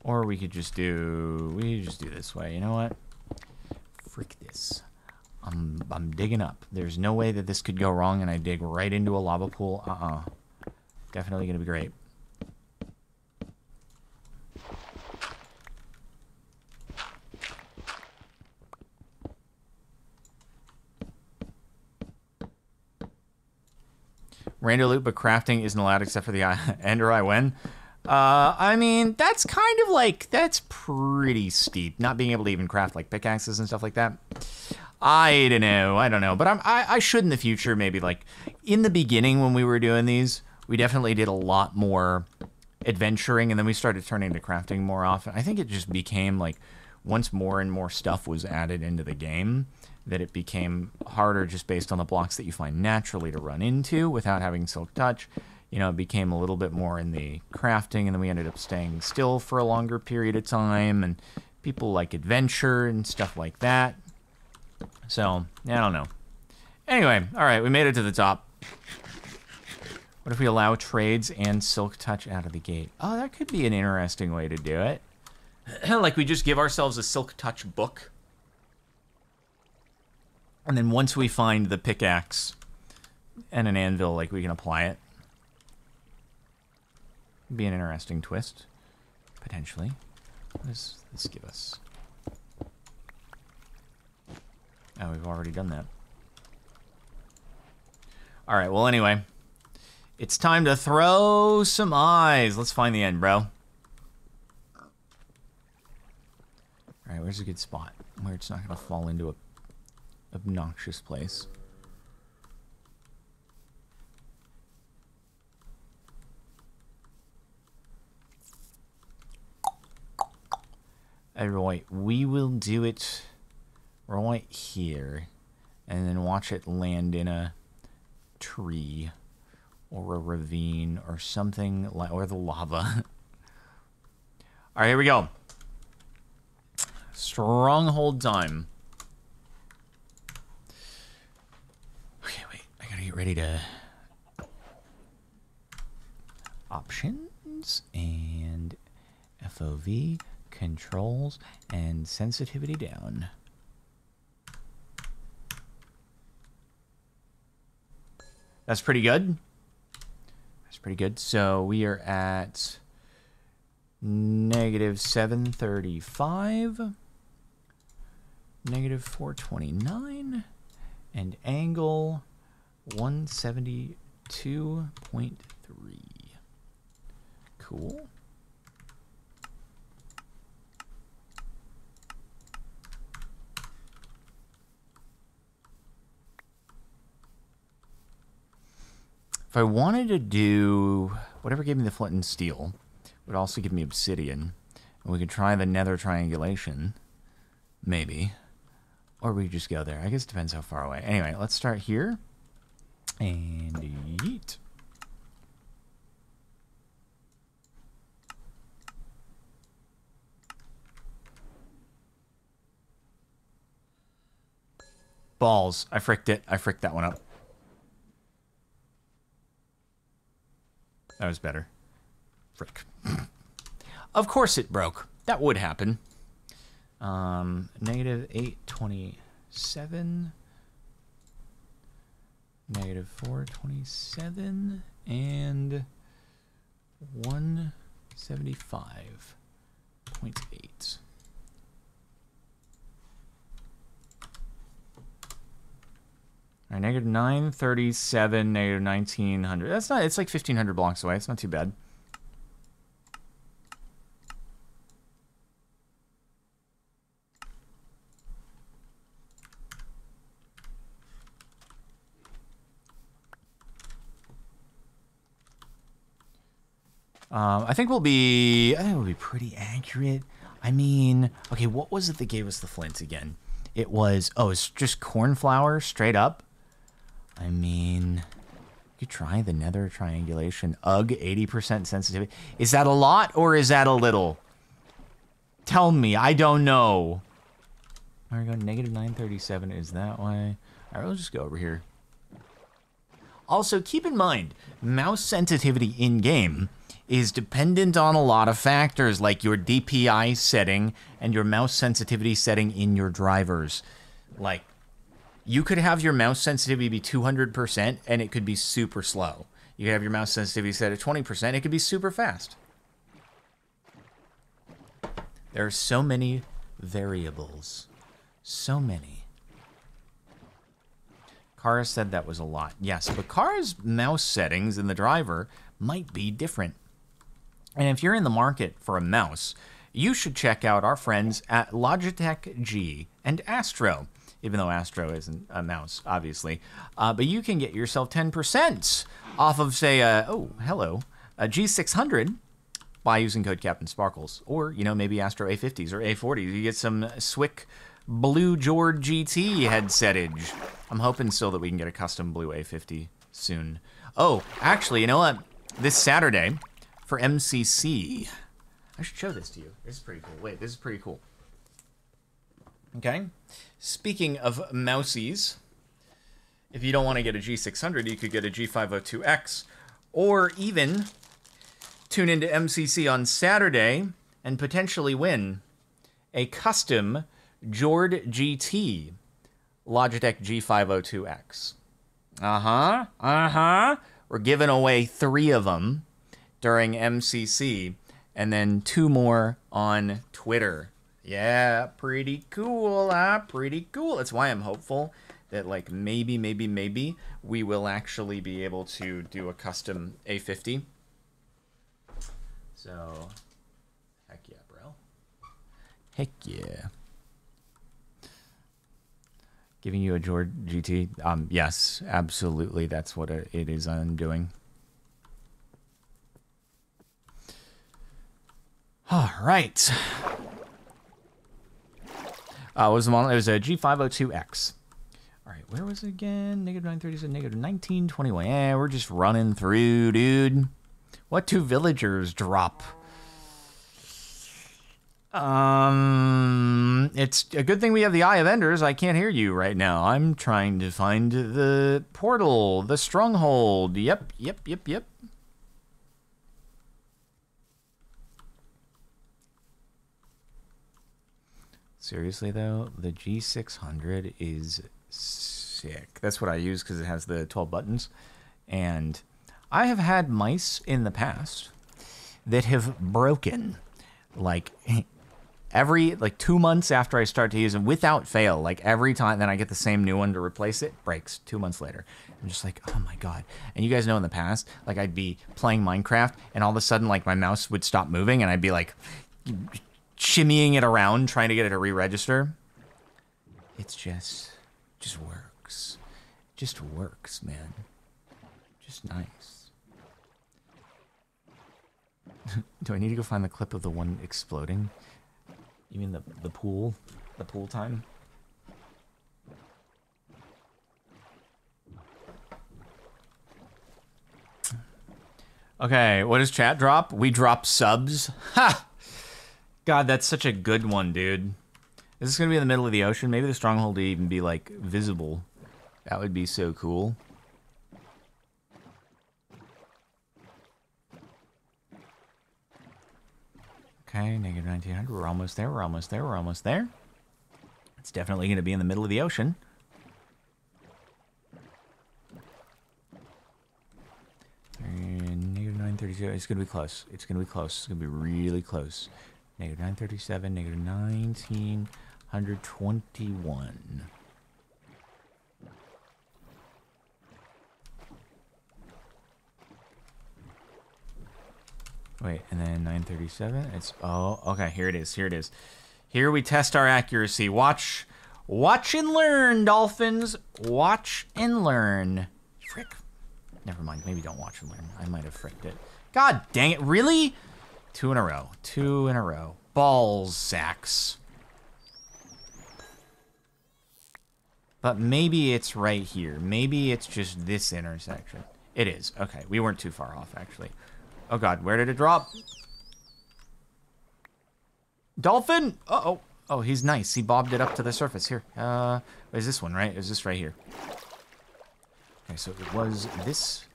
Or we could just do... We just do this way. You know what? Freak this. I'm, I'm digging up. There's no way that this could go wrong and I dig right into a lava pool. Uh-uh. Definitely going to be great. Random loot, but crafting isn't allowed except for the end or I win. Uh, I mean, that's kind of like, that's pretty steep. Not being able to even craft like pickaxes and stuff like that. I don't know. I don't know. But I'm, I, I should in the future maybe like in the beginning when we were doing these, we definitely did a lot more adventuring and then we started turning to crafting more often. I think it just became like once more and more stuff was added into the game that it became harder just based on the blocks that you find naturally to run into without having Silk Touch. You know, it became a little bit more in the crafting, and then we ended up staying still for a longer period of time, and people like adventure and stuff like that. So, I don't know. Anyway, all right, we made it to the top. What if we allow trades and Silk Touch out of the gate? Oh, that could be an interesting way to do it. like we just give ourselves a Silk Touch book and then once we find the pickaxe and an anvil, like we can apply it. Be an interesting twist, potentially. What does this give us? Oh, we've already done that. All right, well, anyway. It's time to throw some eyes. Let's find the end, bro. All right, where's a good spot where it's not going to fall into a obnoxious place. Alright, we will do it right here. And then watch it land in a tree or a ravine or something like or the lava. Alright, here we go. Stronghold time. Get ready to options and FOV controls and sensitivity down. That's pretty good. That's pretty good. So we are at negative 735, negative 429, and angle 172.3. Cool. If I wanted to do whatever gave me the flint and steel, would also give me obsidian. And we could try the nether triangulation. Maybe. Or we could just go there. I guess it depends how far away. Anyway, let's start here. And yeet. Balls. I fricked it. I fricked that one up. That was better. Frick. of course it broke. That would happen. Um, negative 827 negative 427 and 175.8. All right, negative 937, negative 1900. That's not, it's like 1500 blocks away. It's not too bad. Um, I think we'll be. I think we'll be pretty accurate. I mean, okay, what was it that gave us the flints again? It was oh, it's just cornflower straight up. I mean, you try the nether triangulation. Ugh, 80% sensitivity. Is that a lot or is that a little? Tell me, I don't know. There we go, negative 937 is that way. All right, we'll just go over here. Also, keep in mind, mouse sensitivity in game is dependent on a lot of factors like your DPI setting and your mouse sensitivity setting in your drivers. Like, you could have your mouse sensitivity be 200% and it could be super slow. You could have your mouse sensitivity set at 20%, it could be super fast. There are so many variables. So many. Kara said that was a lot. Yes, but Kara's mouse settings in the driver might be different. And if you're in the market for a mouse, you should check out our friends at Logitech G and Astro, even though Astro isn't a mouse, obviously. Uh, but you can get yourself 10% off of, say, a, oh, hello, a G600 by using code CaptainSparklez, or you know maybe Astro A50s or A40s. You get some Swick Blue Jord GT headsetage. I'm hoping still that we can get a custom Blue A50 soon. Oh, actually, you know what? This Saturday for MCC, I should show this to you. This is pretty cool. Wait, this is pretty cool. Okay. Speaking of mousies, if you don't want to get a G600, you could get a G502X, or even tune into MCC on Saturday and potentially win a custom Jord GT Logitech G502X. Uh huh. Uh huh. We're giving away three of them during MCC and then two more on Twitter. Yeah, pretty cool, huh? Pretty cool. That's why I'm hopeful that, like, maybe, maybe, maybe we will actually be able to do a custom A50 so, heck yeah, bro. Heck yeah. Giving you a Jord GT? Um, yes, absolutely. That's what it is I'm doing. All right. Uh, was the model? It was a G502X. All right, where was it again? Negative 937, negative 1921. Yeah, we're just running through, dude. What two villagers drop? Um, it's a good thing we have the Eye of Enders. I can't hear you right now. I'm trying to find the portal, the stronghold. Yep, yep, yep, yep. Seriously though, the G600 is sick. That's what I use because it has the 12 buttons. And I have had mice in the past that have broken like every like two months after I start to use them without fail. Like every time, then I get the same new one to replace it, breaks two months later. I'm just like, oh my god. And you guys know in the past, like I'd be playing Minecraft and all of a sudden, like my mouse would stop moving and I'd be like shimmying it around trying to get it to re-register. It's just, just works. Just works, man. Just nice. Do I need to go find the clip of the one exploding? You mean the the pool? The pool time? Okay, what does chat drop? We drop subs. Ha! God, that's such a good one, dude. Is this gonna be in the middle of the ocean? Maybe the stronghold would even be like visible. That would be so cool. Okay, negative 1900. We're almost there. We're almost there. We're almost there. It's definitely going to be in the middle of the ocean. And negative 932. It's going to be close. It's going to be close. It's going to be really close. Negative 937, negative 1921. Wait, and then 937. It's oh, okay. Here it is. Here it is. Here we test our accuracy. Watch, watch and learn, dolphins. Watch and learn. Frick. Never mind. Maybe don't watch and learn. I might have fricked it. God dang it, really? Two in a row. Two in a row. Balls sacks. But maybe it's right here. Maybe it's just this intersection. It is. Okay, we weren't too far off, actually. Oh god, where did it drop? Dolphin! Uh-oh. Oh, he's nice. He bobbed it up to the surface. Here. Uh, is this one, right? Is this right here? Okay, so it was this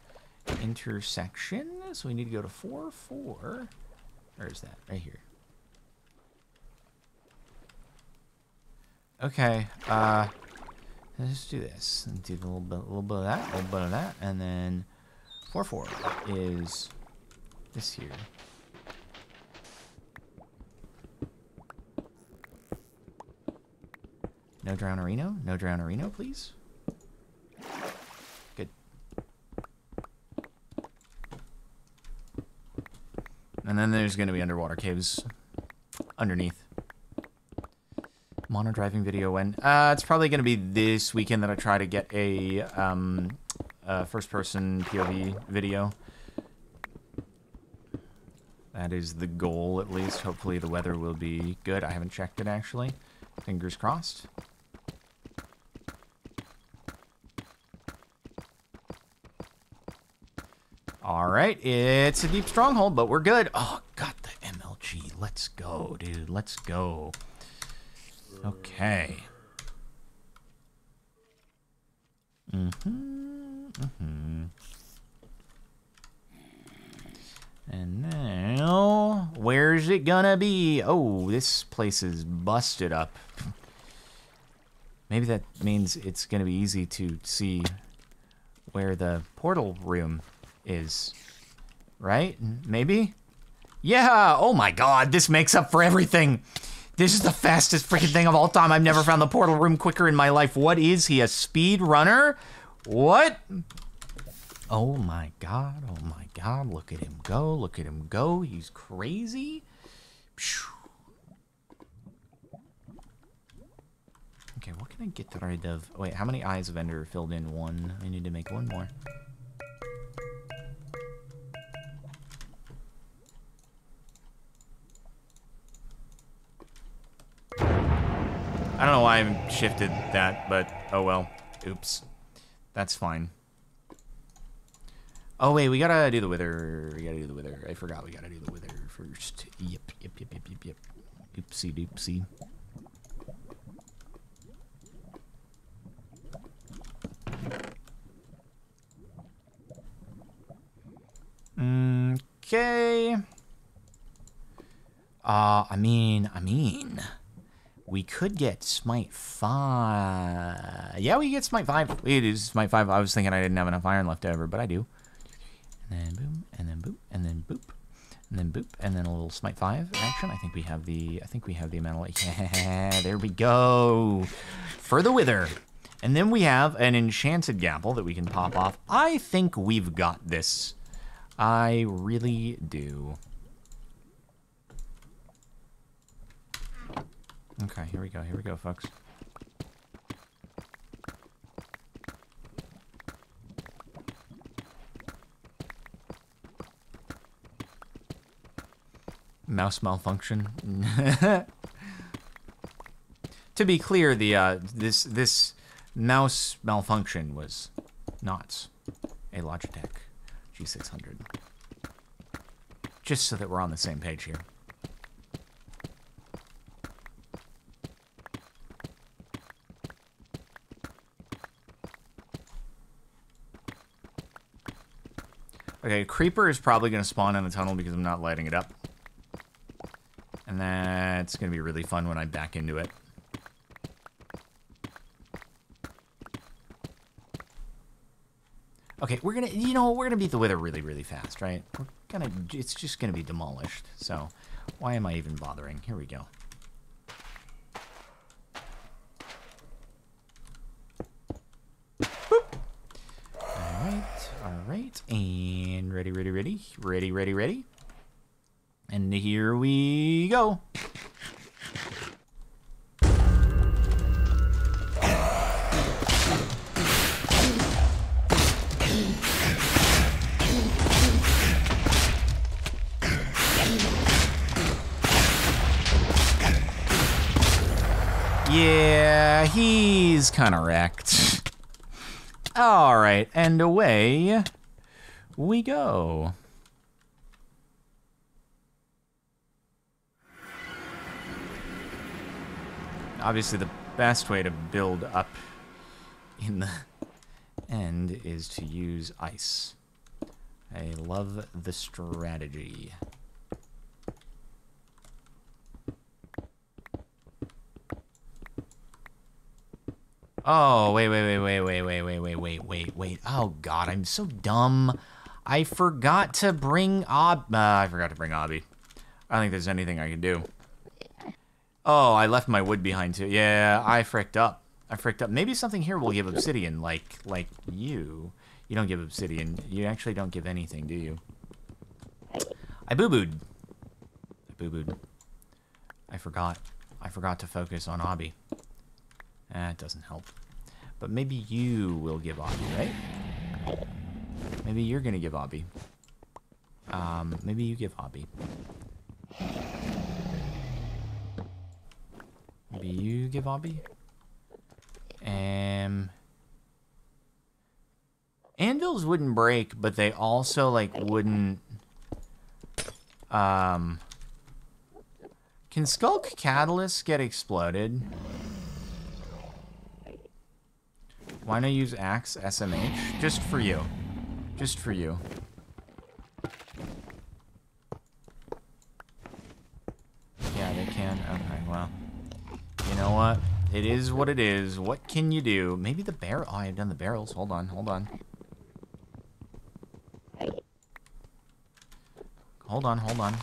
intersection. So we need to go to 4, 4. Where is that? Right here. Okay, uh, let's do this. And Do a little bit, a little bit of that, a little bit of that, and then 4, 4 is this here. No Drownerino? No Drownerino, please? And then there's going to be underwater caves underneath. Mono driving video when? Uh, it's probably going to be this weekend that I try to get a, um, a first person POV video. That is the goal, at least. Hopefully the weather will be good. I haven't checked it, actually. Fingers crossed. All right, it's a deep stronghold, but we're good. Oh, got the MLG. Let's go, dude. Let's go. Okay. Mm-hmm. Mm-hmm. And now, where's it gonna be? Oh, this place is busted up. Maybe that means it's gonna be easy to see where the portal room is. Right? Maybe? Yeah! Oh my god, this makes up for everything! This is the fastest freaking thing of all time. I've never found the portal room quicker in my life. What is he, a speed runner? What? Oh my god, oh my god, look at him go, look at him go. He's crazy. Okay, what can I get rid of? Wait, how many eyes of Ender filled in? One. I need to make one more. I don't know why I shifted that, but oh well. Oops. That's fine. Oh wait, we gotta do the wither. We gotta do the wither. I forgot we gotta do the wither first. Yep, yep, yep, yep, yep, yep. Oopsie doopsie. Okay. Uh, I mean, I mean, we could get Smite 5. Yeah, we get Smite 5. It is Smite 5. I was thinking I didn't have enough iron left over, but I do. And then boom, and then boop, and then boop, and then boop, and then a little Smite 5 action. I think we have the, I think we have the amount of, yeah, there we go. For the Wither. And then we have an Enchanted Gapple that we can pop off. I think we've got this. I really do. Okay, here we go, here we go, folks. Mouse malfunction. to be clear, the uh, this this mouse malfunction was not a Logitech G600. Just so that we're on the same page here. Okay, Creeper is probably going to spawn in the tunnel because I'm not lighting it up. And that's going to be really fun when I back into it. Okay, we're gonna, you know, we're gonna beat the Wither really, really fast, right? We're gonna, it's just gonna be demolished. So, why am I even bothering? Here we go. Alright, right, and ready, ready, ready, ready, ready, ready. And here we go. Yeah, he's kind of wrecked. All right, and away we go. Obviously, the best way to build up in the end is to use ice. I love the strategy. Oh, wait, wait, wait, wait, wait, wait, wait, wait, wait, wait, wait. Oh, God, I'm so dumb. I forgot to bring Ob... Uh, I forgot to bring Obby. I don't think there's anything I can do. Oh, I left my wood behind, too. Yeah, I fricked up. I fricked up. Maybe something here will give obsidian, like like you. You don't give obsidian. You actually don't give anything, do you? I boo-booed. I boo-booed. I forgot. I forgot to focus on Obby. That doesn't help. But maybe you will give Obby, right? Maybe you're gonna give Obby. Um, maybe you give Obby. Maybe you give Obby? Um, anvils wouldn't break, but they also like wouldn't. Um, can Sculk Catalyst get exploded? Why not use Axe SMH? Just for you. Just for you. Yeah, they can. Okay, well. You know what? It is what it is. What can you do? Maybe the barrel. Oh, I've done the barrels. Hold on, hold on. Hold on, hold on.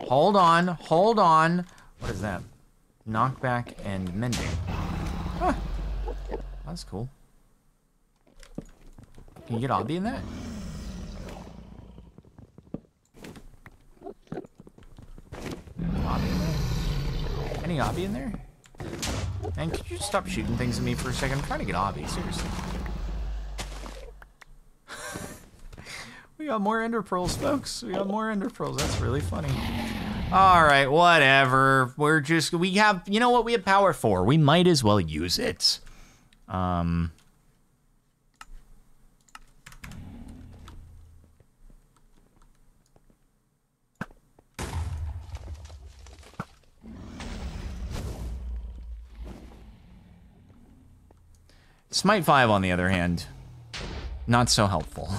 Hold on, hold on. What is that? Knockback and mending. Huh. That's cool. Can you get Obby in that? Obby in there? Any Obby in there? Man, could you stop shooting things at me for a second? I'm trying to get Obby, seriously. we got more ender pearls, folks. We got more ender pearls. That's really funny. All right, whatever. We're just we have you know what we have power for. We might as well use it. Um Smite 5, on the other hand, not so helpful.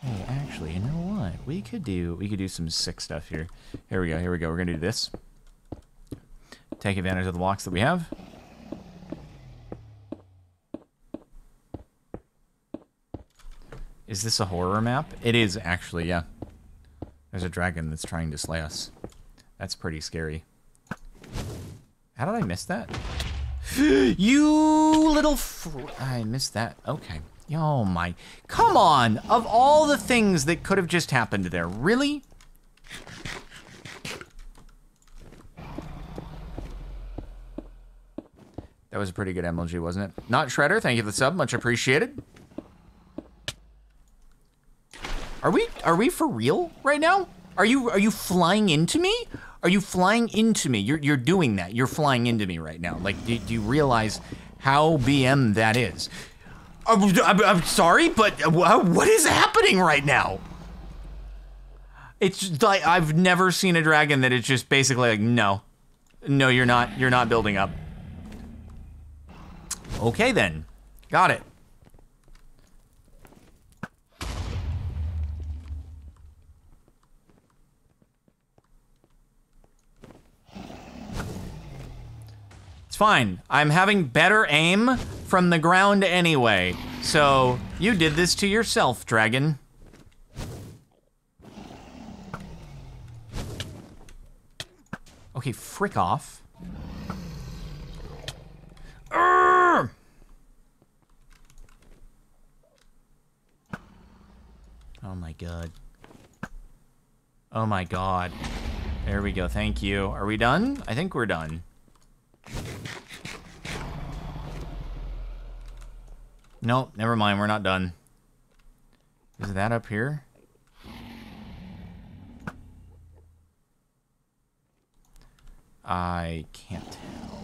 Hey, actually, you know what? We could do we could do some sick stuff here. Here we go. Here we go. We're gonna do this. Take advantage of the blocks that we have. Is this a horror map? It is actually, yeah. There's a dragon that's trying to slay us. That's pretty scary. How did I miss that? you little I missed that. Okay. Oh my. Come on. Of all the things that could have just happened there, really? That was a pretty good MLG, wasn't it? Not Shredder, thank you for the sub, much appreciated. Are we are we for real right now? Are you are you flying into me? Are you flying into me? You're you're doing that. You're flying into me right now. Like, do, do you realize how BM that is? Uh, I'm, I'm, I'm sorry, but uh, what is happening right now? It's like I've never seen a dragon that is just basically like, no, no, you're not. You're not building up. Okay then, got it. It's fine. I'm having better aim from the ground anyway. So, you did this to yourself, dragon. Okay, frick off. Oh my god. Oh my god. There we go, thank you. Are we done? I think we're done. Nope, never mind, we're not done. Is that up here? I can't tell.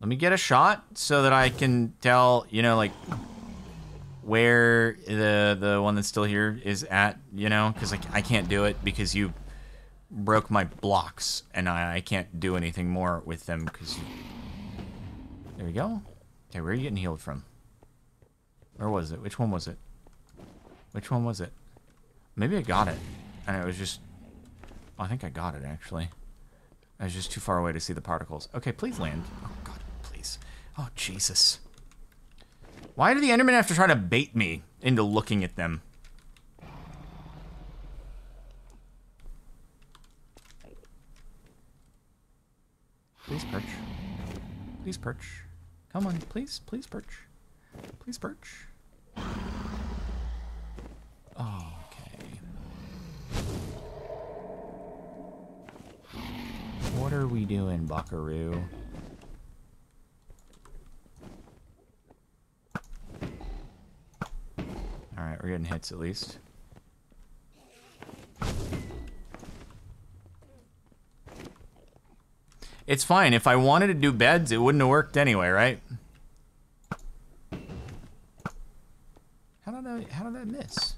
Let me get a shot so that I can tell, you know, like where the the one that's still here is at, you know, because like I can't do it because you broke my blocks and I, I can't do anything more with them because you... There we go. Okay, where are you getting healed from? Where was it? Which one was it? Which one was it? Maybe I got it. And it was just... I think I got it, actually. I was just too far away to see the particles. Okay, please land. Oh, God, please. Oh, Jesus. Why do the Endermen have to try to bait me into looking at them? Please perch. Please perch. Come on, please, please perch. Please perch. Okay. What are we doing, Buckaroo? Alright, we're getting hits at least. It's fine. If I wanted to do beds, it wouldn't have worked anyway, right? How did I how did I miss?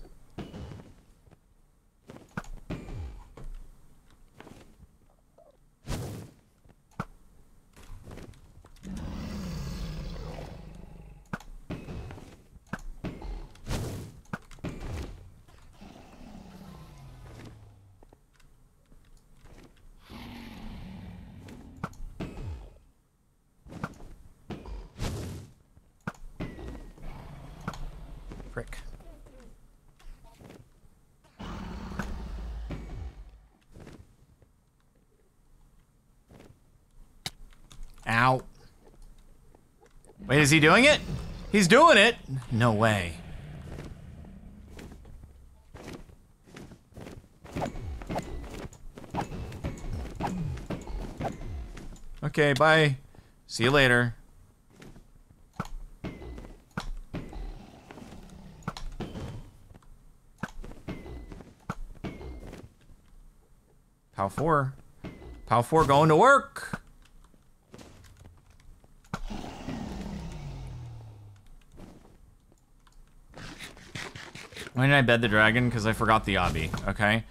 Frick. Ow. Wait, is he doing it? He's doing it? No way. Okay, bye. See you later. Pow 4. Pow 4 going to work. Why didn't I bed the dragon? Because I forgot the obby, okay?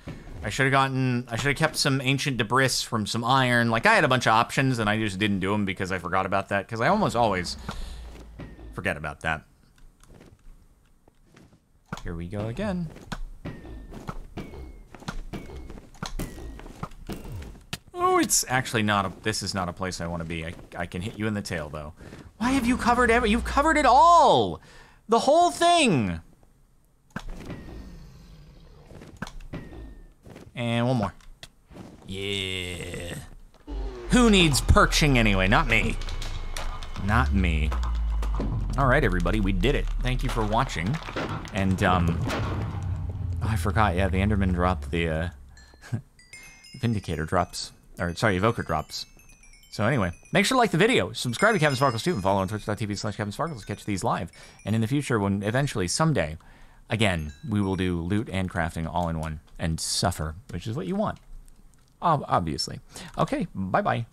I should have gotten, I should have kept some ancient debris from some iron. Like, I had a bunch of options, and I just didn't do them because I forgot about that. Because I almost always forget about that. Here we go again. Oh, it's actually not a, this is not a place I want to be. I, I can hit you in the tail, though. Why have you covered every, you've covered it all! The whole thing! And one more. Yeah. Who needs perching anyway? Not me. Not me. All right, everybody, we did it. Thank you for watching. And, um, oh, I forgot. Yeah, the Enderman dropped the, uh, Vindicator drops. Or, sorry, Evoker drops. So anyway, make sure to like the video, subscribe to CaptainSparklez too, and follow on twitch.tv slash CaptainSparklez to catch these live. And in the future, when eventually, someday, again, we will do loot and crafting all in one and suffer, which is what you want. Obviously. Okay, bye-bye.